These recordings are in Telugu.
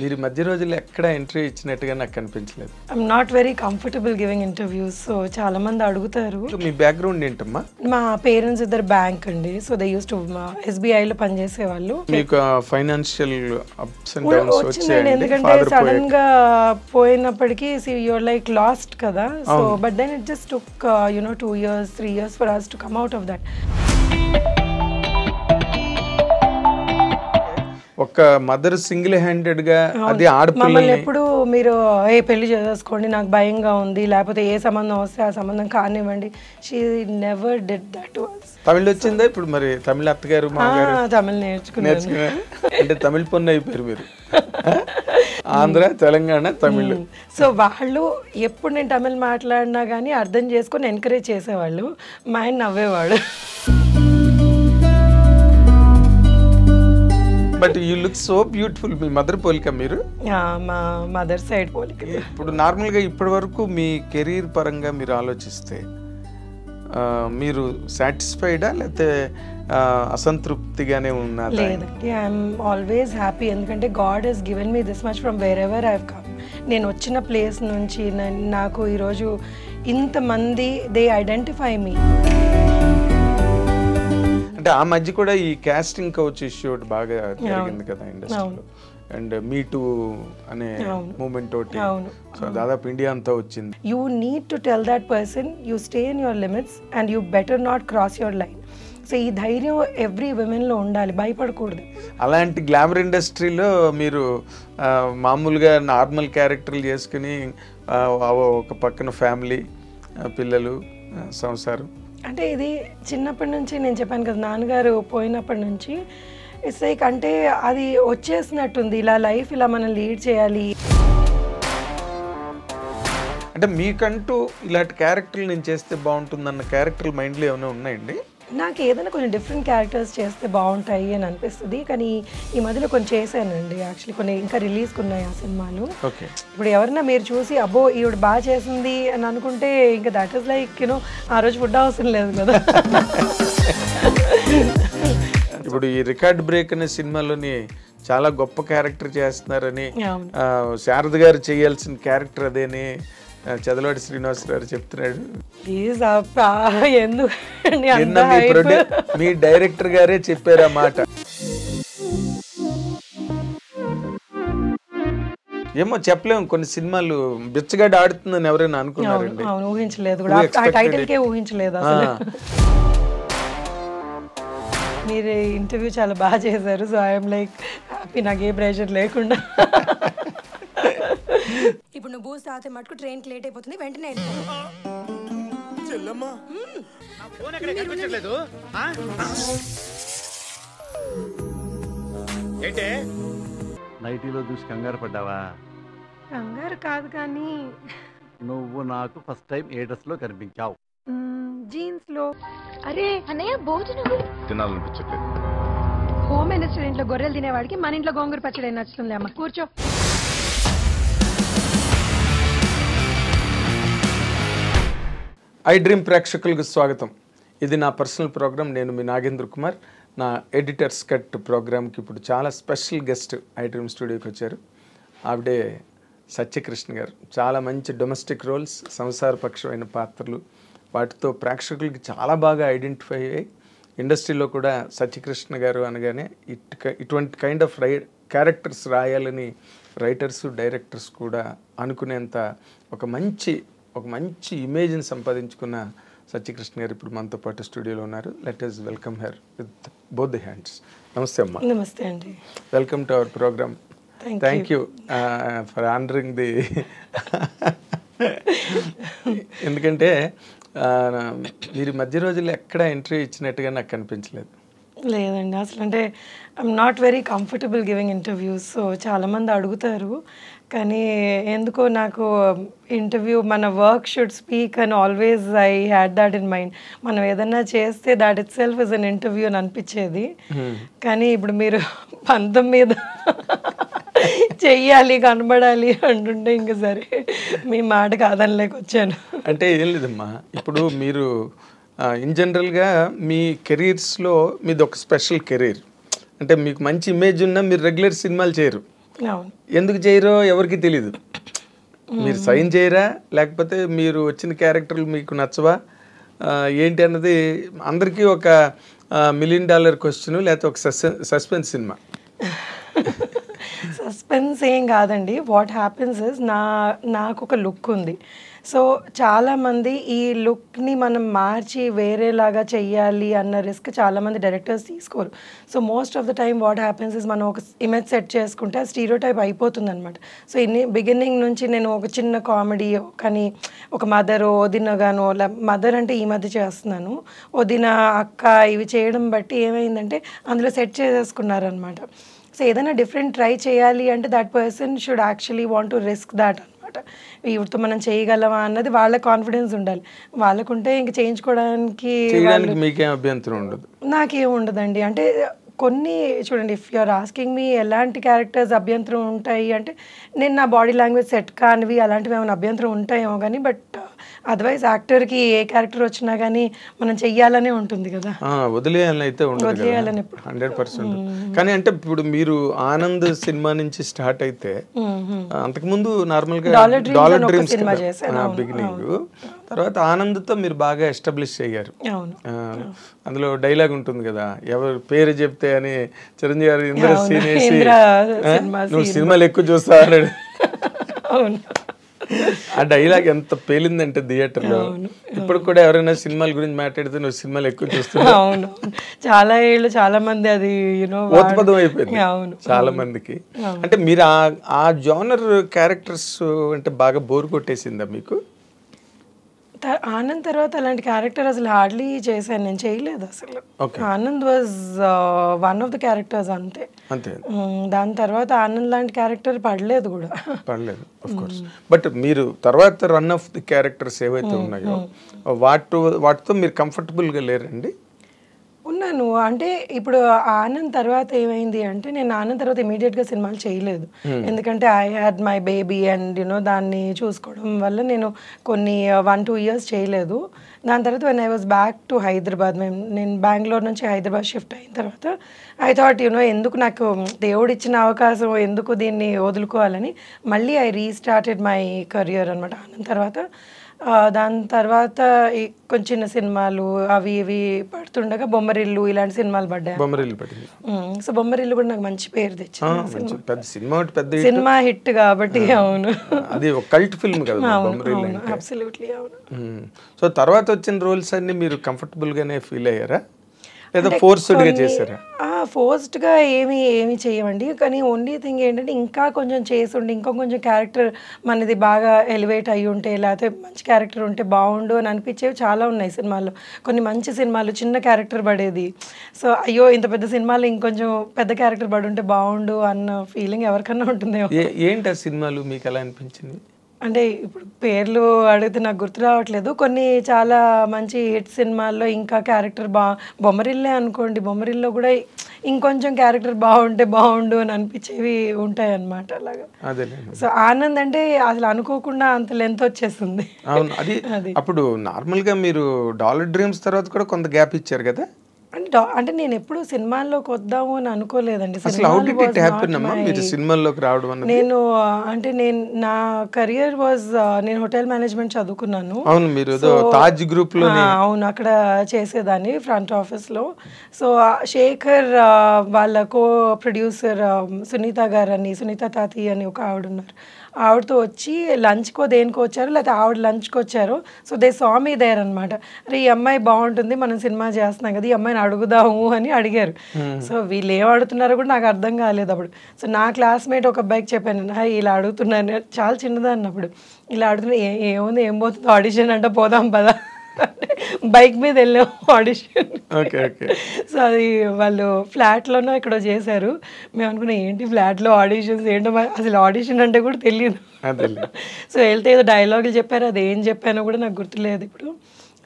మీరు మధ్య రోజుల్లో ఎక్కడ ఎంట్రీ ఇచ్చినట్టుగా నాకు కనిపించలేదు I'm not very comfortable giving interviews so చాలా మంది అడుగుతారు. మీ బ్యాక్గ్రౌండ్ ఏంటమ్మా? మా పేరెంట్స్ ఇద్దరు బ్యాంక్ అండి సో దే యూస్ టు ఎస్బీఐలో పనిచేసే వాళ్ళు. మీకు ఫైనాన్షియల్ అప్స్ అండ్ డౌన్స్ వచ్చాయండి. ఎందుకంటే సడన్గా పోయినప్పటికీ యువర్ లైక్ లాస్ట్ కదా. So but then it just took you know two years three years for us to come out of that ఒక మదర్ సింగిల్ హ్యాండెడ్గా అది మమ్మల్ని ఆడపిల్లల్ని ఎప్పుడు మీరు ఏ పెళ్ళి చేసేసుకోండి నాకు భయంగా ఉంది లేకపోతే ఏ సంబంధం వస్తే ఆ సంబంధం కానివ్వండి. She never did that Tamil వచ్చిందా ఇప్పుడు మరి? తమిళ అత్తగారు తమిళ్ నేర్చుకున్నారు? అంటే తమిళ పొన్ను అయిపోయారు మీరు. ఆంధ్ర తెలంగాణ తమిళ్. సో వాళ్ళు ఎప్పుడు నేను తమిళ్ మాట్లాడినా కానీ అర్థం చేసుకొని ఎంకరేజ్ చేసేవాళ్ళు. మా ఆయన నవ్వేవాడు. But you look so beautiful me mother పోలిక మీరు. మా మదర్ సైడ్ పోలిక. ఇప్పుడు నార్మల్గా ఇప్పటి వరకు మీ కెరీర్ పరంగా మీరు ఆలోచిస్తే మీరు సాటిస్ఫైడా లేకపోతే అసంతృప్తిగానే ఉన్నదా లేదండి ఐఎమ్ ఆల్వేస్ హ్యాపీ. ఎందుకంటే God he's given me this much from wherever I've come. నేను వచ్చిన ప్లేస్ నుంచి నాకు ఈరోజు ఇంతమంది దే ఐడెంటిఫై మీ. అంటే ఆ మధ్య కూడా ఈ కాస్టింగ్ కౌచ్ ఇష్యూ ఒకటి బాగా జరిగింది కదా ఇండస్ట్రీలో అండ్ మీ టూ అనే మూమెంట్ ఒకటి అవును. సో దాదాపు ఇండియా అంతా వచ్చింది. You need to tell that person you stay in your limits and you better not cross your line so ఈ ధైర్యం ఎవ్రీ విమెన్లో ఉండాలి భయపడకూడదు. అలాంటి గ్లామర్ ఇండస్ట్రీలో మీరు మామూలుగా నార్మల్ క్యారెక్టర్లు చేసుకుని ఒక పక్కన ఫ్యామిలీ పిల్లలు సంసారం. అంటే ఇది చిన్నప్పటి నుంచి నేను చెప్పాను కదా నాన్నగారు పోయినప్పటి నుంచి. ఇట్స్ లైక్ అంటే అది వచ్చేసినట్టుంది ఇలా లైఫ్ ఇలా మనం లీడ్ చేయాలి. అంటే మీకంటూ ఇలాంటి క్యారెక్టర్లు నేను చేస్తే బాగుంటుందన్న క్యారెక్టర్లు మైండ్లో ఏమైనా ఉన్నాయండి? నాకు ఏదైనా కొంచెం డిఫరెంట్ క్యారెక్టర్స్ చేస్తే బాగుంటాయి అని అనిపిస్తుంది. కానీ ఈ మధ్యలో కొన్ని చేశానండి యాక్చువల్లీ కొన్ని ఇంకా రిలీజ్కి ఉన్నాయి ఆ సినిమాలు. ఇప్పుడు ఎవరన్నా మీరు చూసి అబ్బో ఈవిడ బాగా చేసింది అని అనుకుంటే ఇంకా దట్ ఈస్ లైక్ యూనో ఆ రోజు ఫుడ్ అవసరం లేదు కదా. ఇప్పుడు ఈ రికార్డ్ బ్రేక్ అనే సినిమాలోని చాలా గొప్ప క్యారెక్టర్ చేస్తున్నారని శారద గారు చేయాల్సిన క్యారెక్టర్ అదేని చదలవాడి శ్రీనివాస్ గారు చెప్తున్నాడు. మీ డైరెక్టర్ గారే చెప్పారు మాట. ఏమో చెప్పలేము కొన్ని సినిమాలు బిచ్చగాడు ఆడుతుందని ఎవరైనా అనుకున్నారండి. అవును ఊహించలేదు కూడా. ఆ- ఆ టైటిల్ కే ఊహించలేదు మీరు ఇంటర్వ్యూ చాలా బాగా చేశారు సో ఐఎమ్ లైక్ హ్యాపీ నాకు ఏ ప్రెషర్ లేకుండా. ఇప్పుడు నువ్వు బూస్ట్ తాగితే మటుకు ట్రైన్కి లేట్ అయిపోతుంది వెంటనే ఏంటే? నైటీలో చూసి కంగారు పడ్డావా? కంగారు కాదు కానీ నువ్వు నాకు ఫస్ట్ టైం ఏ డ్రెస్లో కనిపించావు. జీన్స్లో అరే అన్నయ్య భోజనం. తినాలనిపించట్లేదు. హోమ్ మినిస్టర్ ఇంట్లో గొర్రెలు తినేవాడికి మన ఇంట్లో గోంగూర పచ్చడి నచ్చుతుంది అమ్మ? కూర్చో. ఐ డ్రీమ్ ప్రేక్షకులకు స్వాగతం. ఇది నా పర్సనల్ ప్రోగ్రామ్. నేను మీ నాగేంద్ర కుమార్. నా ఎడిటర్స్ కట్ ప్రోగ్రామ్కి ఇప్పుడు చాలా స్పెషల్ గెస్ట్ ఐ డ్రీమ్ స్టూడియోకి వచ్చారు. ఆవిడే సత్యకృష్ణ గారు. చాలా మంచి డొమెస్టిక్ రోల్స్ సంసారపక్షమైన పాత్రలు. వాటితో ప్రేక్షకులకి చాలా బాగా ఐడెంటిఫై అయ్యాయి ఇండస్ట్రీలో కూడా సత్యకృష్ణ గారు అనగానే ఇట్ ఇటువంటి కైండ్ ఆఫ్ రై క్యారెక్టర్స్ రాయాలని రైటర్స్ డైరెక్టర్స్ కూడా అనుకునేంత ఒక మంచి ఒక మంచి ఇమేజ్ని సంపాదించుకున్న సత్యకృష్ణ గారు ఇప్పుడు మనతో పాటు స్టూడియోలో ఉన్నారు. Let us welcome her with both the hands నమస్తే అమ్మా. నమస్తే అండి. Welcome to our programme thank you for honouring the ఎందుకంటే మీరు మధ్య రోజుల్లో ఎక్కడ ఎంట్రీ ఇచ్చినట్టుగా నాకు కనిపించలేదు లేదండి. అసలు అంటే I'm not very comfortable giving interviews so చాలామంది అడుగుతారు. కానీ ఎందుకో నాకు ఇంటర్వ్యూ మన వర్క్ షుడ్ స్పీక్ అని always I had that in mind. మనం ఏదన్నా చేస్తే that itself is an interview అని అనిపించేది. కానీ ఇప్పుడు మీరు పంతం మీద చెయ్యాలి కనబడాలి అంటుంటే ఇంకా సరే మీ మాట కాదనలేక వచ్చాను. అంటే ఏం లేదమ్మా. ఇప్పుడు మీరు ఇన్ జనరల్గా మీ కెరీర్స్లో మీది ఒక స్పెషల్ కెరీర్ అంటే మీకు మంచి ఇమేజ్ ఉన్నా మీరు రెగ్యులర్ సినిమాలు చేయరు. ఎందుకు చేయరో ఎవరికి తెలియదు మీరు సైన్ చేయరా? లేకపోతే మీరు వచ్చిన క్యారెక్టర్లు మీకు నచ్చవా? ఏంటి అన్నది అందరికీ ఒక మిలియన్ డాలర్ క్వశ్చన్ లేకపోతే ఒక సస్పెన్స్ సినిమా. సస్పెన్స్ ఏం కాదండి. వాట్ హ్యాపెన్స్ ఇస్ నా నాకు ఒక లుక్ ఉంది. సో చాలామంది ఈ లుక్ని మనం మార్చి వేరేలాగా చెయ్యాలి అన్న రిస్క్ చాలామంది డైరెక్టర్స్ తీసుకోరు. So most of the time what happens is మనం ఒక ఇమేజ్ సెట్ చేసుకుంటే స్టీరో స్టీరియో టైప్ అయిపోతుంది అనమాట సో ఇన్ని బిగినింగ్ నుంచి నేను ఒక చిన్న కామెడీ కానీ ఒక మదర్ వదినగానో మదర్ అంటే ఈ మధ్య చేస్తున్నాను. వదిన అక్క ఇవి చేయడం బట్టి ఏమైందంటే అందులో సెట్ చేసేసుకున్నారనమాట సో ఏదైనా డిఫరెంట్ ట్రై చేయాలి అంటే that person should actually want to risk that అనమాట వీటితో మనం చేయగలమా అన్నది వాళ్ళ కాన్ఫిడెన్స్ ఉండాలి. వాళ్ళకుంటే ఇంక చేయించుకోవడానికి మీకేం అభ్యంతరం ఉండదు. నాకేం ఉండదండి. అంటే కొన్ని చూడండి ఇఫ్ యూఆర్ ఆస్కింగ్ మీ ఎలాంటి క్యారెక్టర్స్ అభ్యంతరం ఉంటాయి అంటే నేను నా బాడీ లాంగ్వేజ్ సెట్ కానివి అలాంటివి ఏమైనా అభ్యంతరం ఉంటాయేమో కానీ బట్ అదర్వైజ్ యాక్టర్కి ఏ క్యారెక్టర్ వచ్చినా కానీ మనం చెయ్యాలనే ఉంటుంది కదా. వదిలేయాలని అయితే వదిలేయాలని. Hundred percent. కానీ అంటే ఇప్పుడు మీరు ఆనంద్ సినిమా నుంచి స్టార్ట్ అయితే అంతకుముందు నార్మల్గా Dollar Dreams dollar dreams beginning తర్వాత ఆనంద్తో మీరు బాగా ఎస్టాబ్లిష్ అయ్యారు. అందులో డైలాగ్ ఉంటుంది కదా. ఎవరు పేరు చెప్తే అని చిరంజీవి గారు ఇంద్ర సీన్ వేసి నువ్వు. సినిమాలు ఎక్కువ చూస్తావు అన్నాడు అవును. ఆ డైలాగ్ ఎంత పేలిందంటే థియేటర్లో. ఇప్పుడు కూడా ఎవరైనా సినిమాల గురించి మాట్లాడితే నువ్వు సినిమాలు ఎక్కువ చూస్తున్నావు అవును. చాలా ఏళ్ళు చాలా మంది అది యూనో ఓత్పదం అయిపోయింది. అవును. చాలా మందికి. అంటే మీరు ఆ ఆ జానర్ క్యారెక్టర్స్ అంటే బాగా బోర్ కొట్టేసిందా మీకు? ఆనంద్ తర్వాత అలాంటి క్యారెక్టర్ అసలు హార్డ్లీ చేశాను నేను చేయలేదు అసలు. Anand was one of the characters అంతే. అంతే. దాని తర్వాత ఆనంద్ లాంటి క్యారెక్టర్ పడలేదు కూడా. పర్లేదు ఆఫ్ కోర్స్ బట్ మీరు తర్వాత రన్ ఆఫ్ ది క్యారెక్టర్స్ ఏవైతే ఉన్నాయో వాటి వాటితో మీరు comfortable గా లేరండి? ఉన్నాను. అంటే ఇప్పుడు ఆనంద్ తర్వాత ఏమైంది అంటే నేను ఆనంద్ తర్వాత immediate గా సినిమాలు చేయలేదు. ఎందుకంటే I had my baby and you know దాన్ని చూసుకోవడం వల్ల నేను కొన్ని వన్ టూ ఇయర్స్ చేయలేదు. దాని తర్వాత when I was back to Hyderabad మేము నేను బెంగళూరు నుంచి హైదరాబాద్ షిఫ్ట్ అయిన తర్వాత ఐ థాట్ యూనో ఎందుకు నాకు దేవుడు ఇచ్చిన అవకాశం ఎందుకు దీన్ని వదులుకోవాలని మళ్ళీ ఐ రీస్టార్టెడ్ మై కెరియర్ అనమాట ఆనంద్ తర్వాత దాని తర్వాత కొంచెం చిన్న సినిమాలు అవి ఇవి పడుతుండగా బొమ్మరిల్లు ఇలాంటి సినిమాలు పడ్డాయి బొమ్మరిల్లు. సో బొమ్మరిల్లు కూడా నాకు మంచి పేరు తెచ్చింది పెద్ద సినిమా పెద్ద. సినిమా హిట్ కాబట్టి అవును అది ఒక కల్ట్ ఫిల్మ్ కదా అవును అబ్సల్యూట్లీ. సో తర్వాత వచ్చిన రోల్స్ అన్ని మీరు comfortable గానే ఫీల్ అయ్యారా లేదా ఫోర్స్డ్గా చేశారా. ఫోర్స్డ్గా ఏమి ఏమి చేయమండి. కానీ ఓన్లీ థింగ్ ఏంటంటే ఇంకా కొంచెం చేసి ఉండి ఇంకా కొంచెం క్యారెక్టర్ మనది బాగా ఎలివేట్ అయ్యి ఉంటే లేకపోతే మంచి క్యారెక్టర్ ఉంటే బాగుండు అని అనిపించేవి చాలా ఉన్నాయి సినిమాల్లో. కొన్ని మంచి సినిమాలు చిన్న క్యారెక్టర్ పడేది. సో అయ్యో ఇంత పెద్ద సినిమాలో ఇంకొంచెం పెద్ద క్యారెక్టర్ పడి ఉంటే బాగుండు అన్న ఫీలింగ్ ఎవరికన్నా ఉంటుందేమో. ఏ ఏంటి ఆ సినిమాలు మీకు ఎలా అనిపించింది? అంటే ఇప్పుడు పేర్లు అడిగితే నాకు గుర్తు రావట్లేదు. కొన్ని చాలా మంచి హిట్ సినిమాల్లో ఇంకా క్యారెక్టర్ బా బొమ్మరిల్లే అనుకోండి. బొమ్మరిల్లో కూడా ఇంకొంచెం క్యారెక్టర్ బాగుంటే బాగుండు అని అనిపించేవి ఉంటాయి అన్నమాట అలాగా సో ఆనంద్ అంటే అసలు అనుకోకుండా అంత లెంత్ వచ్చేస్తుంది అవును. అది అప్పుడు నార్మల్గా మీరు డాలర్ డ్రీమ్స్ తర్వాత కూడా కొంత గ్యాప్ ఇచ్చారు కదా? అంటే నేను ఎప్పుడు సినిమాల్లోకి వద్దాము అని అనుకోలేదండి. మీరు సినిమాల్లోకి రావడం నేను అంటే నేను నా కెరియర్ వాజ్ నేను హోటల్ మేనేజ్మెంట్ చదువుకున్నాను. అవును మీరు తాజ్ గ్రూప్లో అవును అక్కడ చేసేదాన్ని ఫ్రంట్ ఆఫీస్లో సో ఆ, శేఖర్ వాళ్ళ కో ప్రొడ్యూసర్ సునీత గారు అని సునీత తాతి అని ఒక ఆవిడ ఉన్నారు. ఆవిడతో వచ్చి లంచ్కో దేనికో వచ్చారు లేకపోతే ఆవిడ లంచ్కి వచ్చారు. సో దే స్వామి దేర్ అనమాట అరే ఈ అమ్మాయి బాగుంటుంది మనం సినిమా చేస్తున్నాం కదా ఈ అమ్మాయిని అడుగుదాము అని అడిగారు. సో వీళ్ళు ఏం అడుగుతున్నారో కూడా నాకు అర్థం కాలేదు అప్పుడు. సో నా క్లాస్మేట్ ఒక అబ్బాయికి చెప్పాను "హాయ్, ఇలా అడుగుతున్నాను. చాలా చిన్నదాన్ని అప్పుడు. ఇలా అడుగుతున్నా "ఏ- ఏముంది ఏం పోతుంది? ఆడిషన్ అంటే పోదాం పదా. బైక్ మీద వెళ్ళాం ఆడిషన్. Okay okay. సో అది వాళ్ళు ఫ్లాట్లోనో ఇక్కడ చేశారు. మేము అనుకున్నాం ఏంటి ఫ్లాట్లో ఆడిషన్స్? ఏంటో అసలు ఆడిషన్ అంటే కూడా తెలియదు సో వెళ్తే ఏదో డైలాగులు చెప్పారు అది ఏం చెప్పానో కూడా నాకు గుర్తులేదు ఇప్పుడు.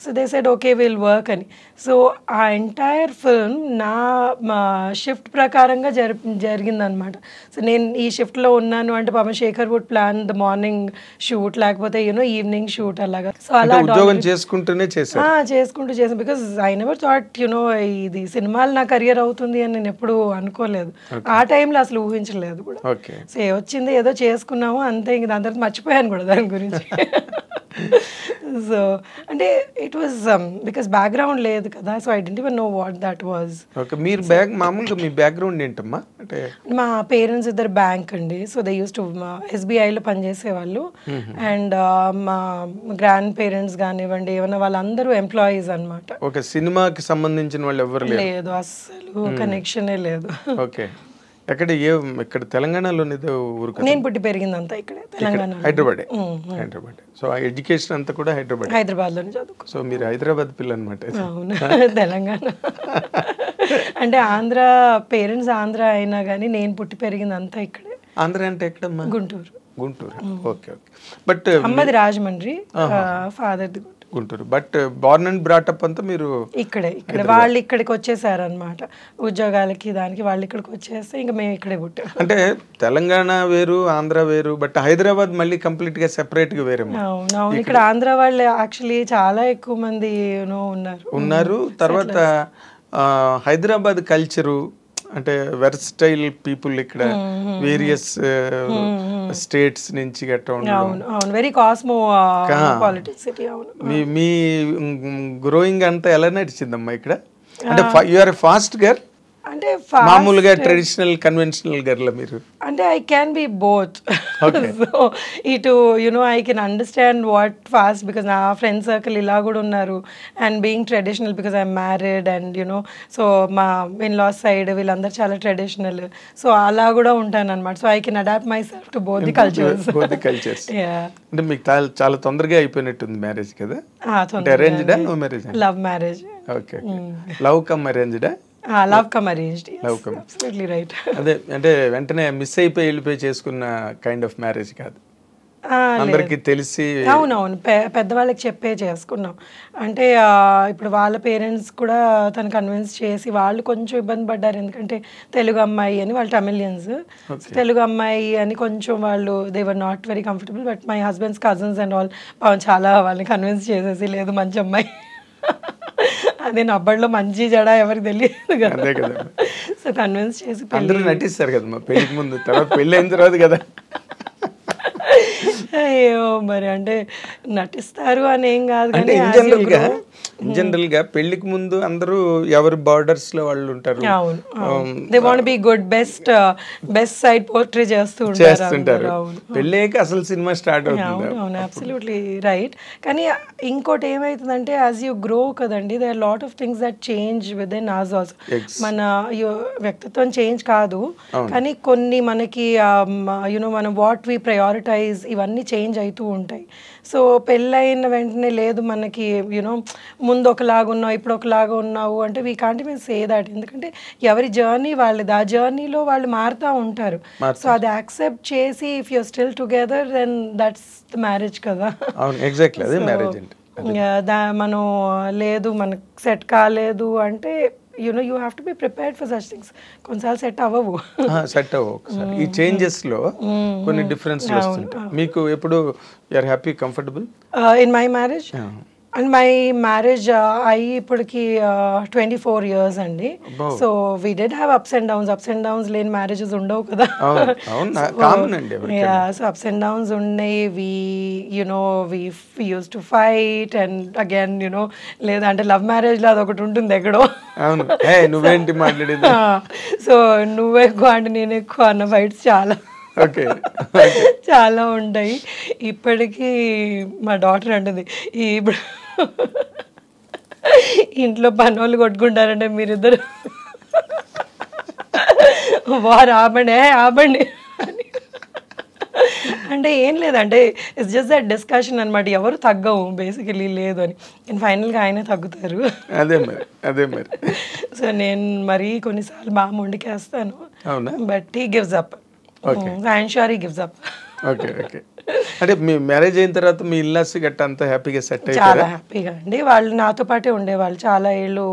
So they said okay will work అని. సో ఆ ఎంటైర్ ఫిల్మ్ నా మా షిఫ్ట్ ప్రకారంగా జరి జరిగిందనమాట సో నేను ఈ షిఫ్ట్లో ఉన్నాను అంటే పాపం Shekhar would plan the morning shoot లేకపోతే యూనో ఈవినింగ్ షూట్ అలాగా. సో అలా ఉద్యోగం చేసుకుంటూనే ఆ, చేసుకుంటూ చేసాను because I never thought you know ఇది సినిమాలు నా కెరియర్ అవుతుంది అని నేను ఎప్పుడూ అనుకోలేదు. ఆ టైంలో అసలు ఊహించలేదు కూడా. సో ఏ వచ్చింది ఏదో చేసుకున్నాము అంతే ఇంక దాని తర్వాత మర్చిపోయాను కూడా దాని గురించి. సో అంటే ఇట్ వాజ్ బికాస్ బ్యాక్గ్రౌండ్ లేదు కదా so I didn't know what that was okay మీరు మామూలుగా మీ బ్యాక్గ్రౌండ్ ఏంటమ్మా? అంటే మా పేరెంట్స్ ఇద్దరు బ్యాంక్ అండి సో దే యూస్ టు ఎస్బీఐలో పనిచేసేవాళ్ళు. అండ్ మా గ్రాండ్ పేరెంట్స్ కానివ్వండి ఏమైనా వాళ్ళందరూ ఎంప్లాయీస్ అన్నమాట. ఒక సినిమాకి సంబంధించిన వాళ్ళు ఎవరు లేదు అస్సలు కనెక్షనే లేదు. ఓకే ఎక్కడ ఏ ఇక్కడ తెలంగాణలోనిదో ఊరు నేను పుట్టి పెరిగిందంతా ఇక్కడే తెలంగాణ హైదరాబాదే. హైదరాబాద్. సో ఆ ఎడ్యుకేషన్ అంతా కూడా హైదరాబాద్. హైదరాబాద్లోనే చదువుకో. సో మీరు హైదరాబాద్ పిల్ల అనమాట అవును తెలంగాణ. అంటే ఆంధ్ర పేరెంట్స్ ఆంధ్ర అయినా కానీ నేను పుట్టి పెరిగింది అంతా ఇక్కడే. ఆంధ్ర అంటే ఎక్కడమ్మా? Guntur. Guntur. Okay okay. But అమ్మది Rajahmundry ఫాదర్ది Guntur but born and brought up అంతా మీరు ఇక్కడే ఇక్కడ. వాళ్ళు ఇక్కడికి వచ్చేసారు అనమాట ఉద్యోగాలకి దానికి వాళ్ళు ఇక్కడికి వచ్చేస్తే ఇంకా మేము ఇక్కడే పుట్టాం. అంటే తెలంగాణ వేరు ఆంధ్ర వేరు బట్ హైదరాబాద్ మళ్ళీ కంప్లీట్గా సెపరేట్గా వేరేమో. అవును అవును. ఇక్కడ ఆంధ్ర వాళ్ళు యాక్చువల్లీ చాలా ఎక్కువ మంది ఉన్నారు. ఉన్నారు. తర్వాత హైదరాబాద్ కల్చరు అంటే వెర్స్టైల్ పీపుల్ ఇక్కడ వేరియస్ స్టేట్స్ నుంచి అవును అవును. వెరీ కాస్మో అవును. మీ మీ గ్రోయింగ్ అంతా ఎలా నడిచిందమ్మా ఇక్కడ? అంటే యూఆర్ ఫాస్ట్ గర్ అంటే మామూలుగా ట్రెడిషనల్ కన్వెన్షనల్ గర్ల మీరు? అంటే I can be both so ఇటు you know I can understand what fast because నా ఫ్రెండ్ సర్కిల్ ఇలా కూడా ఉన్నారు. And being traditional because I'm married and you know so మా ఇన్ లాస్ సైడ్ వీళ్ళందరూ చాలా ట్రెడిషనల్ సో అలా కూడా ఉంటాను అనమాట so I can adapt myself to both the cultures both cultures అంటే మీకు చాలా- తొందరగా అయిపోయినట్టుంది మ్యారేజ్ కదా? అరేంజ్డా love marriage okay love come అరేంజ్డా love come arranged Love come. Absolutely right అదే అంటే వెంటనే మిస్ అయిపోయి వెళ్ళిపోయి చేసుకున్న కైండ్ ఆఫ్ మ్యారేజ్ కాదు. అందరికి తెలిసి అవునవును. పెద్దవాళ్ళకి చెప్పే చేసుకున్నాం. అంటే ఇప్పుడు వాళ్ళ పేరెంట్స్ కూడా తను కన్విన్స్ చేసి వాళ్ళు కొంచెం ఇబ్బంది పడ్డారు. ఎందుకంటే తెలుగు అమ్మాయి అని వాళ్ళు టమిలియన్స్ తెలుగు అమ్మాయి అని కొంచెం వాళ్ళు they were not very comfortable but my husband's cousins and all చాలా వాళ్ళని కన్విన్స్ చేసేసి లేదు మంచి అమ్మాయి. అదే నబ్బడిలో మంచి జడ ఎవరికి తెలియదు కదా. సో కన్విన్స్ చేసి అందరూ నటిస్తారు కదా మా పెళ్ళికి ముందు తర్వాత పెళ్ళి అయిన తర్వాత కదా. అయ్యో మరి అంటే నటిస్తారు అని ఏం కాదు అంటే కానీ ఇన్ జనరల్గా ఇన్ జనరల్గా పెళ్ళికి ముందు అందరూ ఎవరి బార్డర్స్లో వాళ్ళు ఉంటారు. అవును they want be good best best side portray చేస్తూ ఉంటారు చేస్తుంటారు పెళ్ళయ్యాక అసలు సినిమా స్టార్ట్ అవుతుంది. అవును అవును అబ్సల్యూట్లీ రైట్ కానీ ఇంకోటి ఏమవుతుందంటే యాజ్ యూ గ్రో కదండి they are lot of things that change with in as also మన వ్యక్తిత్వం చేంజ్ కాదు. కానీ కొన్ని మనకి యూనో మనం వాట్ వి ప్రయారిటైజ్ ఇవన్నీ చేంజ్ అవుతూ ఉంటాయి. సో పెళ్ళైన వెంటనే లేదు మనకి యూనో ముందు ఒకలాగా ఉన్నావు ఇప్పుడు ఒకలాగా ఉన్నావు అంటే we can't mean say that ఎందుకంటే ఎవరి జర్నీ వాళ్ళది ఆ జర్నీలో వాళ్ళు మారుతూ ఉంటారు. సో అది యాక్సెప్ట్ చేసి if you still together then that's the marriage కదా. ఎగ్జాక్ట్లీ మనం లేదు మనకు సెట్ కాలేదు అంటే you know you have to be prepared for such things కొన్నిసార్లు సెట్ అవ్వవు. సెట్ అవ్వ ఒకసారి. ఈ చేంజెస్లో కొన్ని డిఫరెన్స్ వస్తుంటాయి. మీకు ఎప్పుడు you're happy comfortable in my marriage and my marriage అయ్యి ఇప్పటికి ట్వంటీ ఫోర్ ఇయర్స్ అండి. So we did have ups and downs ups and downs లేని మ్యారేజెస్ ఉండవు కదా. సో అప్స్ అండ్ డౌన్స్ ఉన్నాయి. We you know we used to fight and again you know లేదంటే లవ్ మ్యారేజ్లో అదొకటి ఉంటుంది ఎక్కడో. నువ్వేంటి మాట్లాడేది? సో నువ్వు ఎక్కువ అంటే నేను ఎక్కువ అన్న ఫైట్స్ చాలా. ఓకే. చాలా ఉంటాయి. ఇప్పటికీ మా డాటర్ అంటుంది ఈ ఇప్పుడు ఇంట్లో పని వాళ్ళు కొట్టుకుంటారంటే మీరిద్దరు వారు ఆపండి ఆపండి. అంటే ఏం లేదంటే ఇట్స్ జస్ట్ దట్ డిస్కషన్ అనమాట ఎవరు తగ్గవు బేసికలీ లేదు అని. నేను ఫైనల్గా ఆయనే తగ్గుతారు. అదే మరి అదే మరి. సో నేను మరీ కొన్నిసార్లు బాగా మొండికేస్తాను అవునా? But he gives up I'm sure he gives up okay okay అంటే మీ మ్యారేజ్ అయిన తర్వాత మీ ఇల్లాస్ గట్ట అంతా హ్యాపీగా సెట్ చాలా హ్యాపీగా అండి. వాళ్ళు నాతో పాటే ఉండేవాళ్ళు. చాలా ఏళ్ళు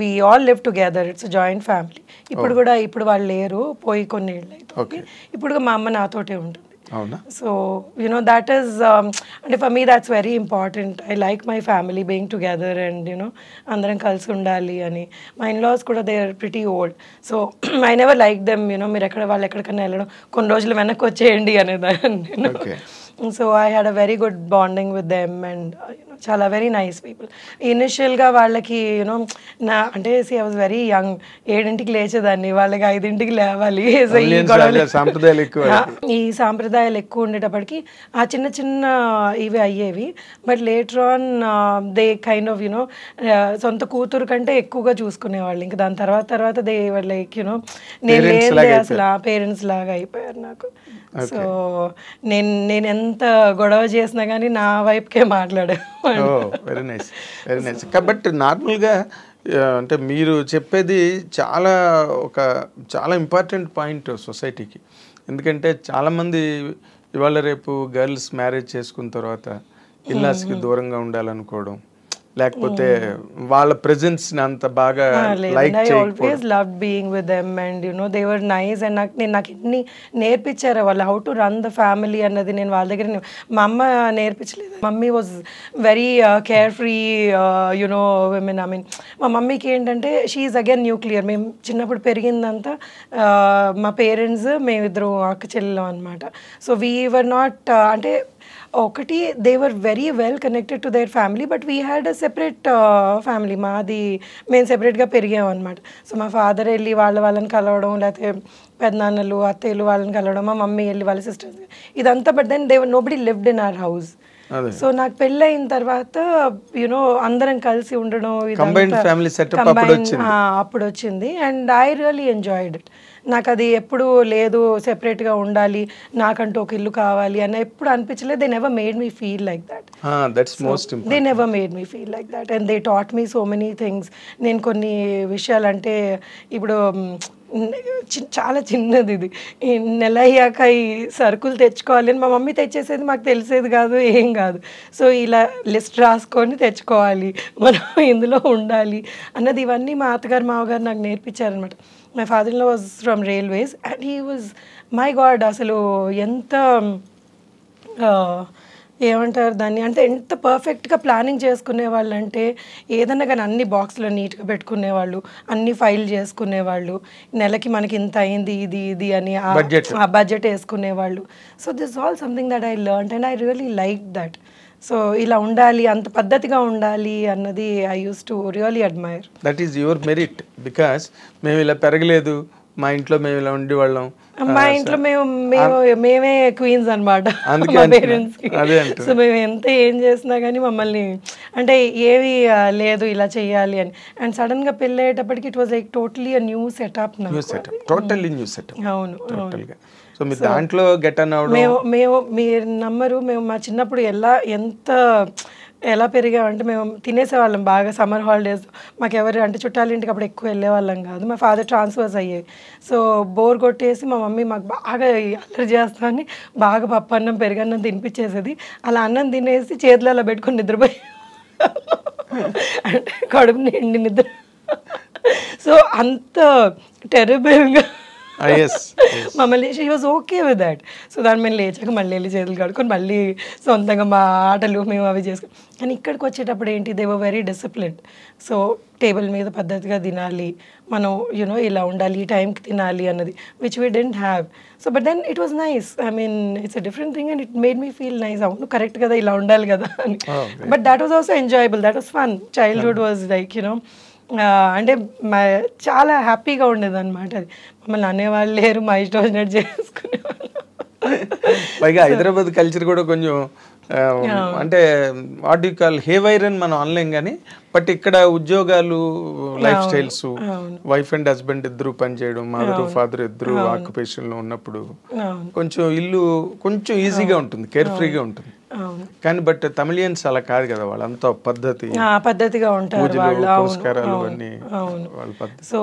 we all live together it's joint family ఇప్పుడు కూడా ఇప్పుడు వాళ్ళు లేరు. పోయి కొన్ని ఏళ్ళు అవుతుంది ఇప్పుడు మా అమ్మ నాతోటే ఉంటుంది. So you know that is అంటే for me that's very important I like my family being together and you know అందరం కలిసి ఉండాలి అని. మా ఇన్లాస్ కూడా they are pretty old so I never like them you know మీరు ఎక్కడ వాళ్ళు ఎక్కడికైనా వెళ్ళడం కొన్ని రోజులు వెనక్కి వచ్చేయండి అనేదాన్ని. So I had a very good bonding with them and చాలా వెరీ నైస్ పీపుల్ ఇనిషియల్గా వాళ్ళకి యూనో నా అంటే see I was very young ఏడింటికి లేచేదాన్ని. వాళ్ళకి ఐదింటికి లేవాలి. ఈ సాంప్రదాయాలు ఎక్కువ. ఉండేటప్పటికి ఆ చిన్న చిన్న ఇవి అయ్యేవి. But later on they kind of you know సొంత కూతురు కంటే ఎక్కువగా చూసుకునేవాళ్ళు. ఇంకా దాని తర్వాత తర్వాత దే లైక్ యునో నేను లేదే అసలు పేరెంట్స్ లాగా అయిపోయారు నాకు. సో నేను నేను ఎంత గొడవ చేసినా కానీ నా వైపుకే మాట్లాడేవాడు oh very nice very nice కాబట్టి నార్మల్గా అంటే మీరు చెప్పేది చాలా ఒక చాలా ఇంపార్టెంట్ పాయింట్ సొసైటీకి. ఎందుకంటే చాలామంది ఇవాళ రేపు గర్ల్స్ మ్యారేజ్ చేసుకున్న తర్వాత ఇల్లాస్కి దూరంగా ఉండాలనుకోవడం లేకపోతే వాళ్ళ ప్రెజెన్స్ అంత బాగా like always love being with them and you know they were nice and నాకు నేను నాకు ఎన్ని నేర్పించారు వాళ్ళు how to run the family అన్నది నేను వాళ్ళ దగ్గర నే- మా అమ్మ నేర్పించలేదు. Mummy was very carefree you know women I mean మా మమ్మీకి ఏంటంటే షీఈ్ అగైన్ న్యూక్లియర్ మేము చిన్నప్పుడు పెరిగిందంతా uh, మా పేరెంట్స్ మేమిద్దరు అక్క చెల్లెలం అనమాట సో వీ వర్ నాట్ అంటే ఒకటి they were very well connected to their family but we had a separate family మాది మేము సెపరేట్గా పెరిగాం అనమాట సో మా ఫాదర్ వెళ్ళి వాళ్ళ వాళ్ళని కలవడం లేకపోతే పెద్దనాన్నలు అత్తయ్యలు వాళ్ళని కలవడం మా మమ్మీ వెళ్ళి వాళ్ళ సిస్టర్స్ ఇదంతా but then they nobody lived in our house. So నాకు పెళ్ళయిన తర్వాత యునో అందరం కలిసి ఉండడం అప్పుడు వచ్చింది and I really enjoyed it నాకు అది ఎప్పుడు లేదు సెపరేట్గా ఉండాలి నాకంటూ ఒక ఇల్లు కావాలి అని ఎప్పుడు అనిపించలేదు. They never made me feel like that that's most they never made me feel like that and they taught me so many things నేను కొన్ని విషయాలు అంటే ఇప్పుడు చాలా చిన్నది ఇది. నెల అయ్యాక ఈ సరుకులు తెచ్చుకోవాలి అని మా మమ్మీ తెచ్చేసేది మాకు తెలిసేది కాదు ఏం కాదు. సో ఇలా లిస్ట్ రాసుకొని తెచ్చుకోవాలి మనం ఇందులో ఉండాలి అన్నది ఇవన్నీ మా అత్తగారు మామగారు నాకు నేర్పించారనమాట my ఫాదర్లో was from railways and he was my God అసలు ఎంత ఏమంటారు దాన్ని? అంటే ఎంత పర్ఫెక్ట్గా ప్లానింగ్ చేసుకునే వాళ్ళు అంటే ఏదన్నా కానీ అన్ని బాక్స్లో నీట్గా పెట్టుకునేవాళ్ళు అన్ని ఫైల్ చేసుకునేవాళ్ళు నెలకి మనకి ఇంత అయింది ఇది ఇది అని. ఆ budget వేసుకునేవాళ్ళు. So this all something that I learn and I really like that so ఇలా ఉండాలి అంత పద్ధతిగా ఉండాలి అన్నది I used to really admire that is your merit because మేము ఇలా పెరగలేదు మా ఇంట్లో మేము ఇలా ఉండేవాళ్ళం. మా ఇంట్లో మేము మేము మేమే క్వీన్స్ అనమాట అదే. సో మేము ఎంత ఏం చేసినా కానీ మమ్మల్ని అంటే ఏవి లేదు ఇలా చేయాలి అని. అండ్ సడన్గా పెళ్ళి అయ్యేటప్పటికి it was like totally new setup new setup totally new setup అవును టోటల్గా సో మీరు దాంట్లో గెట్ అన్ మేము మేము మీరు నమ్మరు. మేము మా చిన్నప్పుడు ఎలా ఎంత ఎలా పెరిగామంటే మేము తినేసేవాళ్ళం బాగా సమ్మర్ హాలిడేస్ మాకు ఎవరు అంటే చుట్టాల ఇంటికి అప్పుడు ఎక్కువ వెళ్ళేవాళ్ళం కాదు. మా ఫాదర్ ట్రాన్స్ఫర్స్ అయ్యేవి సో బోర్ కొట్టేసి మా మమ్మీ మాకు బాగా అల్లరి చేస్తామని బాగా పప్పు అన్నం పెరుగన్నం తినిపించేసేది. అలా అన్నం తినేసి చేతులు అలా పెట్టుకొని నిద్రపోయి అంటే కడుపు నిండి నిద్ర సో అంత టెరబుల్గా ఎస్ మమ్మల్ని she was okay with that so దాన్ని మేము లేచాక మళ్ళీ వెళ్ళి చేతులు కడుక్కొని మళ్ళీ సొంతంగా మా ఆటలు మేము అవి చేసుకుని కానీ ఇక్కడికి వచ్చేటప్పుడు ఏంటి they were very disciplined so table మీద పద్ధతిగా తినాలి మనం యూనో ఇలా ఉండాలి ఈ టైంకి తినాలి అన్నది which we didn't have so but then it was nice I mean it's a different thing and it made me feel nice అవును కరెక్ట్ కదా ఇలా ఉండాలి కదా అని. But that was also enjoyable that was fun childhood was like you know అంటే మా చాలా హ్యాపీగా ఉండేది అనమాట అది. మమ్మల్ని అనేవాళ్ళు లేరు మా ఇష్టం వచ్చినట్టు చేసుకునేవాళ్ళు. పైగా హైదరాబాద్ కల్చర్ కూడా కొంచెం అంటే వాట్ యూ కాల్ హేవైర్ అని మనం అనలేం కానీ బట్ ఇక్కడ ఉద్యోగాలు lifestyles wife and husband ఇద్దరు పనిచేయడం మదర్ ఫాదర్ ఇద్దరు ఆక్యుపేషన్లో ఉన్నప్పుడు కొంచెం ఇల్లు కొంచెం ఈజీగా ఉంటుంది కేర్ ఫ్రీగా ఉంటుంది. కానీ బట్ తమిళియన్స్ అలా కాదు కదా వాళ్ళంతా పద్ధతి. పద్ధతిగా ఉంటారు వాళ్ళు అవును సో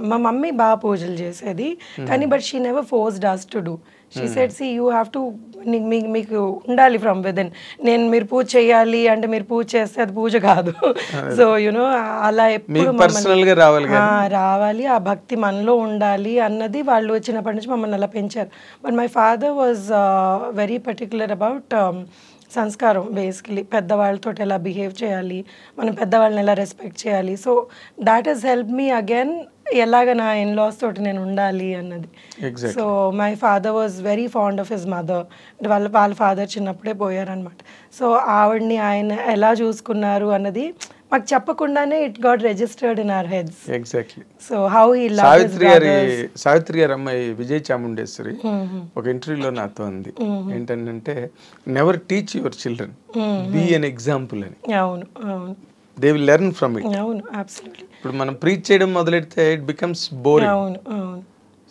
మా మమ్మీ బాగా పూజలు చేసేది కానీ but she never force us to do she said see you have to మీకు ఉండాలి ఫ్రమ్ విదిన్ నేను మీరు పూజ చేయాలి అంటే మీరు పూజ చేస్తే అది పూజ కాదు. సో యునో అలా ఎప్పుడు రావాలి రావాలి ఆ భక్తి మనలో ఉండాలి అన్నది వాళ్ళు వచ్చినప్పటి నుంచి మమ్మల్ని అలా పెంచారు. But my father was very particular about సంస్కారం బేసికలీ పెద్దవాళ్ళతో ఎలా బిహేవ్ చేయాలి మనం పెద్దవాళ్ళని ఎలా రెస్పెక్ట్ చేయాలి. So that he's help me again ఎలాగ నా ఇన్లాస్ తోటి నేను ఉండాలి అన్నది. So my father was very fond of his mother అంటే వాళ్ళ వాళ్ళ ఫాదర్ చిన్నప్పుడే పోయారనమాట సో ఆవిడ్ని ఆయన ఎలా చూసుకున్నారు అన్నది మాకు చెప్పకుండానే it got registered in our heads exactly so how he love Savitri గారి సావిత్రి గారి అమ్మాయి విజయ్ చాముండేశ్వరి ఒక ఇంటర్వ్యూలో నాతో అంది. ఏంటంటే never teach your children be an example అని. అవును అవును. They will learn from it అవును అబ్సల్యూట్లీ ఇప్పుడు మనం ప్రీచ్ చేయడం మొదలెడితే ఇట్ బికమ్స్ బోరింగ్ అవును అవును.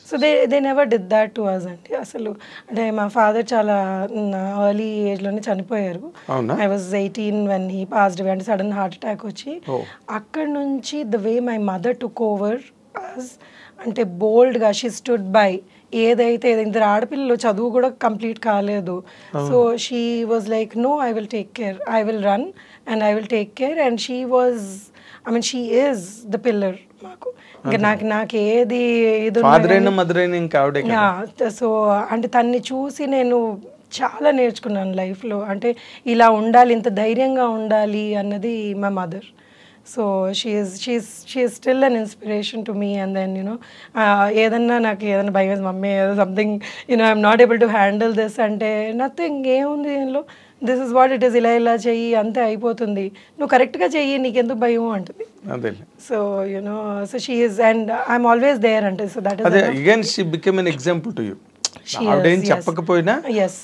So they they never did that to us అండి. అసలు అంటే మా ఫాదర్ చాలా ఎర్లీ ఏజ్లోనే చనిపోయారు? I was eighteen when he passed అంటే సడన్ హార్ట్ అటాక్ వచ్చి. అక్కడ నుంచి the way my mother took over us అంటే బోల్డ్గా షీ స్టుడ్ బై ఏదైతే ఇద్దరు ఆడపిల్లలు చదువు కూడా కంప్లీట్ కాలేదు. So she was like no I will take care I will run and I will take care and she was I mean she is the pillar మాకు. ఇంకా నాకు నాకు ఏది ఇది సో అంటే తన్ని చూసి నేను చాలా నేర్చుకున్నాను లైఫ్లో అంటే ఇలా ఉండాలి ఇంత ధైర్యంగా ఉండాలి అన్నది మా mother so she's she's she's still an inspiration to me and then you know ఏదన్నా నాకు ఏదైనా భయం మమ్మీ ఏదో something you know I'm not able to handle this అంటే నథింగ్ ఏముంది దీనిలో this is what it is ఇలా ఇలా చెయ్యి అంతే అయిపోతుంది నువ్వు కరెక్ట్గా చెయ్యి నీకెందుకు భయం అంటుంది so you know so she is and I'm always there అంటే so that is again she become an example to you She ఆవిడేం. చెప్పకపోయినా.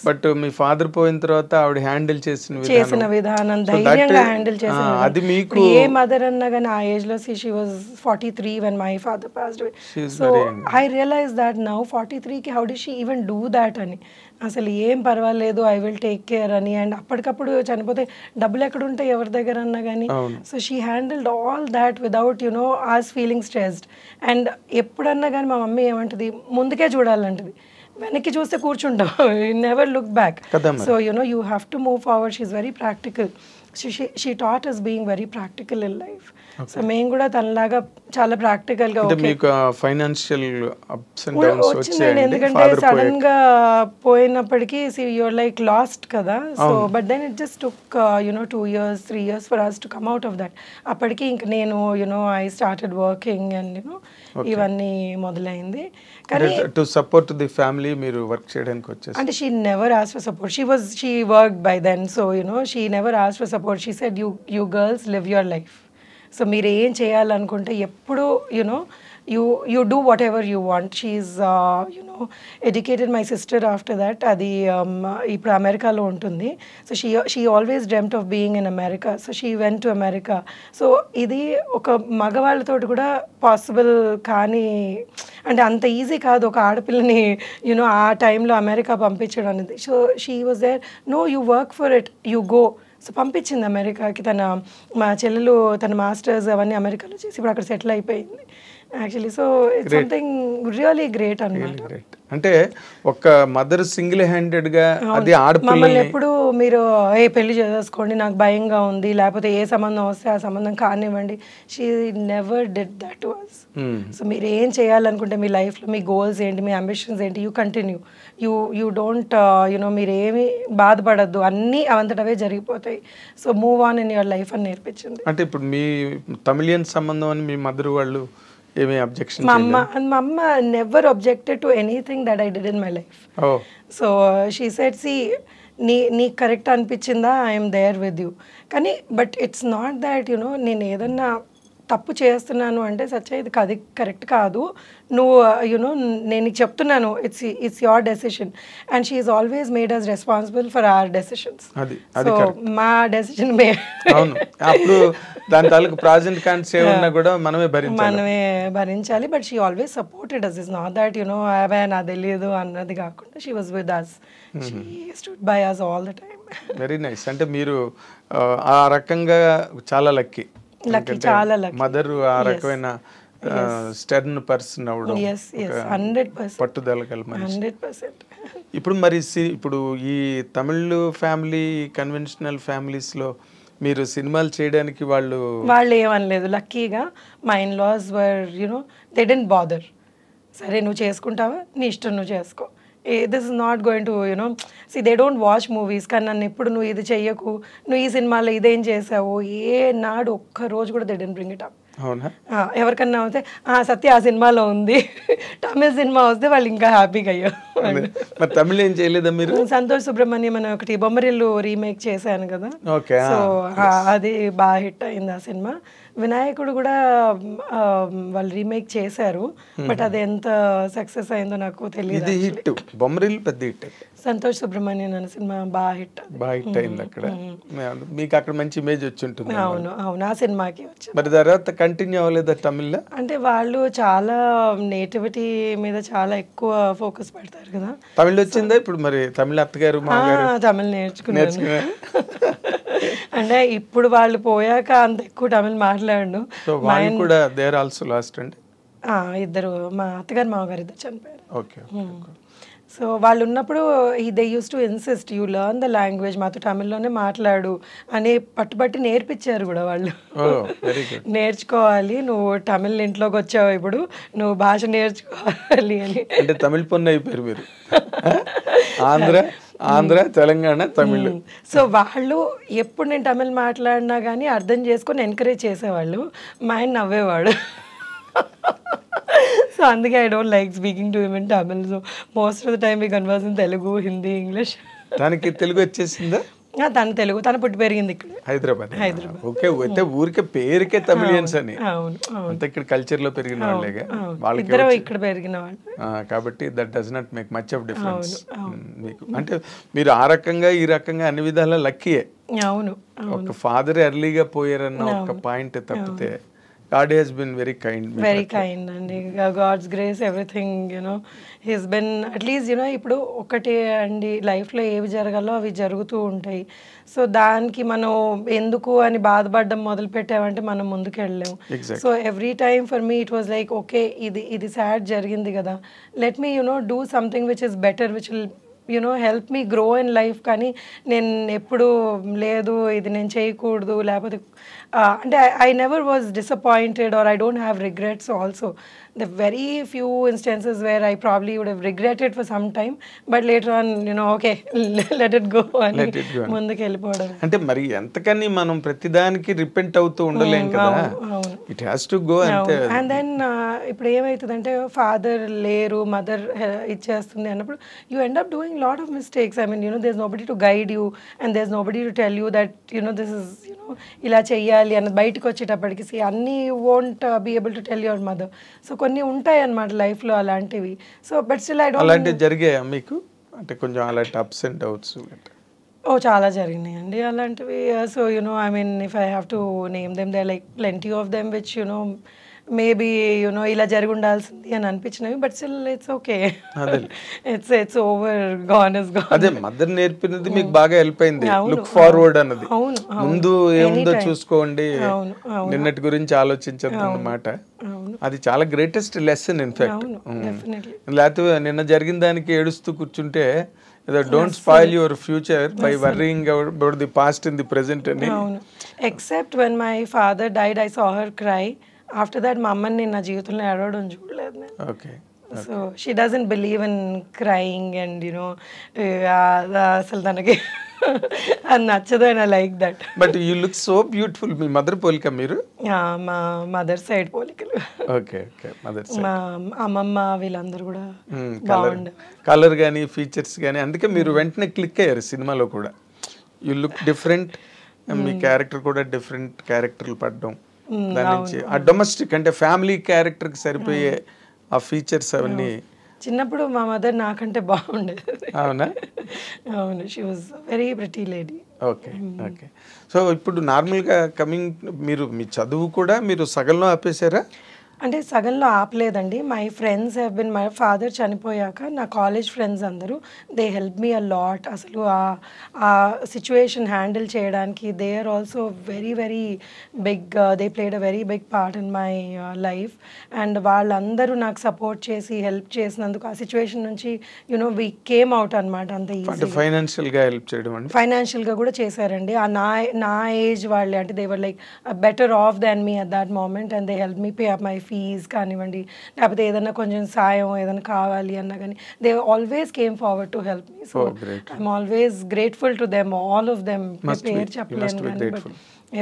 బట్ మీ ఫాదర్ పోయిన తర్వాత ఆవిడ హ్యాండిల్ చేసిన చేసిన విధానం ధైర్యంగా హ్యాండిల్ చేసిన. అది మీకు ఏ మదర్ అన్నా కానీ ఆ ఏజ్లో she was forty three when my father passed so. I realise that now forty త్రీకి how did she even do that అని అసలు ఏం పర్వాలేదు ఐ విల్ టేక్ కేర్ అని. అండ్ అప్పటికప్పుడు చనిపోతే డబ్బులు ఎక్కడ ఉంటాయి ఎవరి దగ్గర అన్నా కానీ. So she handled all that without you know us feeling stressed and ఎప్పుడన్నా కానీ మా మమ్మీ ఏమంటది ముందుకే చూడాలంటది. వెనక్కి చూస్తే కూర్చుంటాం never look back. So you have to move forward. She's very practical. She she, she taught us being very practical in life. So మేము కూడా తనలాగా చాలా ప్రాక్టికల్గా మీకు ఫైనాన్షియల్ అప్స్ అండ్ డౌన్స్ ఎందుకంటే సడన్గా పోయినప్పటికీ యువర్ లైక్ లాస్ట్ కదా. So but then it just took you know two years three years for us to come out of that అప్పటికి ఇంక నేను you know I started working and you know ఇవన్నీ మొదలైంది. కానీ టు సపోర్ట్ ది ఫ్యామిలీ మీరు వర్క్ చేయడానికి వచ్చేసి అంటే she never ask for support she was she work by then so she never ask for support she said you you girls live your life so మీరు ఏం చేయాలనుకుంటే ఎప్పుడు you know you you do whatever you want she you know educated my sister after that అది um, ఇప్పుడు అమెరికాలో ఉంటుంది. So she she always dreamt of being in America so she went to America so ఇది ఒక మగవాళ్ళతోటి కూడా పాసిబుల్ కానీ అంటే అంత ఈజీ కాదు ఒక ఆడపిల్లని యూనో ఆ టైంలో అమెరికా పంపించడం అనేది. So she was there no you work for it you go so పంపించింది అమెరికాకి తన మా చెల్లెలు తన మాస్టర్స్ అవన్నీ అమెరికాలో చేసి ఇప్పుడు అక్కడ సెటిల్ అయిపోయింది. Actually so it's something really great అనమాట గ్రేట్ అంటే ఒక మదర్ సింగిల్ హ్యాండెడ్గా అది మమ్మల్ని ఎప్పుడు మీరు ఏ పెళ్ళి చేసేసుకోండి నాకు భయంగా ఉంది లేకపోతే ఏ సంబంధం వస్తే ఆ సంబంధం కానివ్వండి. She never did that to us Hmm. So మీరు ఏం చేయాలనుకుంటే మీ లైఫ్లో మీ గోల్స్ ఏంటి మీ అంబిషన్స్ ఏంటి you continue you you don't you know మీరు ఏమి బాధపడద్దు అన్నీ అవంతటవే జరిగిపోతాయి. So move on in your life అని నేర్పించింది. అంటే ఇప్పుడు మీ తమిళియన్ సంబంధం అని మీ మదర్ వాళ్ళు ఏమీ అబ్జెక్షన్ మా అమ్మ మా అమ్మ never objected to anything that I did in my life so she said see నీ నీకు కరెక్ట్ అనిపించిందా? ఐఎమ్ దేర్ విత్ యూ కానీ but it's not that you know నేను ఏదన్నా తప్పు చేస్తున్నాను అంటే సత్య ఇది అది కరెక్ట్ కాదు. నువ్వు యునో నేను నీకు చెప్తున్నాను it's it's your decision and she is always made us responsible for our decisions so. మా డెసిషన్ అప్పుడు దాని తాలూకు ప్రాజెంట్ ఏమన్నా కూడా మనమే భరించాలి. మనమే భరించాలి. But she always supported us is not that you know అవే నాకు తెలియదు అన్నది కాకుండా she was with us she stood by us all the time very nice అంటే మీరు ఆ, రకంగా చాలా లక్కీ. మదర్ ఆ రకమైన స్టెర్న్ పర్సన్ అవడం పట్టుదల ఇప్పుడు మరి ఇప్పుడు ఈ తమిళ్ ఫ్యామిలీ కన్వెన్షనల్ ఫ్యామిలీస్లో మీరు సినిమాలు చేయడానికి వాళ్ళు వాళ్ళు ఏమనలేదు లక్కీగా మా in laws were you know they didn't bother సరే నువ్వు చేసుకుంటావా? నీ ఇష్టం నువ్వు చేసుకో. This is not going to you know see they don't watch movies కానీ నన్ను ఎప్పుడు నువ్వు ఇది చెయ్యకు. నువ్వు ఈ సినిమాలో ఇదేం చేసావు? ఏ నాడు ఒక్క రోజు కూడా they didn't bring it up అవునా? ఎవరికన్నా అయితే "ఆ, సత్య ఆ సినిమాలో ఉంది. తమిళ సినిమా వస్తే వాళ్ళు ఇంకా హ్యాపీగా అయ్యారు తమిళ్ ఏం చేయలేదా మీరు? సంతోష్ సుబ్రహ్మణ్యం అని ఒకటి బొమ్మరిల్లు రీమేక్ చేశాను కదా. సో అది బాగా హిట్ అయింది ఆ సినిమా. వినాయకుడు కూడా వాళ్ళు రీమేక్ చేశారు బట్ అది ఎంత సక్సెస్ అయిందో నాకు తెలియదు ఇది హిట్. బొమ్మరిల్లు పెద్ద హిట్ సంతోష్ సుబ్రహ్మణ్యం అనే సినిమా బాగా హిట్ బాగా హిట్ అయింది అక్కడ. మీకు అక్కడ మంచి ఇమేజ్ వచ్చి ఉంటుంది అవును అవును. ఆ సినిమాకి వచ్చింది మరి తర్వాత కంటిన్యూ అవ్వలేదా తమిళ్ళో? అంటే వాళ్ళు చాలా నేటివిటీ మీద చాలా ఎక్కువ ఫోకస్ పెడతారు కదా. తమిళ్ వచ్చిందా ఇప్పుడు మరి? తమిళ అత్తగారు తమిళ్ నేర్చుకున్నారా? అంటే ఇప్పుడు వాళ్ళు పోయాక అంత ఎక్కువ తమిళ్ మాట్లాడు సో వాళ్ళు కూడా దేర్ ఆల్సో లాస్ట్ అండి ఇద్దరు మా అత్తగారు మామగారు ఇద్దరు చనిపోయారు ఓకే సో వాళ్ళు ఉన్నప్పుడు they used to insist you learn the language మాతో తమిళ్ళోనే మాట్లాడు అని పట్టుబట్టి నేర్పించారు కూడా వాళ్ళు. గుడ్ నేర్చుకోవాలి నువ్వు తమిళ్ ఇంట్లోకి వచ్చావు ఇప్పుడు నువ్వు భాష నేర్చుకోవాలి అని. అంటే తమిళ పొన్ను అయిపోయారు మీరు ఆంధ్ర? ఆంధ్ర తెలంగాణ తమిళ్. సో వాళ్ళు ఎప్పుడు నేను తమిళ్ మాట్లాడినా కానీ అర్థం చేసుకొని ఎంకరేజ్ చేసేవాళ్ళు. మా ఆయన నవ్వేవాడు. సో అందుకే I don't like speaking to in Tamil so most of the time we converse in Telugu Hindi English దానికి తెలుగు వచ్చేసిందా? తను తెలుగు తను పుట్టి పెరిగింది ఇక్కడ. హైదరాబాద్. ఓకే అయితే ఊరికే పేరుకే తమిళియన్స్ అని. అవును అవును. అంతా ఇక్కడ కల్చర్లో పెరిగిన వాళ్ళేగా. వాళ్ళకి ఇద్దరు ఇక్కడ పెరిగిన వాళ్ళు. కాబట్టి that does not make much of difference మీకు. అంటే మీరు ఆ రకంగా ఈ రకంగా అన్ని విధాలా లక్కీయే అవును ఒక ఫాదర్ ఎర్లీగా పోయారన్న ఒక పాయింట్ తప్పితే God he's been very kind very kind అండి. God's grace everything you know he's been at least you know ఇప్పుడు ఒకటి అండి. లైఫ్లో ఏవి జరగాలో అవి జరుగుతూ ఉంటాయి. సో దానికి మనం ఎందుకు అని బాధపడడం మొదలు పెట్టామంటే మనం ముందుకు వెళ్ళలేము. So every time for me it was like okay ఇది ఇది సాడ్ జరిగింది కదా. Let me you know do something which is better which will you know help me grow in life కానీ నేను ఎప్పుడు లేదు ఇది నేను చేయకూడదు లేకపోతే అంటే I never was disappointed or I don't have regrets also the very few instances where I probably would have regretted for some time but later on you know okay let it go అని. ముందుకు వెళ్ళిపోవడం. అంటే మరి ఎంతకని మనం ప్రతిదానికి రిపెంట్ అవుతూ ఉండలేం కదా? అవును. ఇట్ హ్యాస్ టు గో అంతే అండ్ దెన్ ఇప్పుడు ఏమవుతుందంటే ఫాదర్ లేరు మదర్ ఇచ్చేస్తుంది అన్నప్పుడు you end up doing lot of mistakes I mean you know there's nobody to guide you and there's nobody to tell you that you know this is ఇలా చెయ్యాలి అన్నది బయటకు వచ్చేటప్పటికి see, అన్నీ won't be able to tell your mother so కొన్ని ఉంటాయి అన్నమాట లైఫ్లో అలాంటివి. So but still I don't అలాంటివి జరిగాయా మీకు? అంటే కొంచెం అలాంటి అప్స్ అండ్ డౌట్స్ ఓ చాలా జరిగినాయండి అలాంటివి. So you know I mean if I have to name them they like plenty of them which you know maybe you know ఇలా జరిగి ఉండాల్సింది అని అనిపించినవి but still it's okay. It's it's over gone is gone అదే మదర్ నేర్పినది మీకు బాగా హెల్ప్ అయింది. లుక్ ఫార్వర్డ్ అన్నది. అవును. ముందు ఏముందో. చూసుకోండి. నిన్నటి గురించి ఆలోచించద్దు అన్నమాట. అది చాలా గ్రేటెస్ట్ లెసన్ ఇన్ఫాక్ట్ లేకపోతే నిన్న జరిగిన దానికి ఏడుస్తూ కూర్చుంటే don't spoil your future by worrying about the past in the present అని. Except when my father died I saw her cry after that మా అమ్మని నేను నా జీవితంలో ఏడవడం చూడలేదు నేను. Okay so she doesn't believe in crying and you know అసలు తనకి అది నచ్చదు and I like that but you look so beautiful me mother పోలిక మీరు? మా మదర్ సైడ్ పోలికలు. ఓకే ఓకే మదర్ మా అమ్మమ్మ వీళ్ళందరూ కూడా కలర్ బాగుండే. కలర్ కానీ ఫీచర్స్ కానీ అందుకే మీరు వెంటనే క్లిక్ అయ్యారు సినిమాలో కూడా. యూ లుక్ డిఫరెంట్ మీ క్యారెక్టర్ కూడా డిఫరెంట్ క్యారెక్టర్లు పడడం. దాని నుంచి ఆ డొమెస్టిక్ అంటే ఫ్యామిలీ క్యారెక్టర్కి సరిపోయే ఆ ఫీచర్స్ అవన్నీ చిన్నప్పుడు మా మదర్ నాకంటే బాగుండేది. అవునా? అవును she was very pretty lady okay okay. So ఇప్పుడు నార్మల్గా కమింగ్ మీరు మీ చదువు కూడా మీరు సగంలో ఆపేశారా? అంటే సగంలో ఆపలేదండి. My friends have been my father చనిపోయాక నా కాలేజ్ ఫ్రెండ్స్ అందరూ they help me a lot అసలు ఆ- సిచ్యువేషన్ హ్యాండిల్ చేయడానికి they are also very very big they played a very big part in my life and వాళ్ళందరూ నాకు సపోర్ట్ చేసి హెల్ప్ చేసినందుకు ఆ సిచ్యువేషన్ నుంచి యునో వీ కేమ్ అవుట్ అనమాట అంత ఈజీ ఫైనాన్షియల్గా హెల్ప్ చేయడం ఫైనాన్షియల్గా కూడా చేశారండి. ఆ నా నా ఏజ్ వాళ్ళే అంటే they were like better off than me at that moment and they help me pay up my fees కానివ్వండి లేకపోతే ఏదైనా కొంచెం సాయం ఏదైనా కావాలి అన్నా కానీ they always came forward to help me so. I'm always grateful to them all of them. పేరు చెప్పలేను కానీ.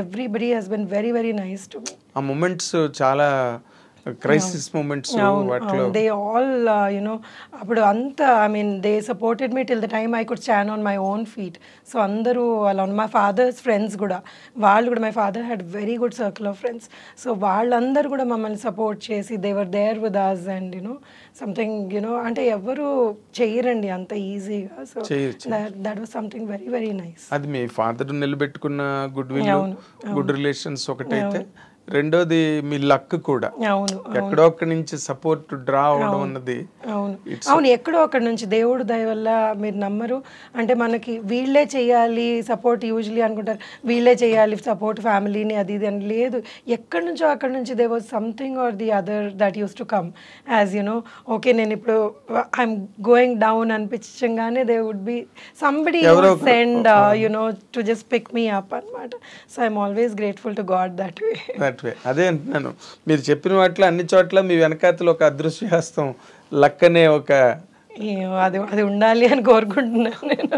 Everybody has been very very nice to me ఆ మూమెంట్స్ చాలా క్రైసిస్ మూమెంట్స్ వాటిలో. దే ఆల్ యునో అప్పుడు అంతా I mean they supported me till the time I could stand on my own feet so అందరూ అలా మా ఫాదర్స్ ఫ్రెండ్స్ కూడా వాళ్ళు కూడా my father had very good circle of friends so వాళ్ళందరూ కూడా మమ్మల్ని సపోర్ట్ చేసి they were there with us and you know something you know అంటే ఎవరు చెయ్యరండి అంత ఈజీగా so that was something very very nice అది మీ ఫాదర్ నిలబెట్టుకున్న గుడ్ విల్ గుడ్ రిలేషన్స్ ఒకటైతే రెండోది మీ లక్ కూడా. అవును ఎక్కడో ఒక్కడి నుంచి సపోర్ట్ డ్రా అవడం అన్నది అవును. అవును ఎక్కడో అక్కడ నుంచి. దేవుడు దయ వల్ల మీరు నమ్మరు. అంటే మనకి వీళ్ళే చేయాలి సపోర్ట్ యూజువలీ అనుకుంటారు. వీళ్ళే చేయాలి సపోర్ట్ ఫ్యామిలీని అది ఇది అని. లేదు ఎక్కడి నుంచో అక్కడ నుంచి they was something or the other that used to come as you know okay నేను ఇప్పుడు I'm going down అనిపించగానే they would be somebody. Send you know to just pick me up అనమాట so I'm always grateful to God that way that way అదే అంటున్నాను. మీరు చెప్పిన వాటిలో అన్ని చోట్ల మీ వెనకాతలు ఒక అదృశ్య హస్తం లక్ అనే ఒక అది అది ఉండాలి అని కోరుకుంటున్నాను నేను.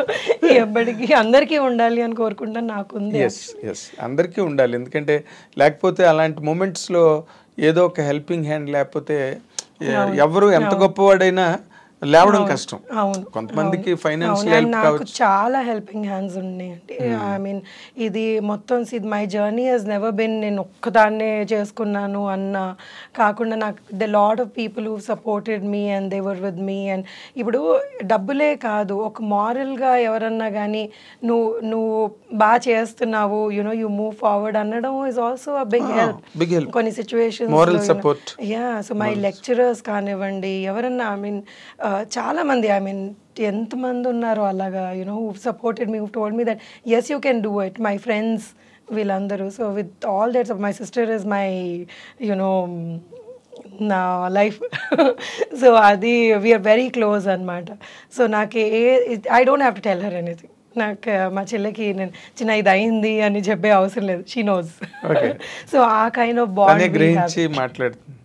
ఎప్పటికీ అందరికీ ఉండాలి అని కోరుకుంటాను నాకుంది. ఎస్ ఎస్ అందరికీ ఉండాలి. ఎందుకంటే లేకపోతే అలాంటి మూమెంట్స్లో ఏదో ఒక హెల్పింగ్ హ్యాండ్ లేకపోతే ఎవరు ఎంత గొప్పవాడైనా లేవడం కష్టం. అవును. కొంతమందికి. ఫైనాన్షియల్ హెల్ప్ నాకు చాలా హెల్పింగ్ హ్యాండ్స్ ఉన్నాయండి. ఐ మీన్ ఇది మొత్తం ఇది my journey has never been నేను ఒక్కదాన్నే చేసుకున్నాను అన్న కాకుండా నాకు the lot of people who supported me and they were with me and ఇప్పుడు డబ్బులే కాదు ఒక మారల్గా ఎవరన్నా కానీ నువ్వు నువ్వు బాగా చేస్తున్నావు you know you move forward అనడం is also a big help big help. కొన్ని situations Moral support. Yeah so my lecturers కానివ్వండి ఎవరన్నా ఐ మీన్ చాలా మంది ఐ మీన్ ఎంతమంది ఉన్నారో అలాగా you know who supported me who told me that yes you can do it my friends వీళ్ళందరూ. So with all that my sister is my you know నా లైఫ్ సో అది వీఆర్ వెరీ క్లోజ్ అనమాట సో నాకు ఏ I don't have to tell her anything నాకు మా చెల్లెకి నేను చిన్న ఇది అయింది అని చెప్పే అవసరం లేదు. She knows. సో ఆ కైండ్ ఆఫ్ బాండ్ మాట్లాడుతుంది.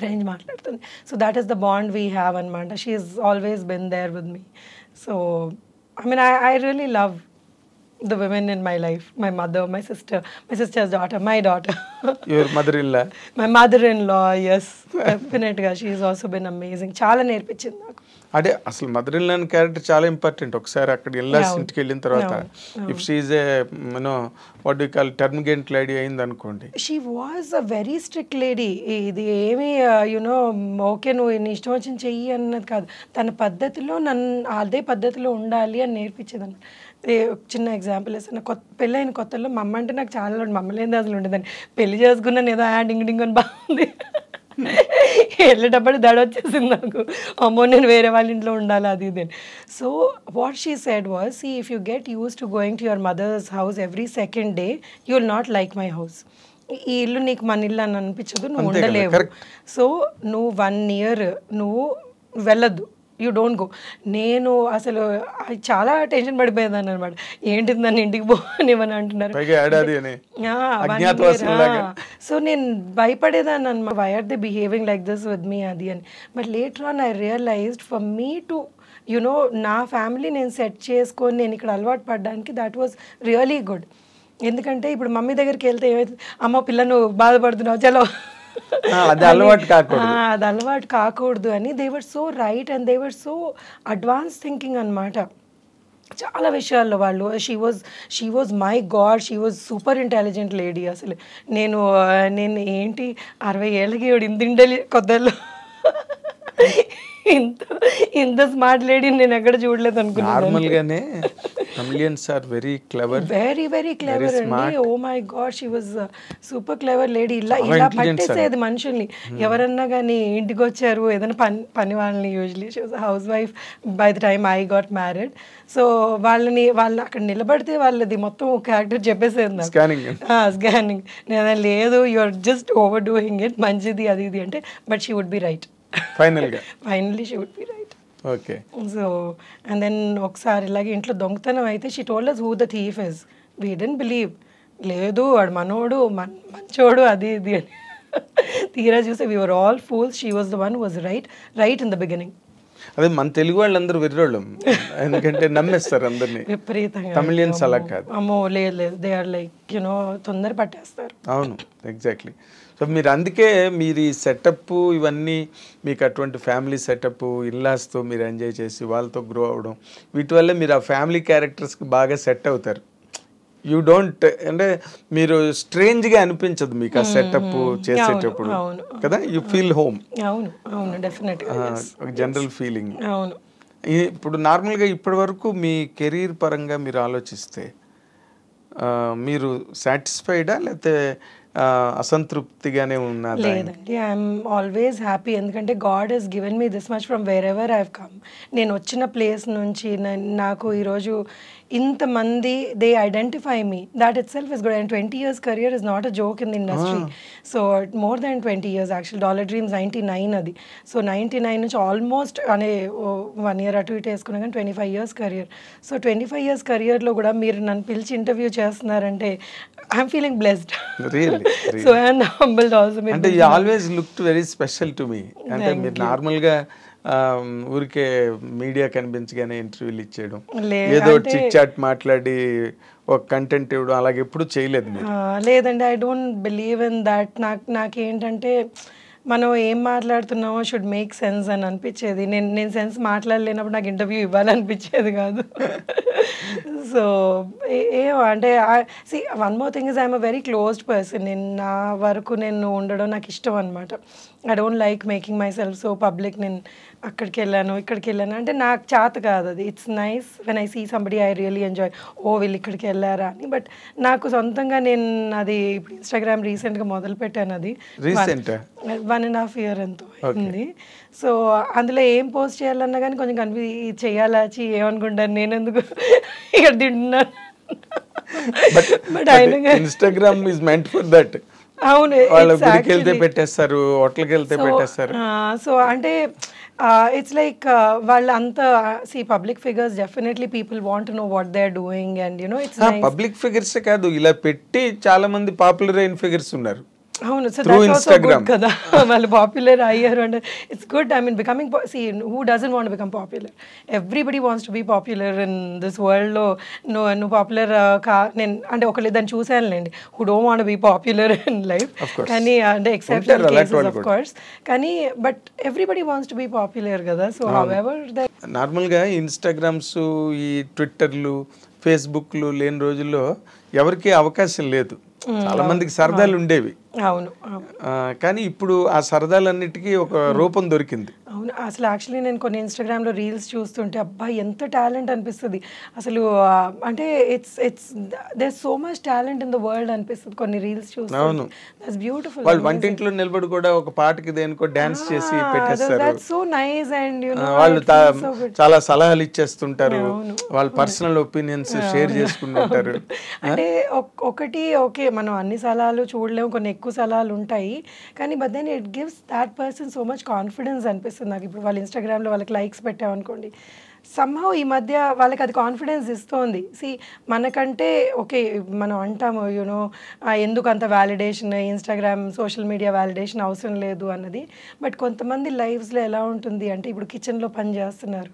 గ్రహించి మాట్లాడుతుంది. So that is the bond we have అనమాట she is always been there with me so I mean I I really love the women in my life my mother my sister my sister's daughter my daughter your mother in law my mother in law is డెఫినెట్గా she is also been amazing చాలా నేర్పించింది నాకు. అదే అసలు మదర్ ఇన్ లాన్ క్యారెక్టర్ చాలా ఇంపార్టెంట్. ఒకసారి అక్కడ అవును. ఇంటికి వెళ్ళిన తర్వాత. If she's a you know what you call termagant lady అయింది అనుకోండి she was a very strict lady ఇది ఏమి యునో ఓకే నువ్వు నీ ఇష్టం వచ్చిన చెయ్యి అన్నది కాదు. తన పద్ధతిలో నన్ను అదే పద్ధతిలో ఉండాలి అని నేర్పించేది అనమాట చిన్న ఎగ్జాంపుల్ వేస్తాను కొత్త పెళ్ళైన కొత్తలో మా అమ్మ అంటే నాకు చాలా మమ్మల్ని ఏంది అసలు ఉండేదాన్ని. పెళ్ళి చేసుకున్నాను ఏదో ఆ డింగ్ డింగ్ అని బాగుంది. వెళ్ళేటప్పుడు దడ వచ్చేసింది నాకు. అమ్మో నేను వేరే వాళ్ళ ఇంట్లో ఉండాలి అది ఇది so what she said was see if you get used to going to your mother's house every second day you will not like my house ఈ ఇల్లు నీకు మన ఇల్లు అని అనిపించదు నువ్వు ఉండలేవు. సో నువ్వు వన్ ఇయర్ నువ్వు వెళ్ళొద్దు. You don't go. నేను అసలు చాలా టెన్షన్ పడిపోయేదాన్ని అనమాట ఏంటి నన్ను ఇంటికి అంటున్నారు. year, లాగా. ah. సో నేను భయపడేదాన్ని అనమాట why are they behaving like this with me అది అని. But later on I realized for me to you know నా ఫ్యామిలీ నేను సెట్ చేసుకొని నేను ఇక్కడ అలవాటు పడడానికి దట్ వాజ్ రియలీ గుడ్ ఎందుకంటే ఇప్పుడు మమ్మీ దగ్గరికి వెళ్తే ఏమైతే అమ్మ పిల్ల నువ్వు బాధపడుతున్నావు చలో. అది అలవాటు కాకూడదు. అది అలవాటు కాకూడదు అని. They were so right and they were so advance thinking అనమాట చాలా విషయాల్లో వాళ్ళు she was she was my god she was super intelligent lady అసలు. నేను నేను ఏంటి అరవై ఏళ్ళకి ఇందిండలి ఇంత ఇంత ఇంత స్మార్ట్ లేడీ నేను ఎక్కడ చూడలేదు అనుకున్నాను. నార్మల్ గానే chameleons are very clever very very clever అండి. ఓ my god she was super clever lady ఇలా ఇలా పట్టేసేది మనుషుల్ని. ఎవరన్నా కానీ ఇంటికి వచ్చారు ఏదైనా పని పని వాళ్ళని usually she was housewife by the time I got married so వాళ్ళని వాళ్ళు అక్కడ నిలబడితే వాళ్ళది మొత్తం క్యారెక్టర్ చెప్పేసేది నాకు. స్కానింగ్ స్కానింగ్ నేను లేదు you are just overdoing it మంచిది అది ఇది అంటే but she would be right ఫైనల్గా. Finally she would be right okay so and then ఒకసారి ఇలాగే ఇంట్లో దొంగతనం అయితే she told us who the thief is we didn't believe లేదు వాడు మనోడు మన్ మంచోడు అది ఇది అని. తీరా చూస్తే we were all fools she was the one was right right in the beginning అదే మన తెలుగు వాళ్ళందరూ వెర్రోళ్ళం. ఎందుకంటే నమ్మేస్తారు అందరినీ. విపరీతంగా. తమిళియన్స్ అలా కాదు. అమ్మో లేదు లేదు. దే ఆర్ లైక్ యునో తొందర పట్టేస్తారు అవును ఎగ్జాక్ట్లీ సో మీరు అందుకే మీరు ఈ సెటప్ ఇవన్నీ మీకు అటువంటి ఫ్యామిలీ సెటప్ ఇల్లాస్తో మీరు ఎంజాయ్ చేసి వాళ్ళతో గ్రో అవ్వడం వీటి వల్ల మీరు ఆ ఫ్యామిలీ క్యారెక్టర్స్కి బాగా సెట్ అవుతారు. యూ డోంట్ అంటే మీరు స్ట్రేంజ్గా అనిపించదు మీకు ఆ సెటప్ చేసేటప్పుడు. కదా? You feel home. ఒక జనరల్ ఫీలింగ్. అవును. ఇప్పుడు నార్మల్గా ఇప్పటి వరకు మీ కెరీర్ పరంగా మీరు ఆలోచిస్తే మీరు సాటిస్ఫైడా లేకపోతే అసంతృప్తిగానే ఉన్నా లేదండి ఐఎమ్ ఆల్వేస్ హ్యాపీ ఎందుకంటే god has given me this much from wherever I've come నేను వచ్చిన ప్లేస్ నుంచి నాకు ఈరోజు ఇంతమంది they identify me that itself is good and twenty years career is not a joke in the industry so more than twenty years actual Dollar Dreams ninety nine అది. సో నైంటీ నైన్ నుంచి ఆల్మోస్ట్ అనే వన్ ఇయర్ అటు ఇటు వేసుకున్నా కానీ twenty five years career so twenty five years కెరియర్లో కూడా మీరు నన్ను పిలిచి ఇంటర్వ్యూ చేస్తున్నారంటే I'm feeling blessed so and humbled also అంటే you always look very special to me అంటే మీరు నార్మల్గా ఊరికే మీడియా కనిపించగానే ఇంటర్వ్యూలు ఇచ్చేయడం. ఏదో చిట్ చాట్ మాట్లాడి ఒక కంటెంట్ ఇవ్వడం అలాగే ఎప్పుడు చేయలేదు లేదండి I don't believe in that నాకు నాకేంటంటే మనం ఏం మాట్లాడుతున్నామో షుడ్ మేక్ సెన్స్ అని అనిపించేది. నేను నేను సెన్స్ మాట్లాడలేనప్పుడు నాకు ఇంటర్వ్యూ ఇవ్వాలనిపించేది కాదు. సో ఏ అంటే see one more thing is I'm a very closed person నేను నా వరకు నేను ఉండడం నాకు ఇష్టం అనమాట I don't like making myself so public నేను అక్కడికి వెళ్ళాను ఇక్కడికి వెళ్ళాను. అంటే నాకు చేత కాదు అది. It's nice when I see somebody I really enjoy ఓ వీళ్ళు ఇక్కడికి వెళ్ళారా అని. బట్ నాకు సొంతంగా నేను అది ఇప్పుడు ఇన్స్టాగ్రామ్ రీసెంట్గా మొదలు పెట్టాను అది? వన్ అండ్ హాఫ్ ఇయర్ ఎంతో అయింది. సో అందులో ఏం పోస్ట్ చేయాలన్నా కానీ కొంచెం కన్ఫ్యూ చేయాలా? చీ ఏమనుకుంటాను నేను ఎందుకు ఇక్కడ తింటున్నాను but Instagram is meant for that అవును వాళ్ళు గుడికి వెళ్తే పెట్టేస్తారు హోటల్కి వెళ్తే పెట్టేస్తారు. సో అంటే ఇట్స్ లైక్ వాళ్ళు అంత see public figures definitely people want know what they are doing and you know it's public figures కాదు ఇలా పెట్టి చాలా మంది పాపులర్ అయిన ఫిగర్స్ ఉన్నారు. అవును సో దట్స్ ఆల్సో. గుడ్ కదా. వాళ్ళు పాపులర్ అయ్యారు అంటే it's good I mean becoming see who doesn't want become popular everybody wants to be popular in this వరల్డ్లో నువ్వు నువ్వు పాపులర్ కా నేను అంటే ఒకళ్ళు దాన్ని చూసానులేండి who don't want be popular in life. కానీ అంటే ఎక్సెప్షన్ కేసెస్ ఆఫ్. కోర్స్ కానీ but everybody wants to be popular కదా. సో హౌ ఎవర్ నార్మల్గా ఇన్స్టాగ్రామ్స్ ఈ ట్విట్టర్లు ఫేస్బుక్లు లేని రోజుల్లో ఎవరికి అవకాశం లేదు. చాలా మందికి సరదాలు ఉండేవి. అవును కానీ ఇప్పుడు ఆ సరదాలన్నిటికీ ఒక రూపం దొరికింది. అవును అసలు యాక్చువల్లీ నేను కొన్ని ఇన్స్టాగ్రామ్లో రీల్స్ చూస్తుంటే అబ్బా ఎంత టాలెంట్ అనిపిస్తుంది. అసలు అంటే it's it's there so much talent in the world అనిపిస్తుంది కొన్ని రీల్స్. చూస్తుంటే. దట్స్ బ్యూటిఫుల్ వాళ్ళు వంటింట్లో నిలబడి కూడా ఒక పాటకి దేనికో డాన్స్ చేసి పెట్టేస్తారు. సో నైస్ అండ్ వాళ్ళు చాలా సలహాలు ఇచ్చేస్తుంటారు. వాళ్ళ పర్సనల్ ఒపీనియన్స్ షేర్ చేసుకుంటుంటారు. అంటే ఒక్- ఒకటి ఓకే మనం అన్ని సలహాలు చూడలేము కొన్ని ఎక్కువ సలహాలు ఉంటాయి. కానీ but then it gives that person so much confidence అనిపిస్తుంది నాకు. ఇప్పుడు వాళ్ళ ఇన్స్టాగ్రామ్లో వాళ్ళకి లైక్స్ పెట్టామనుకోండి. సమ్హౌ ఈ మధ్య వాళ్ళకి అది కాన్ఫిడెన్స్ ఇస్తోంది. సి మనకంటే ఓకే మనం అంటాము యూనో ఎందుకు అంత validation Instagram social media validation అవసరం లేదు అన్నది. బట్ కొంతమంది లైఫ్స్లో ఎలా ఉంటుంది అంటే ఇప్పుడు కిచెన్లో పని చేస్తున్నారు.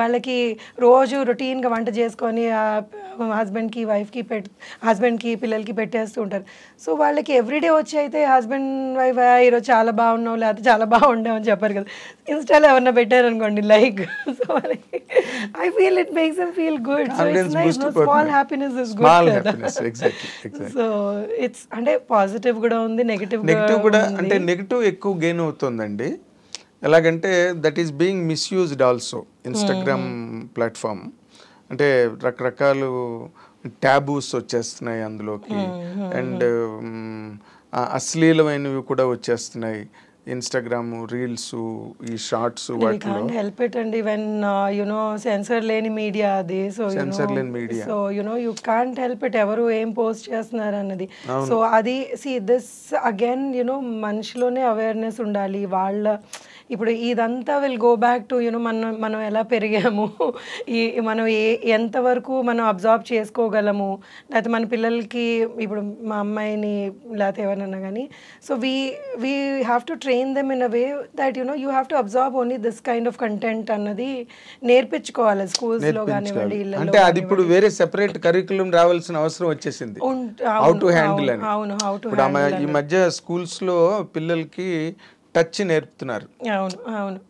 వాళ్ళకి రోజు రొటీన్గా వంట చేసుకొని హస్బెండ్కి వైఫ్కి పెట్ హస్బెండ్కి పిల్లలకి పెట్టేస్తూ ఉంటారు. సో వాళ్ళకి ఎవ్రీడే వచ్చి అయితే హస్బెండ్ వైఫ్ ఈరోజు చాలా బాగున్నావు లేకపోతే చాలా బాగుండావు అని చెప్పారు కదా. ఇన్స్టాలో ఎవరన్నా పెట్టారనుకోండి like. So I feel it makes me feel good small. Happiness is good. So it's అంటే పాజిటివ్ కూడా ఉంది నెగిటివ్ నెగిటివ్ కూడా అంటే నెగిటివ్ ఎక్కువ గెయిన్ అవుతుందండి. ఎలాగంటే that is being misused also Instagram platform అంటే రకరకాలు ట్యాబూస్ వచ్చేస్తున్నాయి అందులోకి. అండ్ అశ్లీలమైనవి కూడా వచ్చేస్తున్నాయి. ఇన్స్టాగ్రామ్ రీల్స్ ఈ షార్ట్స్ వాటిలో. it అండి. వెన్ యునో సెన్సర్ లేని మీడియా అది. సో Censor లేని media. So you know you can't help it ఎవరు ఏం పోస్ట్ చేస్తున్నారు అన్నది. సో అది see this again you know మనిషిలోనే awareness ఉండాలి. వాళ్ళ ఇప్పుడు ఇదంతా will go back to you know మనం మనం ఎలా పెరిగాము? ఈ మనం ఏ ఎంతవరకు మనం అబ్జార్బ్ చేసుకోగలము? లేకపోతే మన పిల్లలకి ఇప్పుడు మా అమ్మాయిని లేకపోతే ఎవరన్నా కానీ so we we have to train them in a way that you know you have to absorb only this kind of content అన్నది నేర్పించుకోవాలి స్కూల్స్లో కానివ్వండి నేర్పించాలి. ఇళ్ళలో అంటే అది ఇప్పుడు వేరే సెపరేట్ కరికులం రావాల్సిన అవసరం వచ్చేసింది. హౌ టు హ్యాండిల్ అవును, అని. ఆమె handle ఈ మధ్య స్కూల్స్లో పిల్లలకి టచ్ నేర్పుతున్నారు. అవును అవును.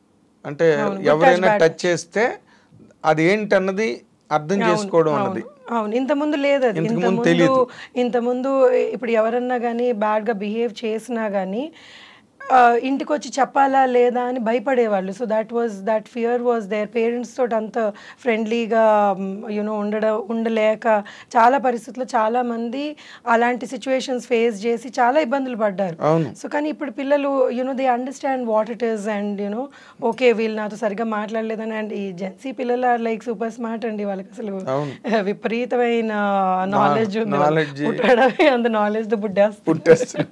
అంటే ఎవరైనా టచ్ చేస్తే అది ఏంటన్నది అర్థం చేసుకోవడం అన్నది. అవును. ఇంత ముందు లేదు అది. ఇంతకు ఇంత ముందు ముందు తెలీదు. ఇంత ముందు ఇప్పుడు ఎవరన్నా కానీ గా బిహేవ్ చేసినా కానీ ఇంటికి వచ్చి చెప్పాలా లేదా అని భయపడేవాళ్ళు. So that was that fear was there parents తోటి అంత ఫ్రెండ్లీగా యూనో ఉండడం ఉండలేక చాలా పరిస్థితుల్లో చాలా మంది అలాంటి సిచ్యువేషన్స్ ఫేస్ చేసి చాలా ఇబ్బందులు పడ్డారు. సో కానీ ఇప్పుడు పిల్లలు you know they understand what it is and you know okay వీళ్ళు నాతో సరిగ్గా మాట్లాడలేదని అండ్ ఈ జెన్సీ పిల్లలు ఆర్ లైక్ సూపర్ స్మార్ట్ అండి వాళ్ళకి అసలు విపరీతమైన నాలెడ్జ్ ఉంది. పుట్టడమే అంత నాలెడ్జ్ పుట్టేస్తున్నారు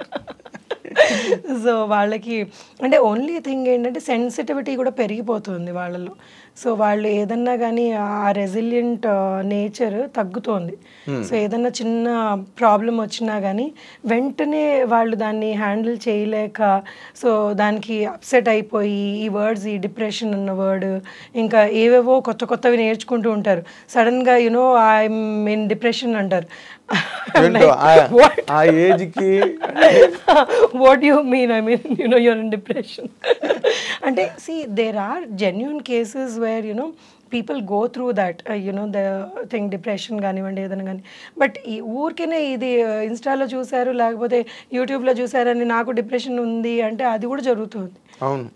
సో వాళ్ళకి అంటే ఓన్లీ థింగ్ ఏంటంటే సెన్సిటివిటీ కూడా పెరిగిపోతుంది వాళ్ళలో. సో వాళ్ళు ఏదన్నా కానీ ఆ రెసిలియంట్ నేచర్ తగ్గుతోంది. సో ఏదన్నా చిన్న ప్రాబ్లం వచ్చినా కానీ వెంటనే వాళ్ళు దాన్ని హ్యాండిల్ చేయలేక సో దానికి అప్సెట్ అయిపోయి ఈ వర్డ్స్ ఈ డిప్రెషన్ అన్న వర్డ్ ఇంకా ఏవేవో కొత్త కొత్తవి నేర్చుకుంటూ ఉంటారు. సడన్గా యునో ఐఎమ్ ఇన్ డిప్రెషన్ అంటారు. ఏంటో ఆ- What? ఆ ఏజ్కి what you mean I mean you know you're in depression అంటే see there are genuine cases where you know people go through that you know the thing depression కానివ్వండి ఏదైనా కానీ బట్ ఈ ఊరికేనే ఇది ఇన్స్టాలో చూశారు లేకపోతే యూట్యూబ్లో చూసారని నాకు డిప్రెషన్ ఉంది అంటే అది కూడా జరుగుతుంది. అవును.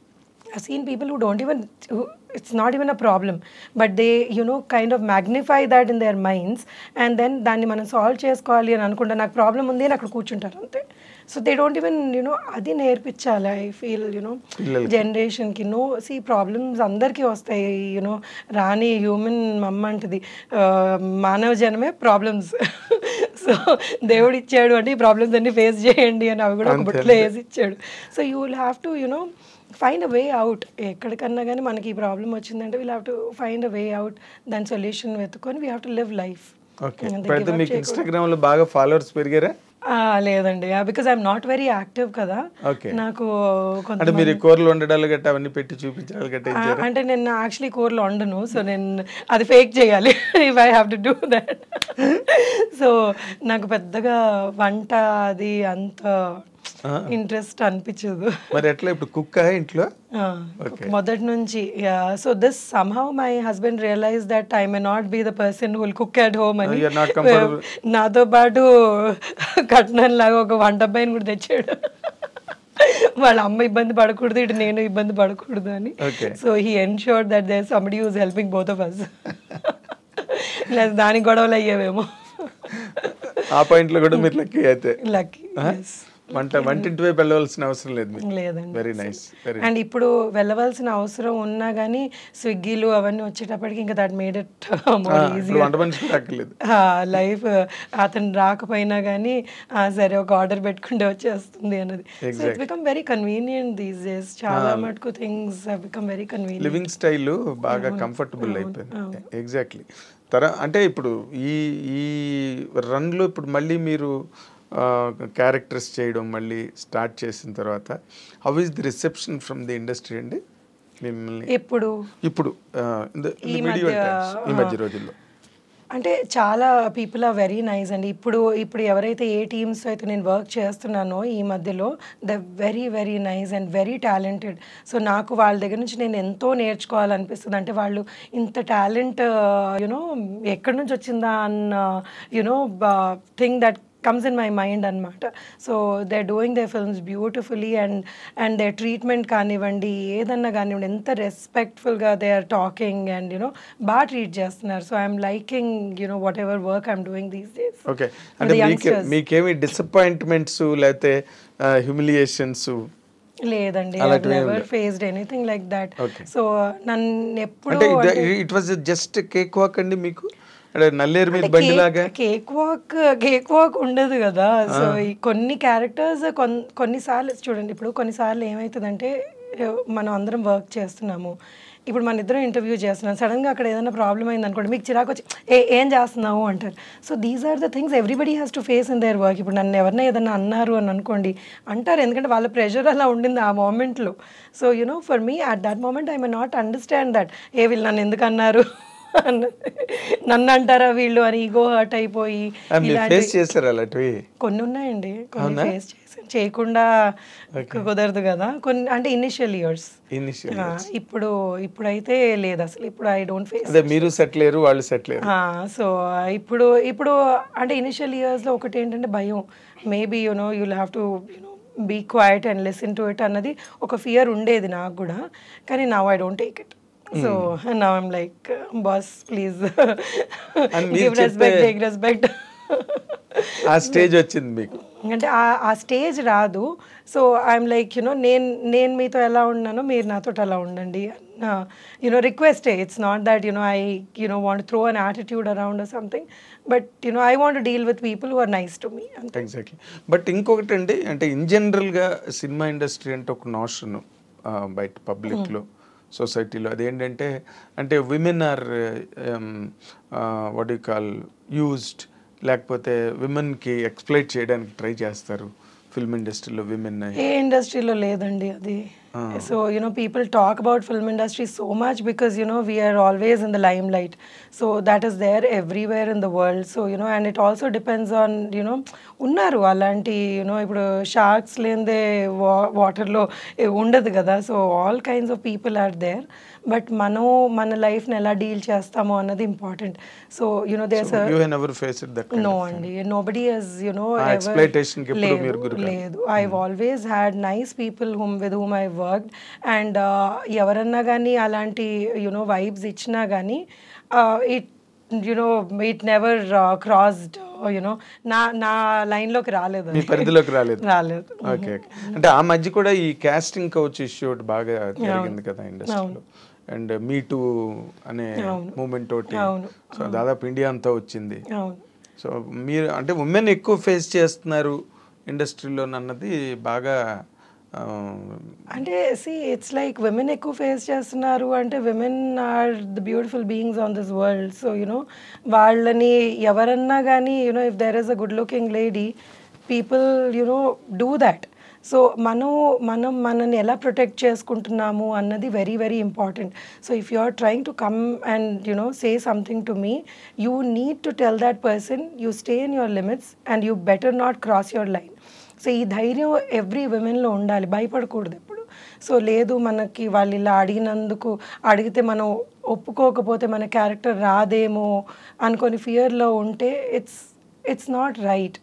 Seen people who don't even, who, it's not even a problem, but they, you know, kind of magnify that in their minds and then దాన్ని మనం సాల్వ్ చేసుకోవాలి అని అనుకుంటా నాకు ప్రాబ్లం ఉంది అని అక్కడ కూర్చుంటారు అంతే. So they don't even you know అది నేర్పించాలి ఐ ఫీల్ యూనో జనరేషన్కి నో సి ప్రాబ్లమ్స్ అందరికీ వస్తాయి యూనో రాని హ్యూమన్ మమ్మ అంటది మానవ జనమే ప్రాబ్లమ్స్ సో దేవుడు ఇచ్చాడు అంటే ఈ ప్రాబ్లమ్స్ అన్ని ఫేస్ చేయండి అని అవి కూడా ఒక బుట్లో వేసి ఇచ్చాడు. So you will have to you know find a way out ఎక్కడికన్నా కానీ మనకి ఈ ప్రాబ్లం వచ్చిందంటే we'll have to find a way out దాని solution వెతుకొని we have to live life మీకు ఇన్స్టాగ్రామ్లో బాగా ఫాలోవర్స్ పెరిగారా? లేదండి. Because I'm not very active కదా. నాకు అంటే మీరు కూరలు వండడాలు గట్ట అవన్నీ పెట్టి చూపించాలి గట్ట అంటే నేను యాక్చువల్లీ కూరలో వండను. సో నేను అది ఫేక్ చేయాలి. If I have to do that so నాకు పెద్దగా వంట అది అంత ఇంట్రెస్ట్ అనిపించదు. మరి ఎట్లా ఇప్పుడు కుక్క ఇంట్లో? మొదటి నుంచి so this somehow my husband realize that I may not be the person who'll cook at home అని. Comfortable. నాతో పాటు కట్నం లాగా ఒక వంట అబ్బాయిని కూడా తెచ్చాడు. వాళ్ళ అమ్మ ఇబ్బంది పడకూడదు ఇటు నేను ఇబ్బంది పడకూడదు అని. So he ensure that there somebody use helping both of us లేదా దానికి గొడవలు అయ్యేవేమో. ఆ పాయింట్లో కూడా మీరు లక్కీ అయితే. లక్కీ వంట వంటింటి వైపు వెళ్ళవలసిన అవసరం లేదు లేదండి. వెరీ నైస్ అండ్ ఇప్పుడు వెళ్ళవలసిన అవసరం ఉన్నా కానీ స్విగ్గీలు అవన్నీ వచ్చేటప్పటికి ఇంకా that made it easy life అతను రాకపోయినా కానీ సరే ఒక ఆర్డర్ పెట్టుకుంటే వచ్చేస్తుంది అన్నది. So it become very convenient these days చాలా మటుకు things become very convenient living style బాగా కంఫర్టబుల్ అయిపోయింది. ఎగ్జాక్ట్లీ తర అంటే ఇప్పుడు ఈ ఈ రన్లో ఇప్పుడు మళ్ళీ మీరు క్యారెక్టర్స్ చేయడం మళ్ళీ స్టార్ట్ చేసిన తర్వాత how is the reception from the industry అండి? మిమ్మల్ని ఇప్పుడు ఇప్పుడు ఈ మధ్య రోజుల్లో. అంటే చాలా పీపుల్ ఆర్ వెరీ నైస్ అండి. ఇప్పుడు ఇప్పుడు ఎవరైతే ఏ టీమ్స్ అయితే నేను వర్క్ చేస్తున్నానో ఈ మధ్యలో the very very nice and very talented so నాకు వాళ్ళ దగ్గర నుంచి నేను ఎంతో నేర్చుకోవాలనిపిస్తుంది. అంటే వాళ్ళు ఇంత టాలెంట్ యునో ఎక్కడి నుంచి వచ్చిందా అన్న you know thing that comes in my mind అనమాట so they doing they films beautifully and and they treatment కానివ్వండి ఏదన్నా కానివ్వండి ఎంత రెస్పెక్ట్ఫుల్గా they are talking and you know బాగా ట్రీట్ చేస్తున్నారు. So I'm liking you know whatever work I'm doing these days okay అంటే మీకే మీకేమి డిసప్పాయింట్మెంట్స్ లేకపోతే హ్యూమిలియేషన్స్ లేదండి. Never. Faced anything like that. So నన్ను ఎప్పుడు it was just cake walk అండి మీకు? అంటే నల్లేరు మీద బండిలాగా కేక్ వాక్ కేక్ వాక్ ఉండదు కదా. సో ఈ కొన్ని క్యారెక్టర్స్ కొన్నిసార్లు చూడండి ఇప్పుడు కొన్నిసార్లు ఏమవుతుందంటే మనం అందరం వర్క్ చేస్తున్నాము. ఇప్పుడు మన ఇద్దరం ఇంటర్వ్యూ చేస్తున్నాం. సడన్గా అక్కడ ఏదైనా ప్రాబ్లం అయింది అనుకోండి మీకు చిరాకు వచ్చి ఏ ఏం చేస్తున్నావు? అంటారు. So these are the things everybody has to face in their work ఇప్పుడు నన్ను ఎవరైనా ఏదైనా అన్నారు అని అనుకోండి అంటారు. ఎందుకంటే వాళ్ళ ప్రెషర్ అలా ఉండింది ఆ మూమెంట్లో so you know for me at that moment I may not understand that ఏ వీళ్ళు నన్ను ఎందుకు అన్నారు. నన్ను అంటారా వీళ్ళు? అని ఈగో హర్ట్ అయిపోయి ఫేస్ చేశారు అలాంటివి? కొన్ని ఉన్నాయండి. కొన్ని ఫేస్ చేయకుండా కుదరదు కదా. కొన్ని అంటే ఇనిషియల్ ఇయర్స్ ఇనిషియల్ ఇప్పుడు ఇప్పుడైతే లేదు అసలు. ఇప్పుడు ఐ డోంట్ ఫేస్ అదే మీరు సెట్ లేరు వాళ్ళు సెట్ లేరు. సో ఇప్పుడు ఇప్పుడు అంటే ఇనిషియల్ ఇయర్స్లో ఒకటి ఏంటంటే భయం. Maybe you know you'll have to you know be quiet and listen to it అన్నది ఒక ఫియర్ ఉండేది నాకు కూడా. కానీ now I don't take it so now I'm like boss please give respect చెప్పే- టేక్ రెస్పెక్ట్ ఆ స్టేజ్ వచ్చింది మీకు. అంటే ఆ ఆ స్టేజ్ రాదు. సో ఐఎమ్ లైక్ యునో నేను నేను మీతో ఎలా ఉన్నానో మీరు నాతో అలా ఉండండి. You know request it's not that you know I you know want throw an attitude around something but you know I want deal with people who are nice to me అంతే. ఎగ్జాక్ట్లీ బట్ ఇంకొకటి అండి అంటే ఇన్ జనరల్గా సినిమా ఇండస్ట్రీ అంటే ఒక నోషన్ బయట పబ్లిక్లో సొసైటీలో. అదేంటంటే అంటే women are what you call used లేకపోతే విమెన్కి ఎక్స్ప్లైట్ చేయడానికి ట్రై చేస్తారు. ఫిల్మ్ ఇండస్ట్రీలో విమెన్ ఏ ఇండస్ట్రీలో లేదండి అది. So you know people talk about film industry so much because you know we're always in the lime light so that is there everywhere in the world so you know and it also depends on you know ఉన్నారు అలాంటి యునో ఇప్పుడు షార్క్స్ లేనిదే వా వాటర్లో ఉండదు కదా. So all kinds of people are there but మనం మన లైఫ్ని ఎలా డీల్ చేస్తామో అన్నది important. So you know there you whenever face it that no అండి. Nobody has you know exploitation కి ఎప్పుడు మీరు గురి కాలేదు. లేదు I always had nice people whom with whom I work and ఎవరన్నా కానీ అలాంటి యునో వైబ్స్ ఇచ్చినా కానీ it you know it never crossed you know నా నా లైన్లోకి రాలేదు మీ. పరిధిలోకి రాలేదు. రాలేదు. ఓకే ఓకే అంటే ఆ మధ్య కూడా ఈ కాస్టింగ్ కౌచ్ ఇష్యూ బాగా జరిగింది కదా ఇండస్ట్రీలో. అండ్ మీ టూ అనే మూమెంట్ ఒకటి అవును. సో దాదాపు ఇండియా అంతా వచ్చింది. సో మీరు అంటే ఉమెన్ ఎక్కువ ఫేస్ చేస్తున్నారు ఇండస్ట్రీలో అన్నది బాగా అంటే సి ఇట్స్ లైక్ విమెన్ ఎక్కువ ఫేస్ చేస్తున్నారు అంటే women are the beautiful beings on this world so you know వాళ్ళని ఎవరన్నా కానీ you know if there is a good looking lady people you know do that so మనం మనం మనని ఎలా ప్రొటెక్ట్ చేసుకుంటున్నాము అన్నది very very important. So if you are trying to come and you know say something to me you need to tell that person you stay in your limits and you better not cross your line. So ఈ ధైర్యం ఎవ్రీ విమెన్లో ఉండాలి భయపడకూడదు ఎప్పుడు. సో లేదు మనకి వాళ్ళు ఇలా అడిగినందుకు అడిగితే మనం ఒప్పుకోకపోతే మన క్యారెక్టర్ రాదేమో అనుకొని ఫియర్లో ఉంటే it's it's not right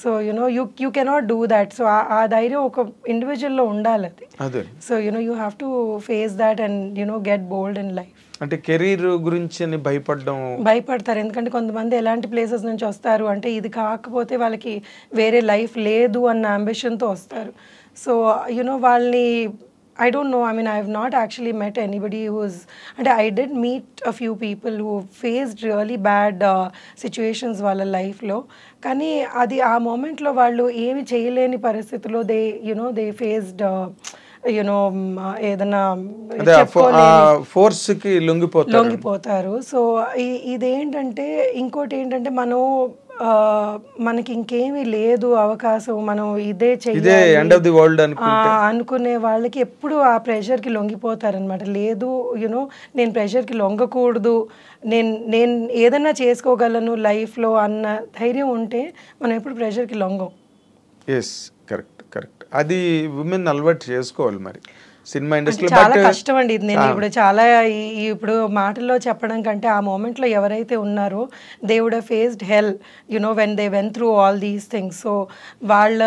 so you know you you cannot do that so ఆ ధైర్యం ఒక ఇండివిజువల్లో ఉండాలి అది. So you know you have to face that and you know get bold in life అంటే కెరీర్ గురించి భయపడడం భయపడతారు. ఎందుకంటే కొంతమంది ఎలాంటి ప్లేసెస్ నుంచి వస్తారు అంటే ఇది కాకపోతే వాళ్ళకి వేరే లైఫ్ లేదు అన్న అంబిషన్తో వస్తారు. సో యునో వాళ్ళని I don't know I mean I have not actually met anybody whose అంటే I didn't meet a few people who faced really bad situations వాళ్ళ లైఫ్లో కానీ అది ఆ మూమెంట్లో వాళ్ళు ఏమి చేయలేని పరిస్థితిలో they you know they faced you know ఏదైనా అదే చెప్పుకోలేని ఫోర్స్కి లొంగిపోతారు. లొంగిపోతారు. సో ఇదేంటంటే ఇంకోటి ఏంటంటే మనం మనకి ఇంకేమీ లేదు అవకాశం మనం ఇదే ఇదే చెయ్యాలి ఎండ్ ఆఫ్ ది వరల్డ్ ఆ, అనుకుంటే అనుకునే వాళ్ళకి ఎప్పుడు ఆ ప్రెషర్కి లొంగిపోతారనమాట లేదు యూనో నేను ప్రెషర్కి లొంగకూడదు. నేను నేను ఏదైనా చేసుకోగలను లైఫ్లో అన్న ధైర్యం ఉంటే మనం ఎప్పుడు ప్రెషర్కి లొంగం. ఎస్ కరెక్ట్ కరెక్ట్ అది ఉమెన్ అలవాటు చేసుకోవాలి మరి. సినిమా అంటే ఇండస్ట్రీలో చాలా కష్టం అండి ఇది. నేను ఇప్పుడు చాలా ఇప్పుడు మాటల్లో చెప్పడం కంటే ఆ మూమెంట్లో ఎవరైతే ఉన్నారో they would faced hell you know when they went through all these things so వాళ్ళ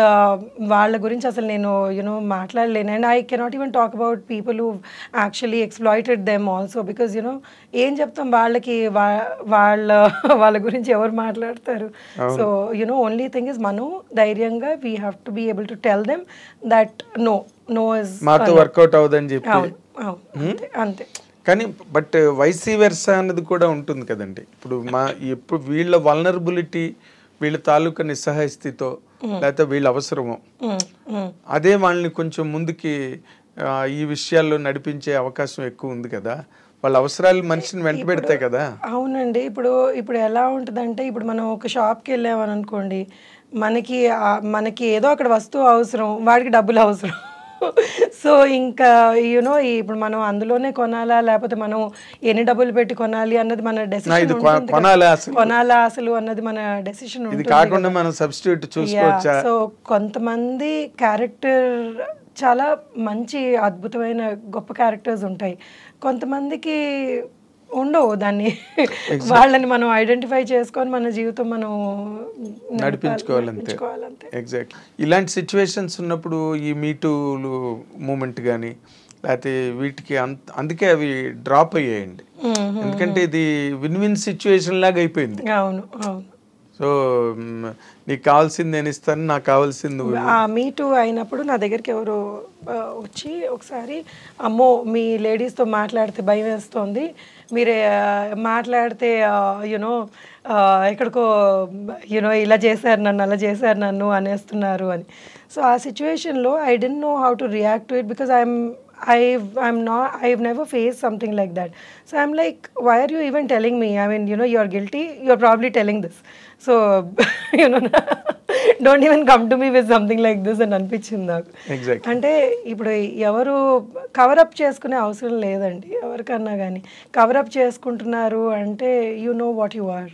వాళ్ళ గురించి అసలు నేను యునో మాట్లాడలేను. And I cannot even talk about people who actually exploited them also because you know ఏం చెప్తాం వాళ్ళకి? వాళ్ళ వాళ్ళ గురించి ఎవరు మాట్లాడతారు? So you know only thing is మనం ధైర్యంగా we have to be able to tell them that no మాతో వర్కౌట్ అవ్వదని చెప్పి. అంతే కానీ బట్ వైసీ వెర్సా అన్నది కూడా ఉంటుంది కదండి. ఇప్పుడు మా ఎప్పుడు వీళ్ళ వల్నరబిలిటీ వీళ్ళ తాలూకా నిస్సహాయ స్థితితో లేకపోతే వీళ్ళ అవసరమో. అదే వాళ్ళని కొంచెం ముందుకి ఈ విషయాల్లో నడిపించే అవకాశం ఎక్కువ ఉంది కదా. వాళ్ళ అవసరాలు మనిషిని వెంట పెడతాయి కదా. అవునండి. ఇప్పుడు ఇప్పుడు ఎలా ఉంటుందంటే ఇప్పుడు మనం ఒక షాప్కి వెళ్ళామని అనుకోండి మనకి మనకి ఏదో అక్కడ వస్తువు అవసరం వాడికి డబ్బులు అవసరం. సో ఇంకా యూనో ఇప్పుడు మనం అందులోనే కొనాలా? లేకపోతే మనం ఎన్ని డబ్బులు పెట్టి కొనాలి అన్నది మన డెసిషన్ కొనాలా అసలు? కొనాలా అసలు అన్నది మన డెసిషన్ ఇది కాకుండా మనం సబ్స్టిట్యూట్ చూసుకోవచ్చా? సో కొంతమంది క్యారెక్టర్ చాలా మంచి అద్భుతమైన గొప్ప క్యారెక్టర్స్ ఉంటాయి. కొంతమందికి ఉండవు దాన్ని. వాళ్ళని మనం ఐడెంటిఫై చేసుకొని మన జీవితం మనం నడిపించుకోవాలంతే. ఎగ్జాక్ట్ ఇలాంటి సిచ్యువేషన్స్ ఉన్నప్పుడు ఈ మీటూలు మూమెంట్ కానీ లేకపోతే వీటికి అందుకే అవి డ్రాప్ అయ్యాయండి. ఎందుకంటే ఇది విన్ విన్ సిచ్యువేషన్ లాగా అయిపోయింది. అవును అవును. సో నీకు కావాల్సింది నేను ఇస్తాను నాకు కావాల్సింది మీ టూ అయినప్పుడు నా దగ్గరికి ఎవరు వచ్చి ఒకసారి అమ్మో మీ లేడీస్తో మాట్లాడితే భయం వేస్తుంది మీరు మాట్లాడితే యునో ఎక్కడికో యునో ఇలా చేశారు నన్ను అలా చేశారు నన్ను అనేస్తున్నారు అని సో ఆ సిచ్యువేషన్లో I didn't know how to react to it because I'm I I'm not I've never faced something like that. So I'm like, why are you even telling me? I mean, you know, you're guilty. You're probably telling this. You know, don't even come to me with something like this అని అనిపించింది నాకు. అంటే ఇప్పుడు ఎవరు కవరప్ చేసుకునే అవసరం లేదండి. ఎవరికన్నా కానీ కవరప్ చేసుకుంటున్నారు అంటే you know what you are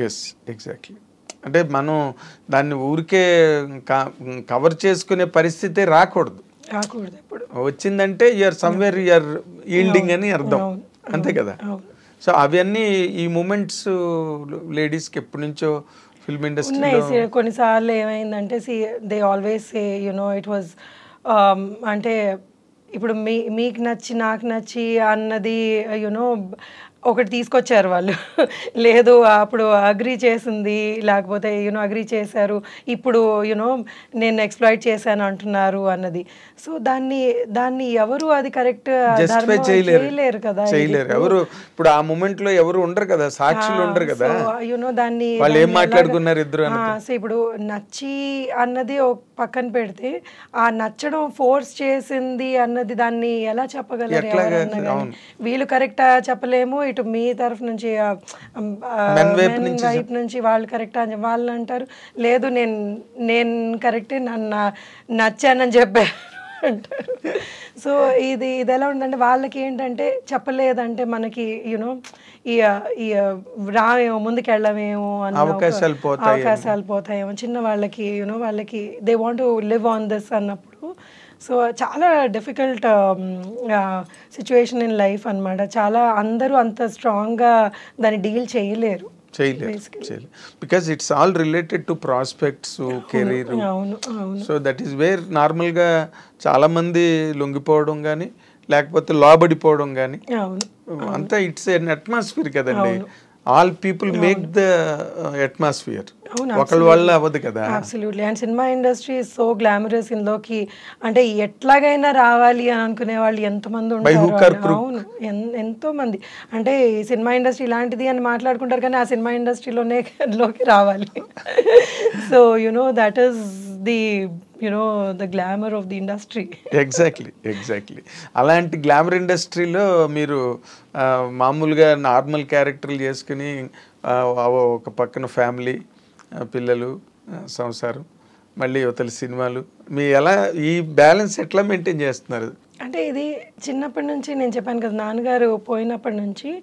yes exactly అంటే మనం దాన్ని ఊరికే కవర్ చేసుకునే పరిస్థితి రాకూడదు. రాకూడదు ఎప్పుడు. వచ్చిందంటే యూఆర్ సమ్వేర్ యూఆర్ ఈల్డింగ్ అని అర్థం. అంతే కదా. సో అవన్నీ ఈ మూమెంట్స్ లేడీస్కి ఎప్పటి నుంచో ఫిల్మ్ ఇండస్ట్రీ కొన్నిసార్లు ఏమైందంటే see they always say you know it was అంటే ఇప్పుడు మీ మీకు నచ్చి నాకు నచ్చి అన్నది యునో ఒకటి తీసుకొచ్చారు వాళ్ళు. లేదు అప్పుడు అగ్రి చేసింది లేకపోతే యూనో అగ్రి చేశారు ఇప్పుడు యూనో నేను ఎక్స్ప్లాయిట్ చేశాను అంటున్నారు అన్నది. సో దాన్ని దాన్ని ఎవరు అది కరెక్ట్ చేయలేరు. కదా చేయలేరు. ఎవరు ఇప్పుడు ఆ మూమెంట్లో ఎవరు ఉండరు కదా సాక్షులు ఉండరు కదా. యూనో దాన్ని వాళ్ళు ఏం మాట్లాడుకున్నారు ఇద్దరు సో ఇప్పుడు నచ్చి అన్నది ఒక పక్కన పెడితే ఆ నచ్చడం ఫోర్స్ చేసింది అన్నది దాన్ని ఎలా చెప్పగలరు. వీళ్ళు కరెక్టా చెప్పలేము ఇటు మీ తరఫు నుంచి వైపు నుంచి వాళ్ళు కరెక్టా అని వాళ్ళు అంటారు. లేదు నేను నేను కరెక్టే నన్ను నచ్చానని చెప్పారు అంటారు. సో ఇది ఇది ఎలా ఉందంటే వాళ్ళకి ఏంటంటే చెప్పలేదంటే మనకి యూనో ఈ ఈ రామేమో ముందుకెళ్ళమేమో అన్న అవకాశాలు పోతాయేమో. చిన్న వాళ్ళకి యూనో వాళ్ళకి they want live on this అన్నప్పుడు సో చాలా డిఫికల్ట్ సిచ్యువేషన్ ఇన్ లైఫ్ అన్నమాట. చాలా అందరూ అంత స్ట్రాంగ్గా దాన్ని డీల్ చేయలేరు. చేయలేరు చేయలేరు. Because it's all related to prospects career so that is where నార్మల్గా చాలా మంది లొంగిపోవడం కానీ లేకపోతే లోబడిపోవడం కానీ అవును అంతా ఇట్స్ ఎన్ అట్మాస్ఫియర్ కదండి. All people make the atmosphere ఒకళ్ళ వల్ల అవ్వదు కదా. Absolutely and cinema industry so glamorous ఇందులోకి అంటే ఎట్లాగైనా రావాలి అని అనుకునే వాళ్ళు ఎంతమంది ఉంటారు. అవును. ఎంతో మంది అంటే సినిమా ఇండస్ట్రీ ఇలాంటిది అని మాట్లాడుకుంటారు కానీ ఆ సినిమా ఇండస్ట్రీలోనే లోకి రావాలి. So you know that is the you know the glamour of the industry exactly exactly అలాంటి గ్లామర్ ఇండస్ట్రీలో మీరు మామూలుగా నార్మల్ క్యారెక్టర్లు చేసుకుని ఒక పక్కన ఫ్యామిలీ పిల్లలు సంసారం మళ్ళీ యువతల సినిమాలు. మీ ఎలా ఈ బ్యాలెన్స్ ఎట్లా మెయింటైన్ చేస్తున్నారు? అంటే ఇది చిన్నప్పటి నుంచి నేను చెప్పాను కదా నాన్నగారు పోయినప్పటి నుంచి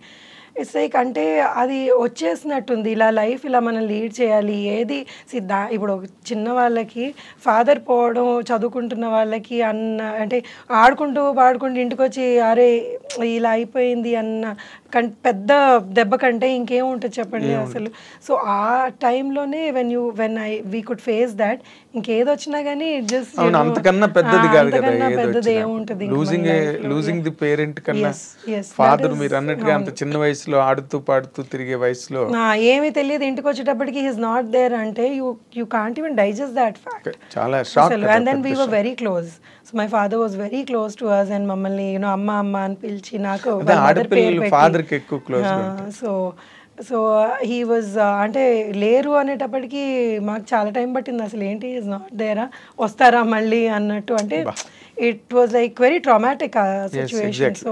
ఇట్స్ లైక్ అంటే అది వచ్చేసినట్టుంది. ఇలా లైఫ్ ఇలా మనం లీడ్ చేయాలి. ఏది సిద్ధా ఇప్పుడు ఒక చిన్న వాళ్ళకి ఫాదర్ పోవడం చదువుకుంటున్న వాళ్ళకి అన్న అంటే ఆడుకుంటూ పాడుకుంటూ ఇంటికి వచ్చి అరే ఇలా అయిపోయింది అన్న పెద్ద దెబ్బ కంటే ఇంకేం ఉంటుంది చెప్పండి అసలు. సో ఆ టైంలోనే when you when I we could face that ఇంకేది వచ్చినా కానీ జస్ట్ అంతకన్నా పెద్దది కాదు కదా పెద్దది. ఏముంటుంది లూజింగ్ లూజింగ్ ది పేరెంట్ కన్నా ఫాదర్ మీరు అన్నట్టుగా అంత చిన్న వయసులో ఆడుతూ పాడుతూ తిరిగే వయసులో ఏమీ తెలియదు. ఇంటికి వచ్చేటప్పటికి హీస్ నాట్ దేర్ అంటే you you can't even digest that fact చాలా shock and then we were very close so my father was very close to us and మమ్మల్ని యూనో అమ్మ అమ్మ అని పిలిచి నాకు సో సో హీ వాజ్ అంటే లేరు అనేటప్పటికి మాకు చాలా టైం పట్టింది. అసలు ఏంటి ఈజ్ నాట్ దేరా వస్తారా మళ్ళీ అన్నట్టు అంటే it was like very traumatic situation. So.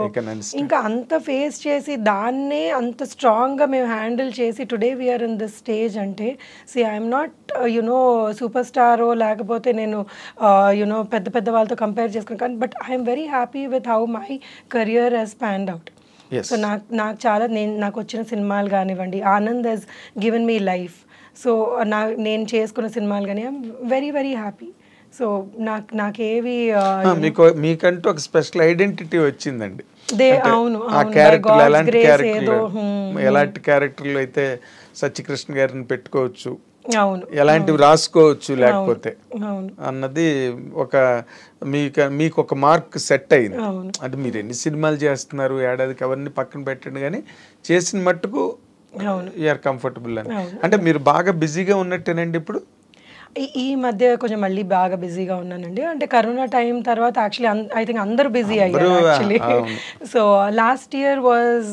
ఇంకా అంత ఫేస్ చేసి దాన్నే అంత స్ట్రాంగ్గా మేము హ్యాండిల్ చేసి today we're in this stage అంటే see I'm not you know super స్టారో లేకపోతే నేను యునో పెద్ద పెద్ద వాళ్ళతో కంపేర్ చేసుకుని కానీ but I'm very happy with how my career has panned out. So నాకు నాకు చాలా నేను నాకు వచ్చిన సినిమాలు కానివ్వండి Anand has given me life so నా నేను చేసుకున్న సినిమాలు కానీ I'm very very happy so నాకు నాకేవి మీకు మీకంటూ ఒక స్పెషల్ ఐడెంటిటీ వచ్చిందండి. అవును ఆ క్యారెక్టర్ ఎలాంటి grace క్యారెక్టర్ ఏదో hmm, ఎలాంటి క్యారెక్టర్లు అయితే సత్యకృష్ణ గారిని పెట్టుకోవచ్చు. అవును ఎలాంటివి రాసుకోవచ్చు లేకపోతే. అన్నది ఒక మీకు మీకు ఒక మార్క్ సెట్ అయింది. అంటే మీరు ఎన్ని సినిమాలు చేస్తున్నారు ఏడాదికి అవన్నీ పక్కన పెట్టండి కానీ చేసిన మట్టుకు. యూఆర్ కంఫర్టబుల్ అని. అంటే మీరు బాగా బిజీగా ఉన్నట్టేనండి ఇప్పుడు? ఈ మధ్య కొంచెం మళ్ళీ బాగా బిజీగా ఉన్నానండి. అంటే కరోనా టైం తర్వాత యాక్చువల్లీ ఐ థింక్ అందరూ బిజీ అయ్యారు actually. So last year was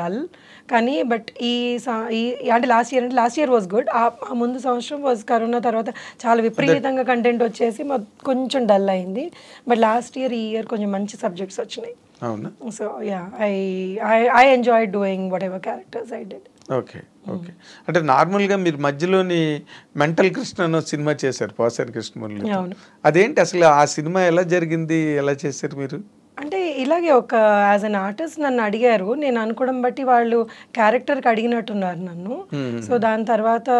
lull కానీ బట్ ఈ ఈ అంటే లాస్ట్ ఇయర్ అంటే లాస్ట్ ఇయర్ వాజ్ గుడ్ ఆ ముందు సంవత్సరం వాజ్ కరోనా తర్వాత చాలా విపరీతంగా కంటెంట్ వచ్చేసి కొంచెం డల్ అయింది. బట్ లాస్ట్ ఇయర్ ఈ ఇయర్ కొంచెం మంచి సబ్జెక్ట్స్ వచ్చినాయి. అవునా? So yeah I I I enjoy doing whatever characters I did okay okay. అంటే నార్మల్గా మీరు మధ్యలోని మెంటల్ కృష్ణ అనే సినిమా చేశారు పోసారి కృష్ణమురళి అవును. అదేంటి అసలు ఆ సినిమా ఎలా జరిగింది ఎలా చేశారు మీరు? అంటే ఇలాగే ఒక యాజ్ అన్ ఆర్టిస్ట్ నన్ను అడిగారు నేను అనుకోవడం బట్టి వాళ్ళు క్యారెక్టర్కి అడిగినట్టున్నారు నన్ను. సో దాని తర్వాత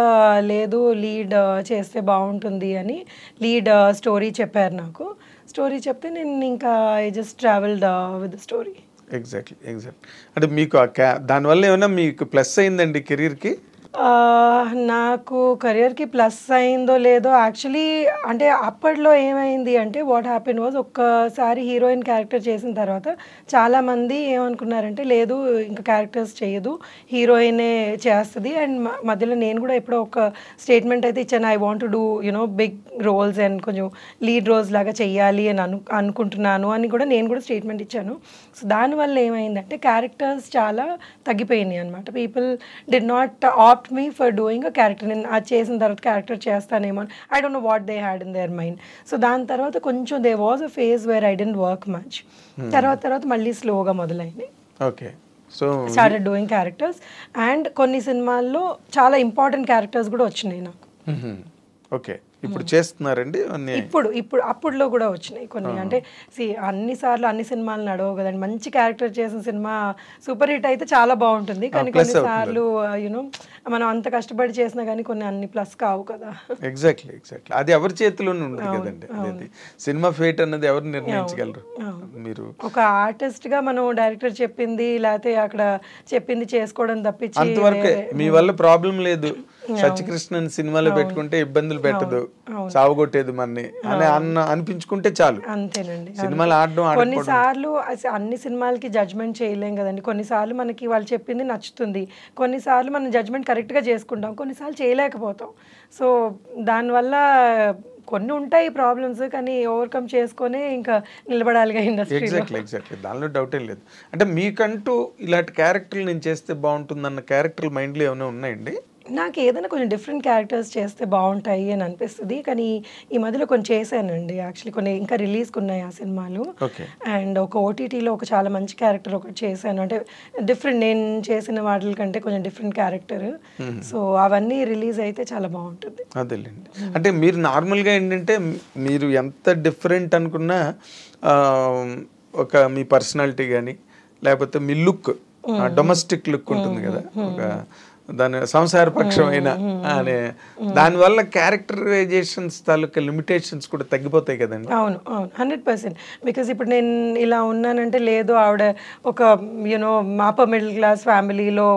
లేదు లీడ్ చేస్తే బాగుంటుంది అని లీడ్ స్టోరీ చెప్పారు నాకు. స్టోరీ చెప్తే నేను ఇంకా I just travelled with the story exactly exact అంటే మీకు ఆ క్యా దానివల్ల ఏమైనా మీకు ప్లస్ అయిందండి కెరీర్కి? నాకు కెరియర్కి ప్లస్ అయిందో లేదో యాక్చువల్లీ అంటే అప్పట్లో ఏమైంది అంటే వాట్ హ్యాపెన్ వాజ్ ఒక్కసారి హీరోయిన్ క్యారెక్టర్ చేసిన తర్వాత చాలామంది ఏమనుకున్నారంటే లేదు ఇంకా క్యారెక్టర్స్ చేయదు హీరోయినే చేస్తుంది. అండ్ మధ్యలో నేను కూడా ఎప్పుడో ఒక స్టేట్మెంట్ అయితే ఇచ్చాను I want do you know big roles and కొంచెం లీడ్ రోల్స్ లాగా చెయ్యాలి అని అను అనుకుంటున్నాను అని కూడా నేను కూడా స్టేట్మెంట్ ఇచ్చాను. సో దానివల్ల ఏమైందంటే క్యారెక్టర్స్ చాలా తగ్గిపోయినాయి అనమాట people did not op opt me for doing a character నేను అది చేసిన తర్వాత character చేస్తానేమో I don't know what they had in their mind so దాని తర్వాత కొంచెం they was a phase where I didn't work much తర్వాత తర్వాత మళ్ళీ స్లోగా మొదలైంది. Okay so started doing characters and కొన్ని సినిమాల్లో చాలా ఇంపార్టెంట్ క్యారెక్టర్స్ కూడా వచ్చినాయి నాకు. ఓకే ఇప్పుడు చేస్తున్నారండి అన్ని. ఇప్పుడు ఇప్పుడు అప్పుడులో కూడా వచ్చినాయి కొన్ని. అంటే సి అన్ని సార్లు అన్ని సినిమాలు నడవు కదండి. మంచి క్యారెక్టర్ చేసిన సినిమా సూపర్ హిట్ అయితే చాలా బాగుంటుంది. కానీ plus కొన్ని అవుతుంది. సార్లు యూనో మనం అంత కష్టపడి చేసినా కానీ కొన్ని అన్ని ప్లస్ కావు కదా. ఎగ్జాక్ట్లీ ఎగ్జాక్ట్లీ అది ఎవరి చేతిలోనే ఉండదు కదండి. సినిమా ఫేట్ అన్నది ఎవరు నిర్ణయించగలరు? మీరు. ఒక ఆర్టిస్ట్గా మనం డైరెక్టర్ చెప్పింది లేకపోతే అక్కడ చెప్పింది చేసుకోవడం తప్పించి అంతవరకే మీ వల్ల ప్రాబ్లం లేదు. సత్యకృష్ణన్ సినిమాలో పెట్టుకుంటే ఇబ్బందులు పెట్టదు. సావగొట్టేది మనని అని అన్న అనిపించుకుంటే చాలు. అంతేనండి. సినిమాలు ఆడడం కొన్నిసార్లు అన్ని సినిమాలకి జడ్జ్మెంట్ చేయలేం కదండి. కొన్నిసార్లు మనకి వాళ్ళు చెప్పింది నచ్చుతుంది. కొన్నిసార్లు మనం జడ్జ్మెంట్ కరెక్ట్గా చేసుకుంటాం. కొన్నిసార్లు చేయలేకపోతాం. సో దానివల్ల కొన్ని ఉంటాయి ప్రాబ్లమ్స్ కానీ ఓవర్కమ్ చేసుకొని ఇంకా నిలబడాలిగా ఇండస్ట్రీలో ఎగ్జాక్ట్లీ ఎగ్జాక్ట్లీ దానిలో డౌట్ ఏం లేదు. అంటే మీకంటూ ఇలాంటి క్యారెక్టర్లు నేను చేస్తే బాగుంటుందన్న క్యారెక్టర్లు మైండ్లో ఏమైనా ఉన్నాయండి? నాకు ఏదైనా కొంచెం డిఫరెంట్ క్యారెక్టర్స్ చేస్తే బాగుంటాయి అని అనిపిస్తుంది. కానీ ఈ మధ్యలో కొన్ని చేశానండి. యాక్చువల్లీ కొన్ని ఇంకా రిలీజ్కి ఉన్నాయి ఆ సినిమాలు. అండ్ ఒక ఓటీటీలో ఒక చాలా మంచి క్యారెక్టర్ ఒకటి చేశాను. అంటే డిఫరెంట్ నేను చేసిన వాటి కంటే కొంచెం డిఫరెంట్ క్యారెక్టర్ సో అవన్నీ రిలీజ్ అయితే చాలా బాగుంటుంది. అదేలేండి. అంటే మీరు నార్మల్గా ఏంటంటే మీరు ఎంత డిఫరెంట్ అనుకున్నా ఒక మీ పర్సనాలిటీ కానీ లేకపోతే మీ లుక్ డొమెస్టిక్ లుక్ ఉంటుంది కదా. ఒక దాని సంసారపక్షమైన అనే దానివల్ల క్యారెక్టరైజేషన్స్ తాలూకా లిమిటేషన్స్ కూడా తగ్గిపోతాయి కదండి. అవును అవును. Hundred percent. బికాస్ ఇప్పుడు నేను ఇలా ఉన్నానంటే లేదు ఆవిడ ఒక యూనో మాప మిడిల్ క్లాస్ ఫ్యామిలీలో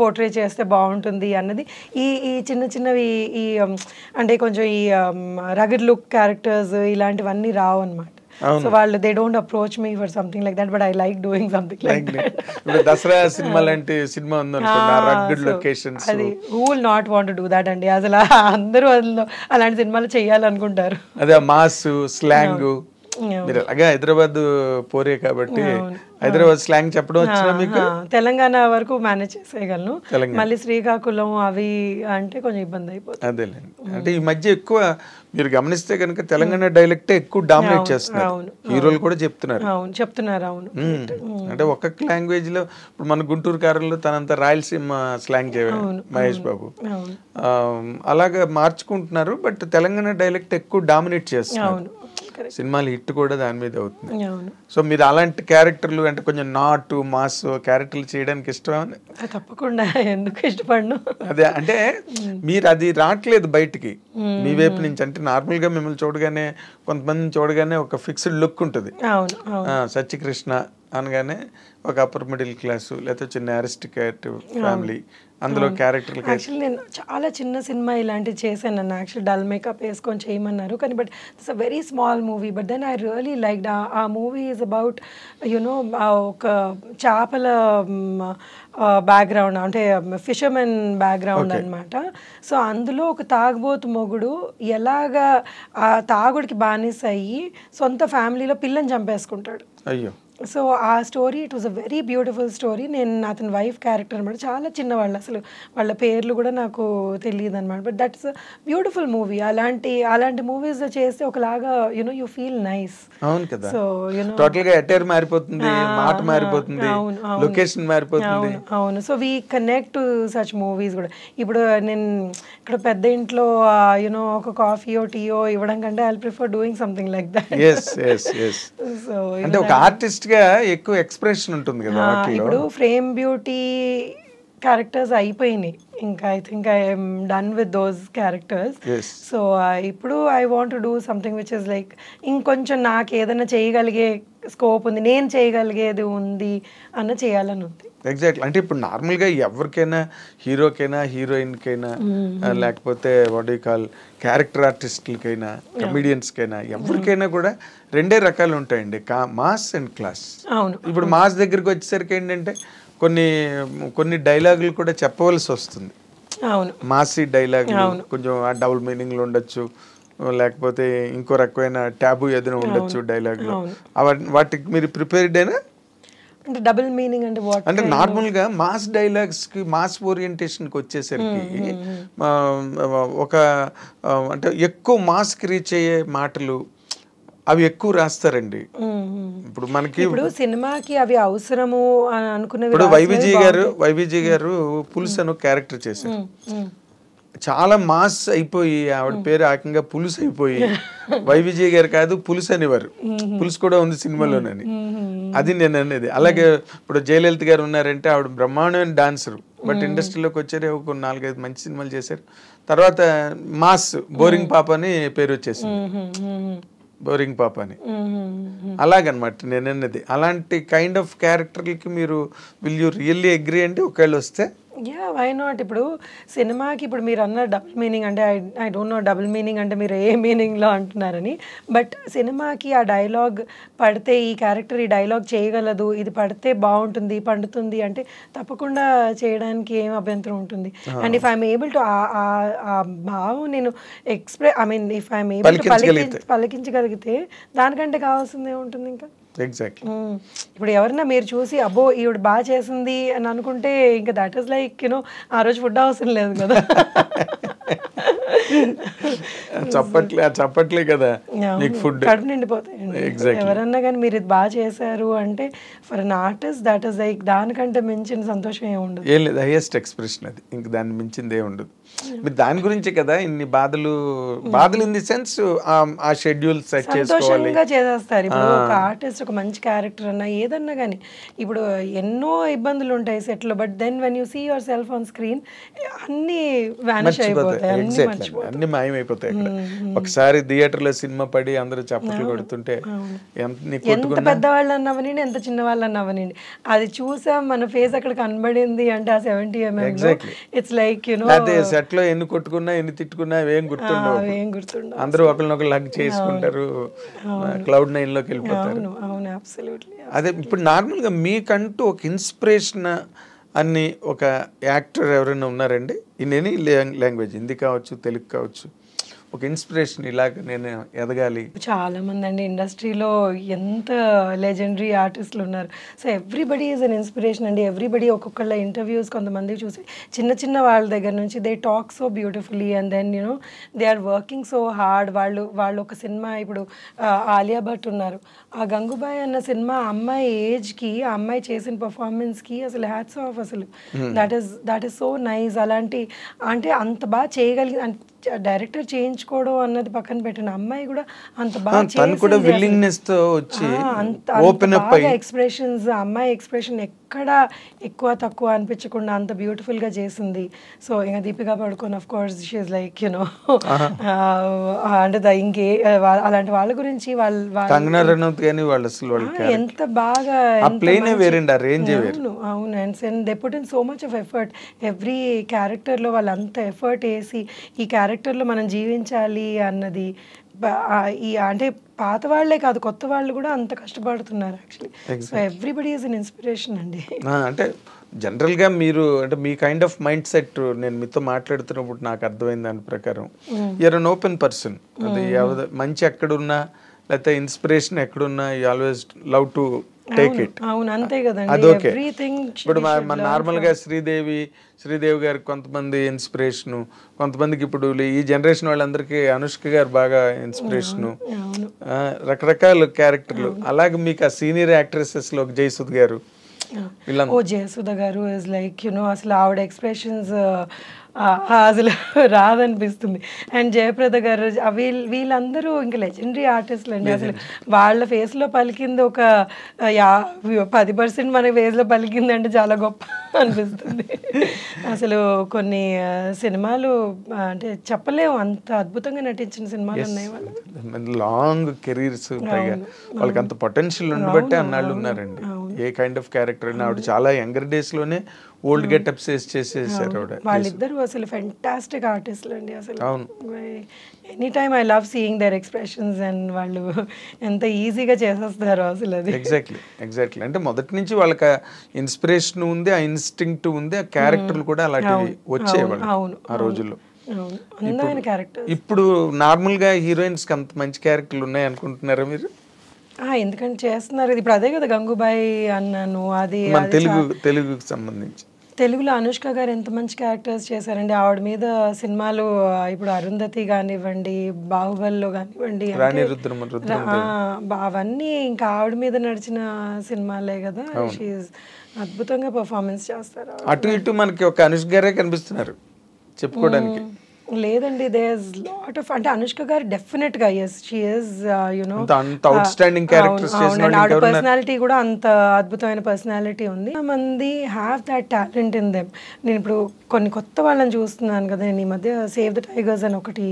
పోర్ట్రే చేస్తే బాగుంటుంది అన్నది. ఈ ఈ చిన్న చిన్నవి ఈ um, అంటే కొంచెం ఈ రగడ్ లుక్ క్యారెక్టర్స్ ఇలాంటివన్నీ రావు అనమాట సో వాళ్ళు they don't approach me for something like that but I like doing something like ఇప్పుడు దసరా సినిమా లాంటి సినిమా రగ్గడ్ లొకేషన్స్ అది who will not want do that అండి? అసలు అందరూ అందులో అలాంటి సినిమాలు చేయాలనుకుంటారు. అదే మాస్ స్లాంగ్. మీరు అలాగే హైదరాబాద్ పోరే కాబట్టి హైదరాబాద్ స్లాంగ్ చెప్పడం వచ్చినా మీకు? తెలంగాణ వరకు మేనేజ్ చేసేయగలను. మళ్ళీ శ్రీకాకుళం అవి అంటే కొంచెం ఇబ్బంది అయిపోతుంది. అదేలేండి. అంటే ఈ మధ్య ఎక్కువ మీరు గమనిస్తే కనుక తెలంగాణ డైలెక్టే ఎక్కువ డామినేట్ చేస్తున్నారు. హీరోలు కూడా చెప్తున్నారు. అవును చెప్తున్నారు అవును. అంటే ఒక్కొక్క లాంగ్వేజ్లో ఇప్పుడు మన గుంటూరు కారంలో తనంత రాయలసీమ స్లాంగ్ మహేష్ బాబు. అలాగా మార్చుకుంటున్నారు బట్ తెలంగాణ డైలెక్ట్ ఎక్కువ డామినేట్ చేస్తున్నారు. సినిమాలు హిట్ కూడా దాని మీద అవుతుంది సో మీరు అలాంటి క్యారెక్టర్లు అంటే కొంచెం నాటు మాస్ క్యారెక్టర్లు చేయడానికి ఇష్టమా? ఆ, తప్పకుండా. ఎందుకు ఇష్టపడను? అదే అంటే మీరు అది రావట్లేదు బయటికి. మీ వైపు నుంచి అంటే నార్మల్గా మిమ్మల్ని చూడగానే కొంతమందిని చూడగానే ఒక ఫిక్స్డ్ లుక్ ఉంటుంది. సత్యకృష్ణ అనగానే ఒక అప్పర్ మిడిల్ క్లాసు లేకపోతే చిన్న అరిస్టికేట్ ఫ్యామిలీ అందులో క్యారెక్టర్లు యాక్చువల్లీ నేను చాలా చిన్న సినిమా ఇలాంటివి చేశాను నన్ను యాక్చువల్ డల్ మేకప్ వేసుకొని చేయమన్నారు. కానీ but it's a very small movie but then I really like ఆ movie is about you know ఒక చేపల బ్యాక్గ్రౌండ్ అంటే ఫిషర్మెన్ బ్యాక్గ్రౌండ్ అన్నమాట. సో అందులో ఒక తాగుబోతు మొగుడు ఎలాగా ఆ తాగుడికి బానిస అయ్యి సొంత ఫ్యామిలీలో పిల్లని చంపేసుకుంటాడు. అయ్యో. సో ఆ story it was a very beautiful story నేను అతని వైఫ్ క్యారెక్టర్ అనమాట చాలా చిన్నవాళ్ళు అసలు. వాళ్ళ పేర్లు కూడా నాకు తెలియదు అనమాట బట్ దట్స్ బ్యూటిఫుల్ మూవీ అలాంటి అలాంటి మూవీస్ చేస్తే ఒకలాగా యునో యూ ఫీల్ నైస్ అవును కదా. సో యునో టోటల్గా అటైర్ మారిపోతుంది మాట మారిపోతుంది. లొకేషన్ మారిపోతుంది. అవును so we connect to such movies కూడా. ఇప్పుడు నేను ఇక్కడ పెద్ద ఇంట్లో యునో ఒక కాఫీయో టీయో ఇవ్వడం కంటే I prefer doing something like that అంటే ఒక ఆర్టిస్ట్ గా ఎక్కువ ఎక్స్ప్రెషన్ ఉంటుంది కదా ఇప్పుడు ఫ్రేమ్ బ్యూటీ క్యారెక్టర్స్ అయిపోయినాయి. ఇంకా I think I'm done with those characters. So ఇప్పుడు I want do something which is like ఇంకొంచెం నాకు ఏదైనా చేయగలిగే స్కోప్ ఉంది నేను చేయగలిగేది ఉంది అన్న చేయాలని ఉంది. ఎగ్జాక్ట్లీ అంటే ఇప్పుడు నార్మల్గా ఎవరికైనా హీరోకైనా హీరోయిన్ కైనా ఆ, లేకపోతే వాట్ యూ కాల్ క్యారెక్టర్ ఆర్టిస్టులకైనా కైనా ఎవరికైనా కూడా రెండే రకాలు ఉంటాయండి కా మాస్ అండ్ క్లాస్ అవును. ఇప్పుడు మాస్ దగ్గరికి వచ్చేసరికి ఏంటంటే కొన్ని కొన్ని డైలాగులు కూడా చెప్పవలసి వస్తుంది. అవును. మాసి డైలాగ్ కొంచెం ఆ డబుల్ మీనింగ్లు ఉండొచ్చు లేకపోతే ఇంకో రకమైన ట్యాబు ఏదైనా ఉండొచ్చు డైలాగ్లో. వాటికి మీరు ప్రిపేర్డ్ అయినా? అంటే డబుల్ మీనింగ్ అంటే వాట్ అంటే నార్మల్గా మాస్ డైలాగ్స్కి మాస్ ఓరియంటేషన్కి వచ్చేసరికి ఒక అంటే ఎక్కువ మాస్కి రీచ్ అయ్యే మాటలు అవి ఎక్కువ రాస్తారండి. ఇప్పుడు మనకి ఇప్పుడు సినిమాకి అవి అవసరము అని అనుకునేవి ఇప్పుడు వైవిజీ గారు వైవిజీ గారు పులుసు అని క్యారెక్టర్ చేశారు. చాలా మాస్ అయిపోయి ఆవిడ పేరు ఏకంగా పులుసు అయిపోయి వైవిజయ్ గారు కాదు పులుసు అనేవారు. పులుసు కూడా ఉంది సినిమాలోనని. అది నేను అనేది. అలాగే ఇప్పుడు జయలలిత గారు ఉన్నారంటే ఆవిడ బ్రహ్మాండమైన డాన్సర్. బట్ ఇండస్ట్రీలోకి వచ్చారు ఒక నాలుగైదు మంచి సినిమాలు చేశారు. తర్వాత మాస్ బోరింగ్ పాప అని పేరు వచ్చేసింది. బోరింగ్ పాప అని. అలాగనమాట నేను అన్నది అలాంటి కైండ్ ఆఫ్ క్యారెక్టర్కి మీరు విల్ యూ రియల్లీ అగ్రీ అంటే ఒకవేళ వస్తే యా వై నాట్ ఇప్పుడు సినిమాకి ఇప్పుడు మీరు అన్న డబుల్ మీనింగ్ అంటే I I don't know double meaning అంటే మీరు ఏ మీనింగ్లో అంటున్నారని. బట్ సినిమాకి ఆ డైలాగ్ పడితే ఈ క్యారెక్టర్ ఈ డైలాగ్ చేయగలదు ఇది పడితే బాగుంటుంది పండుతుంది అంటే తప్పకుండా చేయడానికి ఏం అభ్యంతరం ఉంటుంది. And if I'm able to ఆ భావం నేను express I mean if I'm able to పలికించగలిగితే. పలికించగలిగితే దానికంటే కావాల్సింది ఏముంటుంది ఇంకా? ఎగ్జాక్ట్లీ. ఇప్పుడు ఎవరన్నా మీరు చూసి అబ్బో ఈవిడ బాగా చేసింది అని అనుకుంటే ఇంకా దట్ ఈస్ లైక్ యూనో ఆ రోజు ఫుడ్ అవసరం లేదు కదా. చప్పట్లే ఆ చప్పట్లే కదా నీకు ఫుడ్ కడుపు నిండిపోతాయండి. Exactly. ఎవరన్నా కానీ మీరు ఇది బాగా చేశారు అంటే for an artist that is like దానికంటే మించిన సంతోషం ఏమి ఉండదు. ఏం లేదు హైయెస్ట్ ఎక్స్ప్రెషన్ అది. ఇంక దాన్ని మించిందే ఉండదు. మీరు దాని గురించే కదా ఇన్ని బాధలు బాధలు ఇన్ ది సెన్స్ ఆ షెడ్యూల్ సెట్ చేసుకోవాలి సంతోషంగా చేసేస్తారు. ఇప్పుడు ఒక ఆర్టిస్ట్ ఒక మంచి క్యారెక్టర్ అన్నా ఏదన్నా కానీ ఇప్పుడు ఎన్నో ఇబ్బందులు ఉంటాయి సెట్లో but then when you see yourself on screen అన్ని వ్యానిష్ అయిపోతాయి అన్ని మాయమైపోతాయి అక్కడ. ఒకసారి థియేటర్లో సినిమా పడి అందరూ చప్పట్లు కొడుతుంటే ఎంత పెద్దవాళ్ళు అన్నవనండి ఎంత చిన్నవాళ్ళు అన్నవనండి అది చూసాం మన ఫేస్ అక్కడ కనబడింది అంటే ఆ seventy MM. It's like you know అదే సెట్లో ఎన్ని కొట్టుకున్నా ఎన్ని తిట్టుకున్నా గుర్తుండవు. ఏం గుర్తుండవు. అందరూ ఒకరినొకరు హగ్ చేసుకుంటారు క్లౌడ్ నైన్లోకి వెళ్ళిపోతారు. అదే ఇప్పుడు నార్మల్గా మీకంటూ ఒక ఇన్స్పిరేషన్ అని ఒక యాక్టర్ ఎవరైనా ఉన్నారండి? ఇన్ ఎనీ లాంగ్వేజ్ హిందీ కావచ్చు తెలుగు కావచ్చు ఒక ఇన్స్పిరేషన్ ఇలాగ నేను ఎదగాలి. చాలా మంది అండి ఇండస్ట్రీలో ఎంత లెజెండరీ ఆర్టిస్టులు ఉన్నారు. So everybody is an inspiration అండి. ఎవ్రీబడి ఒక్కొక్కళ్ళ ఇంటర్వ్యూస్ కొంతమంది చూసి చిన్న చిన్న వాళ్ళ దగ్గర నుంచి they talk so beautifully and then you know they are working so hard. వాళ్ళు వాళ్ళు ఒక సినిమా ఇప్పుడు ఆలియా భట్ ఉన్నారు. ఆ గంగుబాయ్ అన్న సినిమా అమ్మాయి ఏజ్కి ఆ అమ్మాయి చేసిన పర్ఫార్మెన్స్కి అసలు హ్యాట్స్ ఆఫ్ అసలు. That is that is so nice అలాంటి అంటే అంత బాగా చేయగలిగి డైరెక్టర్ చేయించుకోవడం అన్నది పక్కన పెట్టిన అమ్మాయి కూడా అంత బాగా కూడా. విల్లింగ్నెస్తో వచ్చి అంత ఎక్స్ప్రెషన్స్ అమ్మాయి ఎక్స్ప్రెషన్ ఎక్కడ ఎక్కువ తక్కువ అనిపించకుండా అంత బ్యూటిఫుల్గా చేసింది. సో ఇంకా Deepika Padukone of course she like you know అంటే ద- ఇంకే అలాంటి వాళ్ళ గురించి వాళ్ళ ఎంత బాగా అవును and they put in so much of effort every క్యారెక్టర్లో వాళ్ళు అంత ఎఫర్ట్ వేసి ఈ క్యారెక్టర్లో మనం జీవించాలి అన్నది ఈ అంటే పాత వాళ్ళే కాదు కొత్త వాళ్ళు కూడా అంత కష్టపడుతున్నారు actually so everybody is an inspiration అండి. అంటే జనరల్గా మీరు అంటే మీ కైండ్ ఆఫ్ మైండ్ సెట్ నేను మీతో మాట్లాడుతున్నప్పుడు నాకు అర్థమైంది దాని ప్రకారం. యూఆర్ అన్ ఓపెన్ పర్సన్ అది ఎవద- మంచి ఎక్కడున్నా లేకపోతే ఇన్స్పిరేషన్ ఎక్కడున్నా you always love to take it అవును అంతే కదండి. అదొకే ఎవ్రీథింగ్ ఇప్పుడు మన నార్మల్గా శ్రీదేవి శ్రీదేవి గారికి కొంతమంది ఇన్స్పిరేషను కొంతమందికి ఇప్పుడు ఈ జనరేషన్ వాళ్ళందరికీ అనుష్క గారు బాగా ఇన్స్పిరేషను రకరకాల క్యారెక్టర్లు అలాగే మీకు ఆ సీనియర్ యాక్ట్రెసెస్లో జయసుద్ గారు ఓ జయసుధ గారు ఇస్ లైక్ యునో అసలు ఆవిడ ఎక్స్ప్రెషన్స్ అసలు రాదనిపిస్తుంది. అండ్ జయప్రద గారు వీళ్ళ వీళ్ళందరూ ఇంకా లెజెండరీ ఆర్టిస్టులు అండి అసలు వాళ్ళ ఫేస్లో పలికింది ఒక యా పది పర్సెంట్ మన ఫేస్లో పలికింది అంటే చాలా గొప్ప అనిపిస్తుంది. అసలు కొన్ని సినిమాలు అంటే చెప్పలేము అంత అద్భుతంగా నటించిన సినిమాలు ఉన్నాయి వాళ్ళు. లాంగ్ కెరీర్స్ వాళ్ళకి అంత పొటెన్షియల్ ఉండబట్టే అన్నాళ్ళు ఉన్నారండి. ఏ కైండ్ ఆఫ్ క్యారెక్టర్ అయినా ఆవిడ చాలా యంగర్ డేస్లోనే ఓల్డ్ గెటప్స్ వేసి చేసేసారు వాళ్ళిద్దరూ అసలు ఫెంటాస్టిక్ ఆర్టిస్టులు అండి అసలు. అవును. Any time I love seeing their expressions and వాళ్ళు ఎంత ఈజీగా చేసేస్తారో అసలు అది. ఎగ్జాక్ట్లీ ఎగ్జాక్ట్లీ అంటే మొదటి నుంచి వాళ్ళకి ఇన్స్పిరేషన్ ఉంది ఆ ఇన్స్టింక్ట్ ఉంది ఆ క్యారెక్టర్లు కూడా అలాంటివి వచ్చేవాళ్ళు అవును, ఆ రోజుల్లో. అవును అందమైన క్యారెక్టర్ ఇప్పుడు నార్మల్గా హీరోయిన్స్కి అంత మంచి క్యారెక్టర్లు ఉన్నాయి అనుకుంటున్నారా మీరు? ఎందుకంటే చేస్తున్నారు. ఇది ఇప్పుడు అదే కదా గంగూబాయి అన్నాను అది మన తెలుగు తెలుగుకి సంబంధించి. తెలుగులో అనుష్క గారు ఎంత మంచి క్యారెక్టర్స్ చేశారండి. ఆవిడ మీద సినిమాలు ఇప్పుడు అరుంధతి కానివ్వండి బాహుబలిలో కానివ్వండి అవన్నీ ఇంకా ఆవిడ మీద నడిచిన సినిమాలే కదా. అద్భుతంగా పర్ఫార్మెన్స్ చేస్తారు. అటు ఇటు మనకి ఒక అనుష్ గారే కనిపిస్తున్నారు చెప్పుకోవడానికి. లేదండి దే లాట్ ఆఫ్ అంటే అనుష్క గారు డెఫినెట్గా ఎస్ షీ ఇస్ యునో అంత- అంత outstanding characters చేసిన ఆవిడ ఇంకెవరున్నారు? పర్సనాలిటీ కూడా అంత అద్భుతమైన పర్సనాలిటీ ఉంది. మంది have that talent in them నేను ఇప్పుడు కొన్ని కొత్త వాళ్ళని చూస్తున్నాను కదా నేను ఈ మధ్య సేవ్ ద టైగర్స్ అని ఒకటి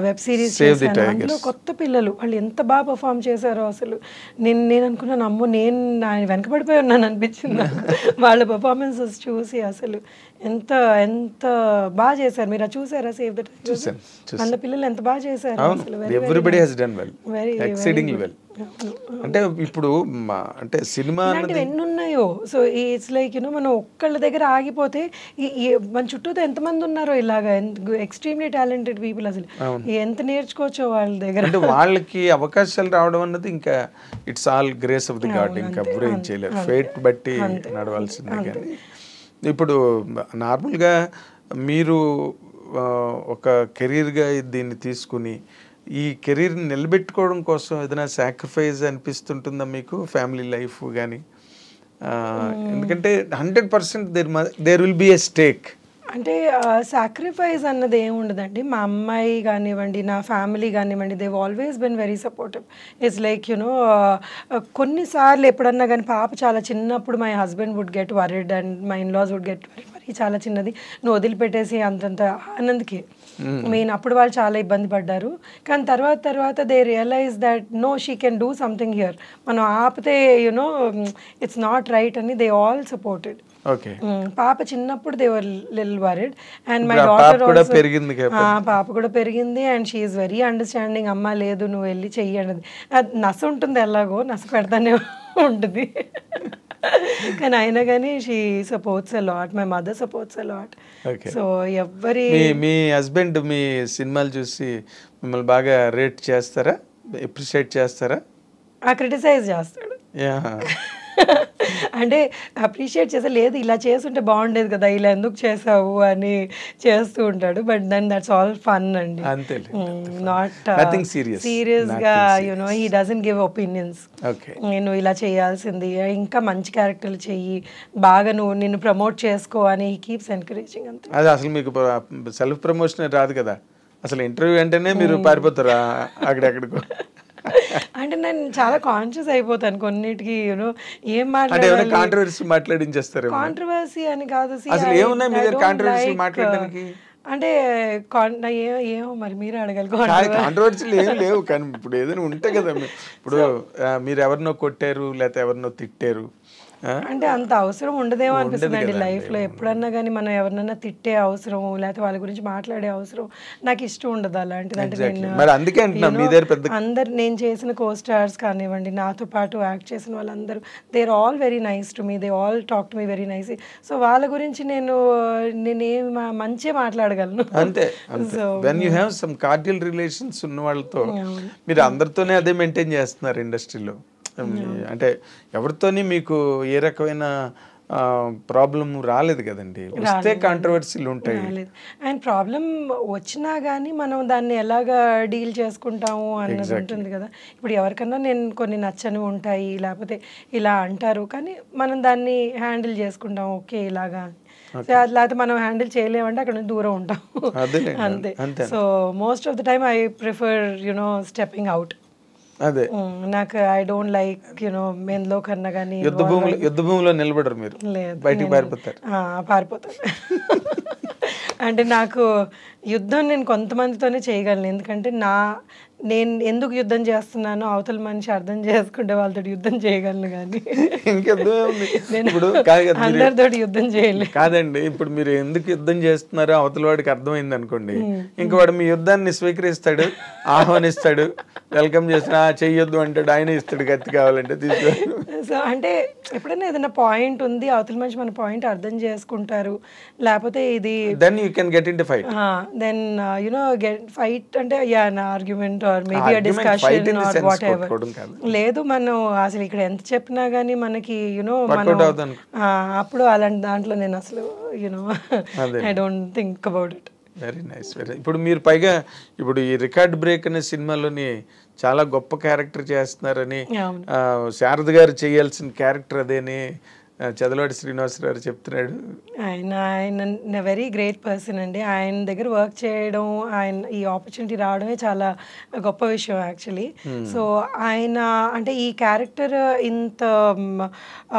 వెబ్ సిరీస్ Save the చేశాను. అందులో కొత్త పిల్లలు వాళ్ళు ఎంత బాగా పర్ఫామ్ చేశారో అసలు. నేను నేను అనుకున్నాను అమ్మో నేను వెనకబడిపోయి ఉన్నాను అనిపించింది. వాళ్ళ పర్ఫార్మెన్సెస్ చూసి అసలు. ఎంత ఎంత బాగా చేశారు? మీరు చూసారా? సేవ్ ద చూశాను. అందులో పిల్లలు ఎంత బాగా చేశారు? Everybody. Has done well exceeding. Well అంటే ఇప్పుడు అంటే సినిమా ఎన్ని ఉన్నాయో? సో ఇట్స్ లైక్ యూనో మనం ఒక్కళ్ళ దగ్గర ఆగిపోతే మన చుట్టూతో ఎంతమంది ఉన్నారో ఇలాగా? ఎక్స్ట్రీమ్లీ టాలెంటెడ్ పీపుల్ అసలు. ఎంత నేర్చుకోవచ్చో వాళ్ళ దగ్గర? అంటే వాళ్ళకి అవకాశాలు రావడం అన్నది ఇంకా it's all grace of the God ఇంకా ఏం చేయలేరు. ఫేట్ బట్టి నడవాల్సిందే కానీ. ఇప్పుడు నార్మల్గా మీరు ఒక కెరీర్గా దీన్ని తీసుకుని ఈ కెరీర్ని నిలబెట్టుకోవడం కోసం ఏదైనా సాక్రిఫైస్ అనిపిస్తుంటుందా మీకు ఫ్యామిలీ లైఫ్ కానీ ఎందుకంటే hundred percent there there will be a stake అంటే సాక్రిఫైస్ అన్నది ఏమి ఉండదండి. మా అమ్మాయి కానివ్వండి నా ఫ్యామిలీ కానివ్వండి they've always been very supportive it's like you know కొన్నిసార్లు ఎప్పుడన్నా కానీ పాప చాలా చిన్నప్పుడు my husband would get worried and my in-laws would get worried మరి చాలా చిన్నది. నువ్వు వదిలిపెట్టేసి అంతంత ఆనంద్కి. మెయిన్ అప్పుడు వాళ్ళు చాలా ఇబ్బంది పడ్డారు. కానీ తర్వాత తర్వాత they realise that no she can do something here మనం ఆపితే you know it's not right అని దే ఆల్ సపోర్టెడ్. పాప చిన్నప్పుడు దేవర్ లిల్ వరిడ్ అండ్ మై డాటర్ పాప కూడా పెరిగింది కదా. పాప కూడా పెరిగింది అండ్ షీఈ్ వెరీ అండర్స్టాండింగ్ అమ్మ లేదు నువ్వు వెళ్ళి చెయ్యి అన్నది. నస ఉంటుంది ఎలాగో నస పెడతానే ఉంటుంది. కానీ అయినా కానీ she supports a lot my mother supports a lot. So ఎవ్వరి మీ హస్బెండ్ మీ సినిమాలు చూసి మిమ్మల్ని బాగా రేట్ చేస్తారా? అప్రిషియేట్ చేస్తారా? ఆ క్రిటిసైజ్ చేస్తాడు. యా అంటే అప్రిషియేట్ చేసే లేదు ఇలా చేస్తుంటే బాగుండేది కదా ఇలా ఎందుకు చేసావు అని చేస్తూ ఉంటాడు. But then that's all fun అండి. Not Nothing serious. సీరియస్గా you know he doesn't give opinions okay నేను ఇలా చేయాల్సింది ఇంకా మంచి క్యారెక్టర్లు చెయ్యి బాగా నువ్వు నిన్ను ప్రమోట్ చేసుకో అని హీ కీప్స్ ఎంకరేజింగ్ అంతే. అది అసలు మీకు సెల్ఫ్ ప్రమోషన్ రాదు కదా. అసలు ఇంటర్వ్యూ అంటేనే మీరు పారిపోతారా అక్కడెక్కడికో. అంటే నేను చాలా కాన్షియస్ అయిపోతాను కొన్నిటికి యూనో ఏం అంటే మాట్లాడాలి కాంట్రవర్సీ మాట్లాడించేస్తారేమో కాంట్రవర్సీ అని కాదు అసలు ఏమున్నాయి మీ దగ్గర like, మాట్లాడడానికి? అంటే నా ఏ- ఏమో మరి మీరే అడగాలి. కాంట్రవర్సీలు ఏం లేవు కానీ ఇప్పుడు ఏదైనా ఉంటే కదా ఇప్పుడు మీరు ఎవరినో కొట్టారు లేకపోతే ఎవరినో తిట్టారు? అంటే అంత అవసరం ఉండదేమో అనిపిస్తుంది అండి. లైఫ్లో ఎప్పుడన్నా కానీ మనం ఎవరినన్నా తిట్టే అవసరం లేకపోతే వాళ్ళ గురించి మాట్లాడే అవసరం నాకు ఇష్టం ఉండదు అలాంటిది. అంటే. నేను అందరు నేను చేసిన కో స్టార్స్ కానివ్వండి నాతో పాటు యాక్ట్ చేసిన వాళ్ళందరూ they are all very nice to me they all talk to me very nice so వాళ్ళ గురించి నేను నేనేం మంచిగా మాట్లాడగలను. అంతే when you have some cordial relations ఉన్న వాళ్ళతో మీరు అందరితోనే అదే మెయింటైన్ చేస్తున్నారు ఇండస్ట్రీలో అంటే ఎవరితోని మీకు ఏ రకమైన ప్రాబ్లం రాలేదు కదండి. వస్తే కాంట్రవర్సీలు ఉంటాయి. అండ్ ప్రాబ్లం వచ్చినా కానీ మనం దాన్ని ఎలాగా డీల్ చేసుకుంటాము అన్నది ఉంటుంది కదా. ఇప్పుడు ఎవరికన్నా నేను కొన్ని నచ్చని ఉంటాయి లేకపోతే ఇలా అంటారు కానీ మనం దాన్ని హ్యాండిల్ చేసుకుంటాం. ఓకే ఇలాగా. లేకపోతే మనం హ్యాండిల్ చేయలేమంటే అక్కడ నుంచి దూరం ఉంటాం. అంతే. So most of the time I prefer you know stepping out అదే. నాకు ఐ డోంట్ లైక్ యునో ఎందులో కన్నా కానీ యుద్ధ భూములు యుద్ధ భూమిలో నిలబడరు మీరు. బయటికి పారిపోతారు. ఆ, పారిపోతాను అంటే నాకు యుద్ధం నేను కొంతమందితోనే చేయగలను. ఎందుకంటే నా నేను ఎందుకు యుద్ధం చేస్తున్నానో అవతల మనిషి అర్థం చేసుకుంటే వాళ్ళతో యుద్ధం చేయగలను కానీ ఇప్పుడు అందరితోటి యుద్ధం చేయలేదు కాదండి ఇప్పుడు మీరు ఎందుకు యుద్ధం చేస్తున్నారో అవతల వాడికి అర్థమైంది అనుకోండి. ఇంక వాడు మీ యుద్ధాన్ని స్వీకరిస్తాడు ఆహ్వానిస్తాడు వెల్కమ్ చేసిన "ఆ, చెయ్యొద్దు అంటాడు ఆయన ఇస్తాడు కత్తి కావాలంటే తీసుకో. సో అంటే ఎప్పుడైనా ఏదైనా పాయింట్ ఉంది అవతల మనిషి మన పాయింట్ అర్థం చేసుకుంటారు లేకపోతే ఇది then you can get in fight then you know get fight అంటే yeah argument or maybe Argument, fight discussion or whatever. లేదు మనం అసలు ఇక్కడ ఎంత చెప్పినా గానీ మనకి యునో మనం అప్పుడు అలాంటి దాంట్లో నేను అసలు you know. I don't think about it very nice very ఇప్పుడు మీరు పైగా ఇప్పుడు ఈ రికార్డ్ బ్రేక్ అనే సినిమాలోని చాలా గొప్ప క్యారెక్టర్ చేస్తున్నారని శారద గారు చేయాల్సిన క్యారెక్టర్ అదేని చదలవాడి శ్రీనివాసరావు చెప్తున్నాడు. ఆయన ఆయన వెరీ గ్రేట్ పర్సన్ అండి. ఆయన దగ్గర వర్క్ చేయడం ఆయన ఈ ఆపర్చునిటీ రావడమే చాలా గొప్ప విషయం యాక్చువల్లీ సో ఆయన అంటే ఈ క్యారెక్టర్ ఇంత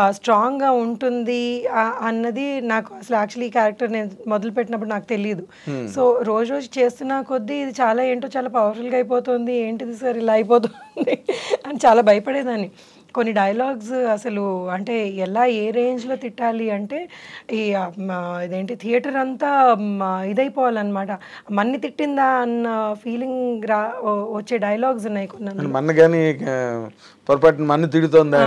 స్ట్రాంగ్గా ఉంటుంది అన్నది నాకు అసలు యాక్చువల్లీ ఈ క్యారెక్టర్ నేను మొదలు పెట్టినప్పుడు నాకు తెలియదు సో రోజు రోజు చేస్తున్న కొద్దీ ఇది చాలా ఏంటో చాలా పవర్ఫుల్గా అయిపోతుంది. ఏంటిది సార్ ఇలా అయిపోతుంది? అని చాలా భయపడేదాన్ని. కొన్ని డైలాగ్స్ అసలు అంటే ఎలా ఏ రేంజ్లో తిట్టాలి అంటే ఈ ఇదేంటి థియేటర్ అంతా ఇదైపోవాలన్నమాట. మన్ని తిట్టిందా అన్న ఫీలింగ్ రా వచ్చే డైలాగ్స్ ఉన్నాయి కొన్ని మన కానీ పొరపాటున మన్ను తిడుతోందా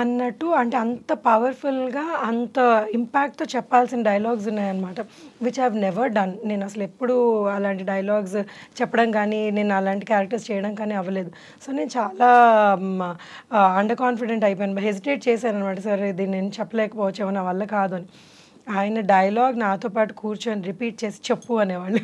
అన్నట్టు అంటే అంత పవర్ఫుల్గా అంత ఇంపాక్ట్తో చెప్పాల్సిన డైలాగ్స్ ఉన్నాయన్నమాట విచ్ హ్యావ్ నెవర్ డన్ నేను అసలు ఎప్పుడు అలాంటి డైలాగ్స్ చెప్పడం కానీ నేను అలాంటి క్యారెక్టర్స్ చేయడం కానీ అవ్వలేదు. సో నేను చాలా అండర్ కాన్ఫిడెంట్ అయిపోయాను. హెసిటేట్ చేశాను అనమాట సరే ఇది నేను చెప్పలేకపోవచ్చు నా వల్ల కాదు అని. ఆయన డైలాగ్ నాతో పాటు కూర్చొని రిపీట్ చేసి చెప్పు అనేవాళ్ళు.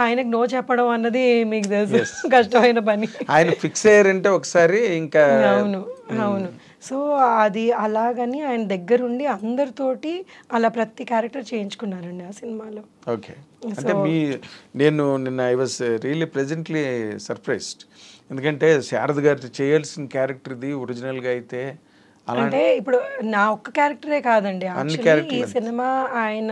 ఆయనకు నో చెప్పడం అన్నది మీకు తెలుసు. కష్టమైన పని. ఆయన ఫిక్స్ అయ్యారంటే ఒకసారి ఇంకా అవును అవును. సో అది అలాగని ఆయన దగ్గరుండి అందరితోటి అలా ప్రతి క్యారెక్టర్ చేయించుకున్నారండి ఆ సినిమాలో. ఓకే. అంటే మీ నేను నిన్న I was really presently surprised. ఎందుకంటే శారద గారు చేయాల్సిన క్యారెక్టర్ ఇది ఒరిజినల్గా అయితే అంటే ఇప్పుడు నా ఒక్క క్యారెక్టరే కాదండి ఈ సినిమా ఆయన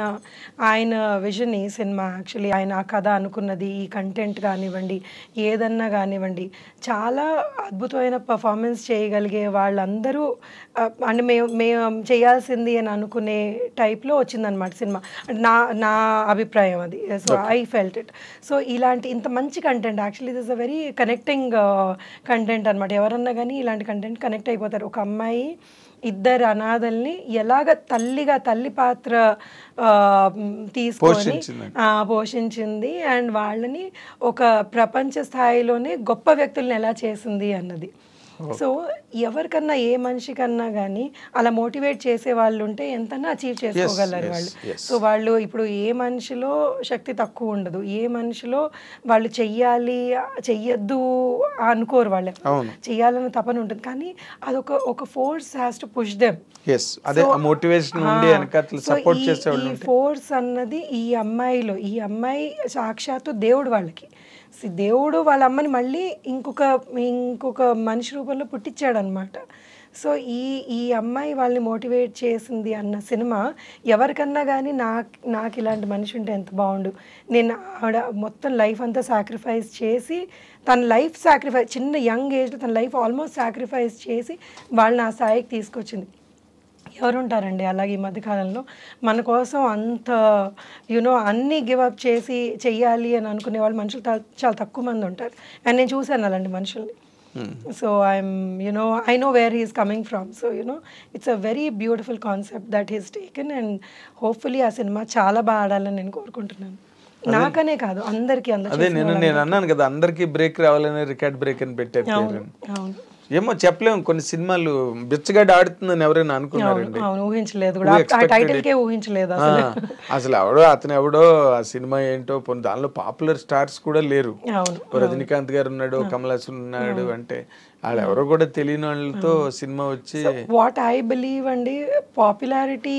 ఆయన విజన్ ఈ సినిమా యాక్చువల్లీ ఆయన ఆ కథ అనుకున్నది ఈ కంటెంట్ కానివ్వండి ఏదన్నా కానివ్వండి చాలా అద్భుతమైన పర్ఫార్మెన్స్ చేయగలిగే వాళ్ళందరూ అంటే మేము మేము చేయాల్సింది అని అనుకునే టైప్లో వచ్చిందనమాట సినిమా. నా నా అభిప్రాయం అది. So I felt it so ఇలాంటి ఇంత మంచి content actually this a very connecting content అనమాట ఎవరన్నా కానీ ఇలాంటి కంటెంట్ కనెక్ట్ అయిపోతారు. ఒక అమ్మాయి ఇద్దరు అనాథల్ని ఎలాగ తల్లిగా తల్లి పాత్ర తీసుకొని పోషించింది. అండ్ వాళ్ళని ఒక ప్రపంచ స్థాయిలోనే గొప్ప వ్యక్తుల్ని ఎలా చేసింది అన్నది. సో ఎవరికన్నా ఏ మనిషికన్నా కానీ అలా మోటివేట్ చేసే వాళ్ళు ఉంటే ఎంతన్నా అచీవ్ చేసుకోగలరు వాళ్ళు. సో వాళ్ళు ఇప్పుడు ఏ మనిషిలో శక్తి తక్కువ ఉండదు. ఏ మనిషిలో వాళ్ళు చెయ్యాలి చెయ్యొద్దు అనుకోరు వాళ్ళు. అవును. చెయ్యాలన్న తపన ఉంటుంది. కానీ అదొక ఒక force has to push them force అన్నది ఈ అమ్మాయిలో ఈ అమ్మాయి సాక్షాత్తు దేవుడు వాళ్ళకి. దేవుడు వాళ్ళ అమ్మని మళ్ళీ ఇంకొక ఇంకొక మనిషి రూపంలో పుట్టించాడనమాట సో ఈ ఈ అమ్మాయి వాళ్ళని మోటివేట్ చేసింది అన్న సినిమా ఎవరికన్నా కానీ నాకు నాకు ఇలాంటి మనిషి ఉంటే ఎంత బాగుండు. నేను ఆవిడ మొత్తం లైఫ్ అంతా సాక్రిఫైస్ చేసి తన లైఫ్ సాక్రిఫైస్ చిన్న యంగ్ ఏజ్లో తన లైఫ్ ఆల్మోస్ట్ సాక్రిఫైస్ చేసి వాళ్ళని ఆ స్థాయికి తీసుకొచ్చింది. ఎవరుంటారండి అలాగే ఈ మధ్యకాలంలో? మన కోసం అంత యునో అన్నీ గివ్ అప్ చేసి చెయ్యాలి అని అనుకునే వాళ్ళు మనుషులు చాలా తక్కువ మంది ఉంటారు. అండ్ నేను చూశాను అలాంటి మనుషుల్ని. So I'm you know I know where he's coming from so you know it's a very beautiful concept that he's taken and hopefully ఆ సినిమా చాలా బాగా ఆడాలని నేను కోరుకుంటున్నాను. నాకనే కాదు అందరికీ అందరు అదే నేను నేను అన్నాను కదా అందరికీ బ్రేక్ రావాలని రికార్డ్ బ్రేక్ అని పెట్టారు. అవును. ఏమో చెప్పలేము కొన్ని సినిమాలు బిచ్చగడ్డ ఆడుతుందని ఎవరైనా అనుకున్నారండి. ఊహించలేదు టైటిల్కే ఊహించలేదు అసలు. ఎవడో అతను ఎవడో ఆ సినిమా ఏంటో దానిలో పాపులర్ స్టార్స్ కూడా లేరు. రజనీకాంత్ గారు ఉన్నాడు కమల్ హాసన్ ఉన్నాడు అంటే వాళ్ళు ఎవరో కూడా తెలియని వాళ్ళతో సినిమా వచ్చి వాట్ ఐ బిలీవ్ అండి పాపులారిటీ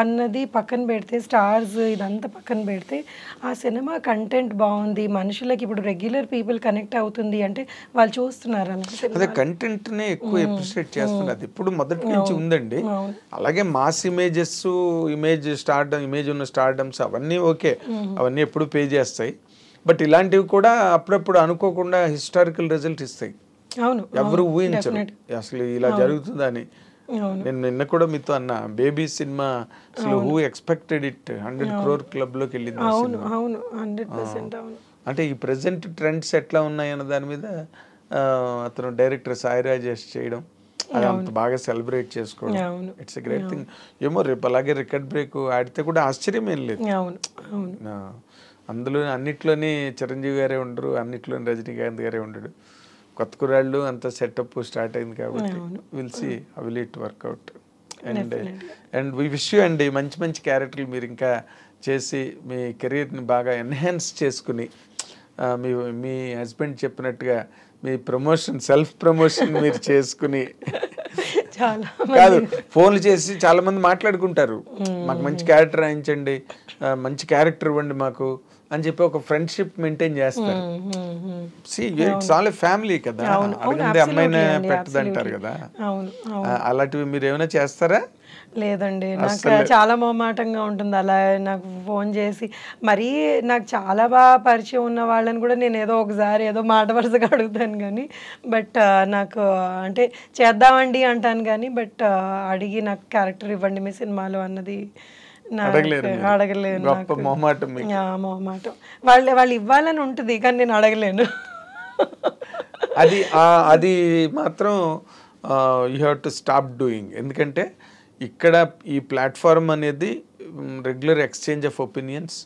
అన్నది పక్కన పెడితే స్టార్స్ ఇదంతా పక్కన పెడితే ఆ సినిమా కంటెంట్ బాగుంది మనుషులకి ఇప్పుడు రెగ్యులర్ పీపుల్ కనెక్ట్ అవుతుంది అంటే వాళ్ళు చూస్తున్నారు అదే కంటెంట్ నే ఎక్కువ అప్రిషియేట్ చేస్తున్నారు. అది ఇప్పుడు మొదటి నుంచి ఉందండి. అలాగే mass images image stardom image ఉన్న స్టార్డమ్స్ అవన్నీ ఓకే. అవన్నీ ఎప్పుడు పే చేస్తాయి. బట్ ఇలాంటివి కూడా అప్పుడప్పుడు అనుకోకుండా హిస్టారికల్ రిజల్ట్ ఇస్తాయి. ఎవరు ఊహించరు. అసలు ఇలా జరుగుతుందని. నేను నిన్న కూడా మీతో అన్న బేబీ సినిమా అసలు who expected it hundred crore క్లబ్లోకి వెళ్ళింది అవును హండ్రెడ్ పర్సెంట్ అవును. అంటే ఈ ప్రెసెంట్ ట్రెండ్స్ ఎట్లా ఉన్నాయన్న దాని మీద అతను డైరెక్టర్ సాయి రాజేష్ చేయడం అది అంత బాగా సెలబ్రేట్ చేసుకోవడం. ఇట్స్ గ్రేట్ థింగ్ ఏమో రేపు అలాగే రికార్డ్ బ్రేక్ ఆడితే కూడా ఆశ్చర్యం ఏం లేదు. అవును అవును. ఆ, అందులో అన్నిట్లోని చిరంజీవి గారే ఉండరు అన్నిట్లోని రజనీకాంత్ గారే ఉండడు. కొత్త కురాళ్ళు అంత సెటప్ స్టార్ట్ అయింది కాబట్టి will see will it work out and and we wish you అండి మంచి మంచి క్యారెక్టర్లు మీరు ఇంకా చేసి మీ కెరీర్ని బాగా ఎన్హాన్స్ చేసుకుని ఆ, మీ మీ హస్బెండ్ చెప్పినట్టుగా మీ ప్రమోషన్ సెల్ఫ్ ప్రమోషన్ మీరు చేసుకుని. చాలా కాదు ఫోన్లు చేసి చాలా మంది మాట్లాడుకుంటారు. మాకు మంచి క్యారెక్టర్ రాయించండి. ఆ, మంచి క్యారెక్టర్ ఇవ్వండి మాకు. అని చెప్పి ఒక ఫ్రెండ్షిప్ మెయింటైన్ చేస్తారు. See it's all a family కదా. అడిగింది అమ్మాయినే కదా. అవును అవును. ఆ, అలాంటివి మీరు ఏమైనా చేస్తారా? లేదండి నాకు చాలా మొహమాటంగా ఉంటుంది అలా నాకు ఫోన్ చేసి. మరీ నాకు చాలా బాగా పరిచయం ఉన్న వాళ్ళని కూడా నేను ఏదో ఒకసారి ఏదో మాట వరుసగా అడుగుతాను కానీ బట్ నాకు అంటే చేద్దామండి అంటాను కానీ బట్ అడిగి నాకు క్యారెక్టర్ ఇవ్వండి మీ సినిమాలో అన్నది. అడగలేను. మొహమాటం మొహమాటం. వాళ్ళు వాళ్ళు ఇవ్వాలని ఉంటుంది కానీ నేను అడగలేను. అది అది మాత్రం you have to stop doing ఎందుకంటే ఇక్కడ ఈ ప్లాట్ఫామ్ అనేది regular exchange of opinions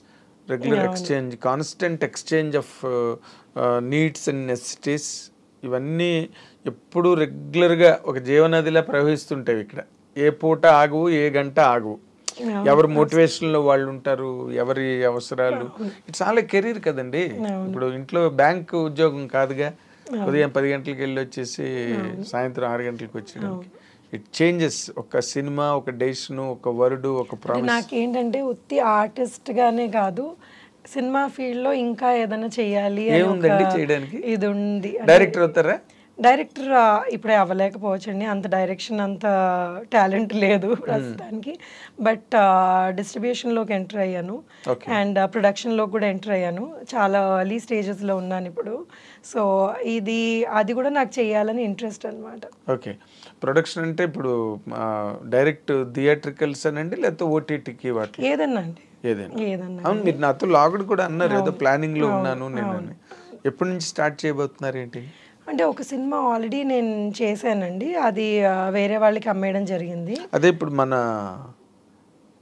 regular exchange constant exchange of needs and necessities ఇవన్నీ ఎప్పుడు రెగ్యులర్గా ఒక జీవనదిలా ప్రవహిస్తుంటాయి ఇక్కడ. ఏ పూట ఆగవు ఏ గంట ఆగవు ఎవరి మోటివేషన్లో వాళ్ళు ఉంటారు ఎవరి అవసరాలు. ఇట్స్ ఆల్ కెరీర్ కదండి. ఇప్పుడు ఇంట్లో బ్యాంక్ ఉద్యోగం కాదుగా. ఉదయం పది గంటలకు వెళ్ళి వచ్చేసి సాయంత్రం ఆరు గంటలకు వచ్చేయడానికి. ఇట్ చేంజెస్ ఒక సినిమా ఒక డెసిషన్ ఒక వర్డ్ ఒక ప్రామిస్. నాకేంటంటే ఉత్తి ఆర్టిస్ట్ గానే కాదు సినిమా ఫీల్డ్లో ఇంకా ఏదైనా చేయాలి ఏముందండి చేయడానికి? ఇది ఉంది డైరెక్టర్ అవుతారా? డైరెక్టర్ ఇప్పుడే అవ్వలేకపోవచ్చండి. అంత డైరెక్షన్ అంత టాలెంట్ లేదు ప్రస్తుతానికి. బట్ డిస్ట్రిబ్యూషన్లోకి ఎంటర్ అయ్యాను. అండ్ ప్రొడక్షన్లో కూడా ఎంటర్ అయ్యాను. చాలా ఎర్లీ స్టేజెస్లో ఉన్నాను ఇప్పుడు. సో ఇది అది కూడా నాకు చేయాలని ఇంట్రెస్ట్ అనమాట ఓకే. ప్రొడక్షన్ అంటే ఇప్పుడు డైరెక్ట్ థియేట్రికల్స్ అనండి లేకపోతే ఓటీటీకి వాటి ఏదన్నా అండి. ఏదైనా. అవును మీరు నాతో లాగుడు కూడా అన్నారు ఏదో ప్లానింగ్లో ఉన్నాను నేను. ఎప్పటి నుంచి స్టార్ట్ చేయబోతున్నారు ఏంటి? అంటే ఒక సినిమా ఆల్రెడీ నేను చేశానండి. అది వేరే వాళ్ళకి అమ్మేయడం జరిగింది. అదే ఇప్పుడు మన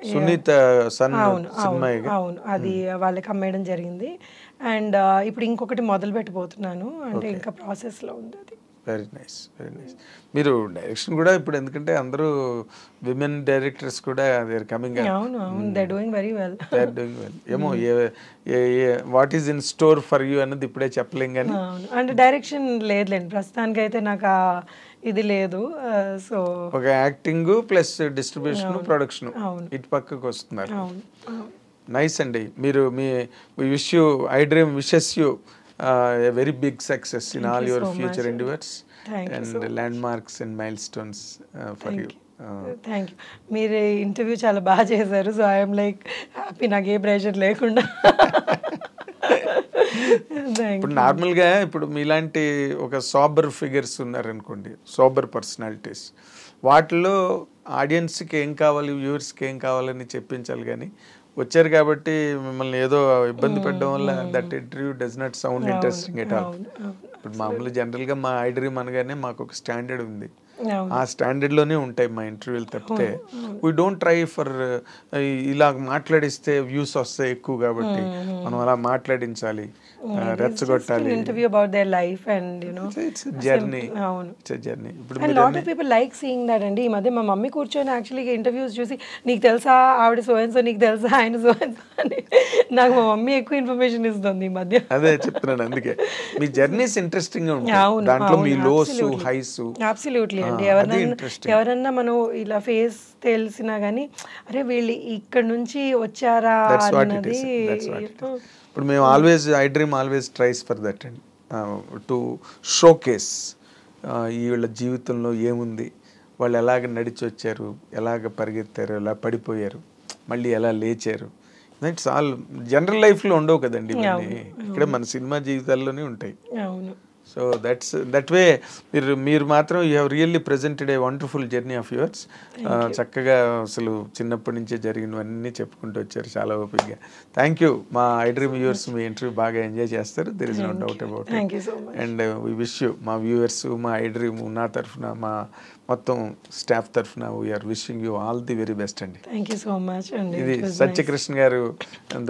సునీత సన్ అవును అవును అవును. అది వాళ్ళకి అమ్మేయడం జరిగింది. అండ్ ఇప్పుడు ఇంకొకటి మొదలు పెట్టబోతున్నాను అంటే ఇంకా ప్రాసెస్లో ఉంది అది. వెరీ నైస్ వెరీ నైస్ మీరు డైరెక్షన్ కూడా ఇప్పుడు ఎందుకంటే అందరూ విమెన్ డైరెక్టర్స్ కూడా దే ఆర్ కమింగ్ అవును అవును. They doing very well they are doing well ఏమో ఏ what is in store for you అన్నది ఇప్పుడే చెప్పలేం కానీ. అవును. అంటే డైరెక్షన్ లేదులేండి. ప్రస్తుతానికి అయితే నాకు ఇది లేదు. సో ఒక యాక్టింగ్ ప్లస్ డిస్ట్రిబ్యూషన్ ప్రొడక్షన్. ఇటు పక్కకు వస్తున్నారు. నైస్ అండి. మీరు మీ wish you iDream wishes you a very big success in all your future endeavours Thank you and landmarks and milestones for you thank you మీరు ఇంటర్వ్యూ చాలా బాగా చేశారు. సో ఐఎమ్ లైక్ హ్యాపీ నాకు ఏ ప్రెషర్ లేకుండా. ఇప్పుడు నార్మల్గా ఇప్పుడు మీలాంటి ఒక సోబర్ ఫిగర్స్ ఉన్నారనుకోండి సోబర్ పర్సనాలిటీస్ వాటిలో ఆడియన్స్కి ఏం కావాలి వ్యూవర్స్కి ఏం కావాలని చెప్పించాలి కానీ వచ్చారు కాబట్టి మిమ్మల్ని ఏదో ఇబ్బంది పెట్టడం వల్ల that interview does not sound interesting at all ఇప్పుడు మామూలు జనరల్గా మా ఐ డ్రీమ్ అనగానే మాకు ఒక స్టాండర్డ్ ఉంది. ఆ స్టాండర్డ్లోనే ఉంటాయి మా ఇంటర్వ్యూలు తప్పితే. వీ డోంట్ ట్రై ఫర్ ఇలా మాట్లాడిస్తే వ్యూస్ వస్తాయి ఎక్కువ కాబట్టి మనం అలా మాట్లాడించాలి. రెచ్చగొట్టాలి. Interview about their life and you know it's journey అవును. ఇట్స్ జర్నీ ఇప్పుడు lot of people like seeing that అండి. ఈ మధ్య మా మమ్మీ కూర్చొని యాక్చువల్లీ ఇంటర్వ్యూస్ చూసి నీకు తెలుసా ఆవిడ సో సో నీకు తెలుసా ఆయన సో అని నాకు మా మమ్మీ ఎక్కువ ఇన్ఫర్మేషన్ ఇస్తుంది ఈ మధ్య. అదే చెప్తున్నాను అందుకే. మీ జర్నీస్ ఇంట్రెస్టింగ్గా ఉంటాయి దాంట్లో మీ లోస్. హైస్ అబ్సల్యూట్లీ అండి అది ఎవరన్నా మనం ఇలా ఫేస్ తెలిసినా కానీ అరే వీళ్ళు ఇక్కడ నుంచి వచ్చారా అన్నది ఇప్పుడు మేము always iDream always tries for that and to showcase ఈ వీళ్ళ జీవితంలో ఏముంది వాళ్ళు ఎలాగ నడిచి వచ్చారు ఎలాగ పరిగెత్తారు ఎలా పడిపోయారు మళ్ళీ ఎలా లేచారు. ఇట్స్ ఆల్ జనరల్ లైఫ్లో ఉండవు కదండి ఇక్కడ మన సినిమా జీవితాల్లోనే ఉంటాయి. అవును. సో దట్స్ దట్ వే మీరు మీరు మాత్రం you have really presented a wonderful journey of yours చక్కగా అసలు చిన్నప్పటి నుంచే జరిగినవన్నీ చెప్పుకుంటూ వచ్చారు. చాలా ఓపిక్గా థ్యాంక్ యూ మా ఐ డ్రీమ్ వ్యూవర్స్ మీ ఇంటర్వ్యూ బాగా ఎంజాయ్ చేస్తారు. There is no doubt about. And we wish you మా వ్యూవర్స్ మా ఐ డ్రీమ్ నా తరఫున మా మొత్తం స్టాఫ్ తరఫున we're wishing you all the very best అండి. థ్యాంక్ యూ సో మచ్ అండి. ఇది. Satyakrishna garu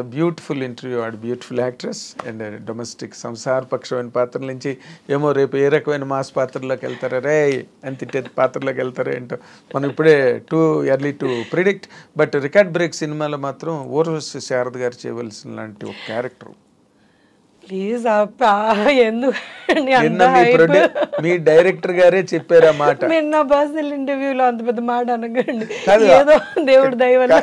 the beautiful interview ఆడు బ్యూటిఫుల్ యాక్ట్రెస్ అండ్ డొమెస్టిక్ సంసార పక్షమైన పాత్ర నుంచి ఏమో రేపు ఏ రకమైన మాస్ పాత్రలోకి వెళ్తారో రే అని తిట్టే పాత్రలోకి వెళ్తారో ఏంటో మనం ఇప్పుడే too early to predict but record break సినిమాలో మాత్రం ఊర్వశి శారద గారు చేయవలసిన లాంటి ఒక క్యారెక్టర్ ప్లీజ్ అంత మీ డైరెక్టర్ గారే చెప్పారు మాట. మీరు నా పర్సనల్ ఇంటర్వ్యూలో అంత పెద్ద మాట అనకండి. కాదు. ఏదో దేవుడి కా-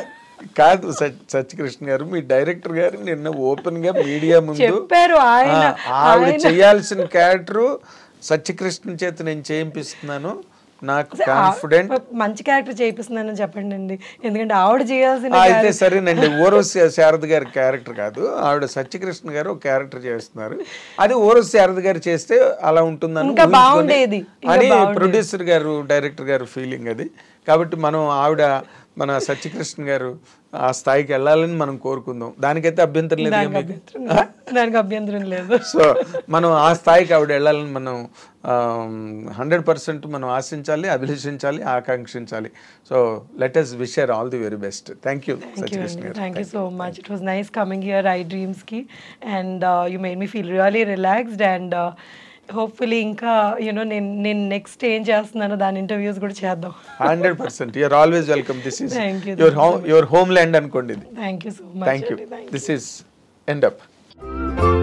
కాదు సత్- సత్యకృష్ణ గారు మీ డైరెక్టర్ గారు నిన్న ఓపెన్గా మీడియా ముందు చెప్పారు ఆయన ఆవిడ చేయాల్సిన క్యారెక్టర్ సత్యకృష్ణ చేత నేను చేయింపిస్తున్నాను. నాకు కాన్ఫిడెంట్ మంచి క్యారెక్టర్ చేయిస్తున్నానని చెప్పండి అండి ఎందుకంటే ఆవిడ చేయాల్సిన అయితే సరేనండి ఓరోస్ శారద గారి క్యారెక్టర్ కాదు. ఆవిడ సత్యకృష్ణ గారు ఒక క్యారెక్టర్ చేస్తున్నారు. అది ఓరోస్ శారద గారు చేస్తే అలా ఉంటుందని బాగుండేది. అని. ప్రొడ్యూసర్ గారు డైరెక్టర్ గారు ఫీలింగ్ అది. కాబట్టి మనం ఆవిడ మన సత్యకృష్ణ గారు ఆ స్థాయికి వెళ్ళాలని మనం కోరుకుందాం. దానికైతే అభ్యంతరం లేదు దానికి అభ్యంతరం లేదు. సో మనం ఆ స్థాయికి ఆవిడ వెళ్ళాలని మనం హండ్రెడ్ పర్సెంట్ మనం ఆశించాలి అభిలషించాలి ఆకాంక్షించాలి. So let us wish her all the very best thank you Thank you, Satyakrishna Andy. Garu Thank you so much. It was nice coming here, I Dreams ki, and uh, hopefully ఇంకా యూనో నేను నేను నెక్స్ట్ ఏం చేస్తున్నానో దాని ఇంటర్వ్యూస్ కూడా చేద్దాం. Hundred percent you're always welcome this you, your home your homeland అనుకోండి thank you so much thank you this is end up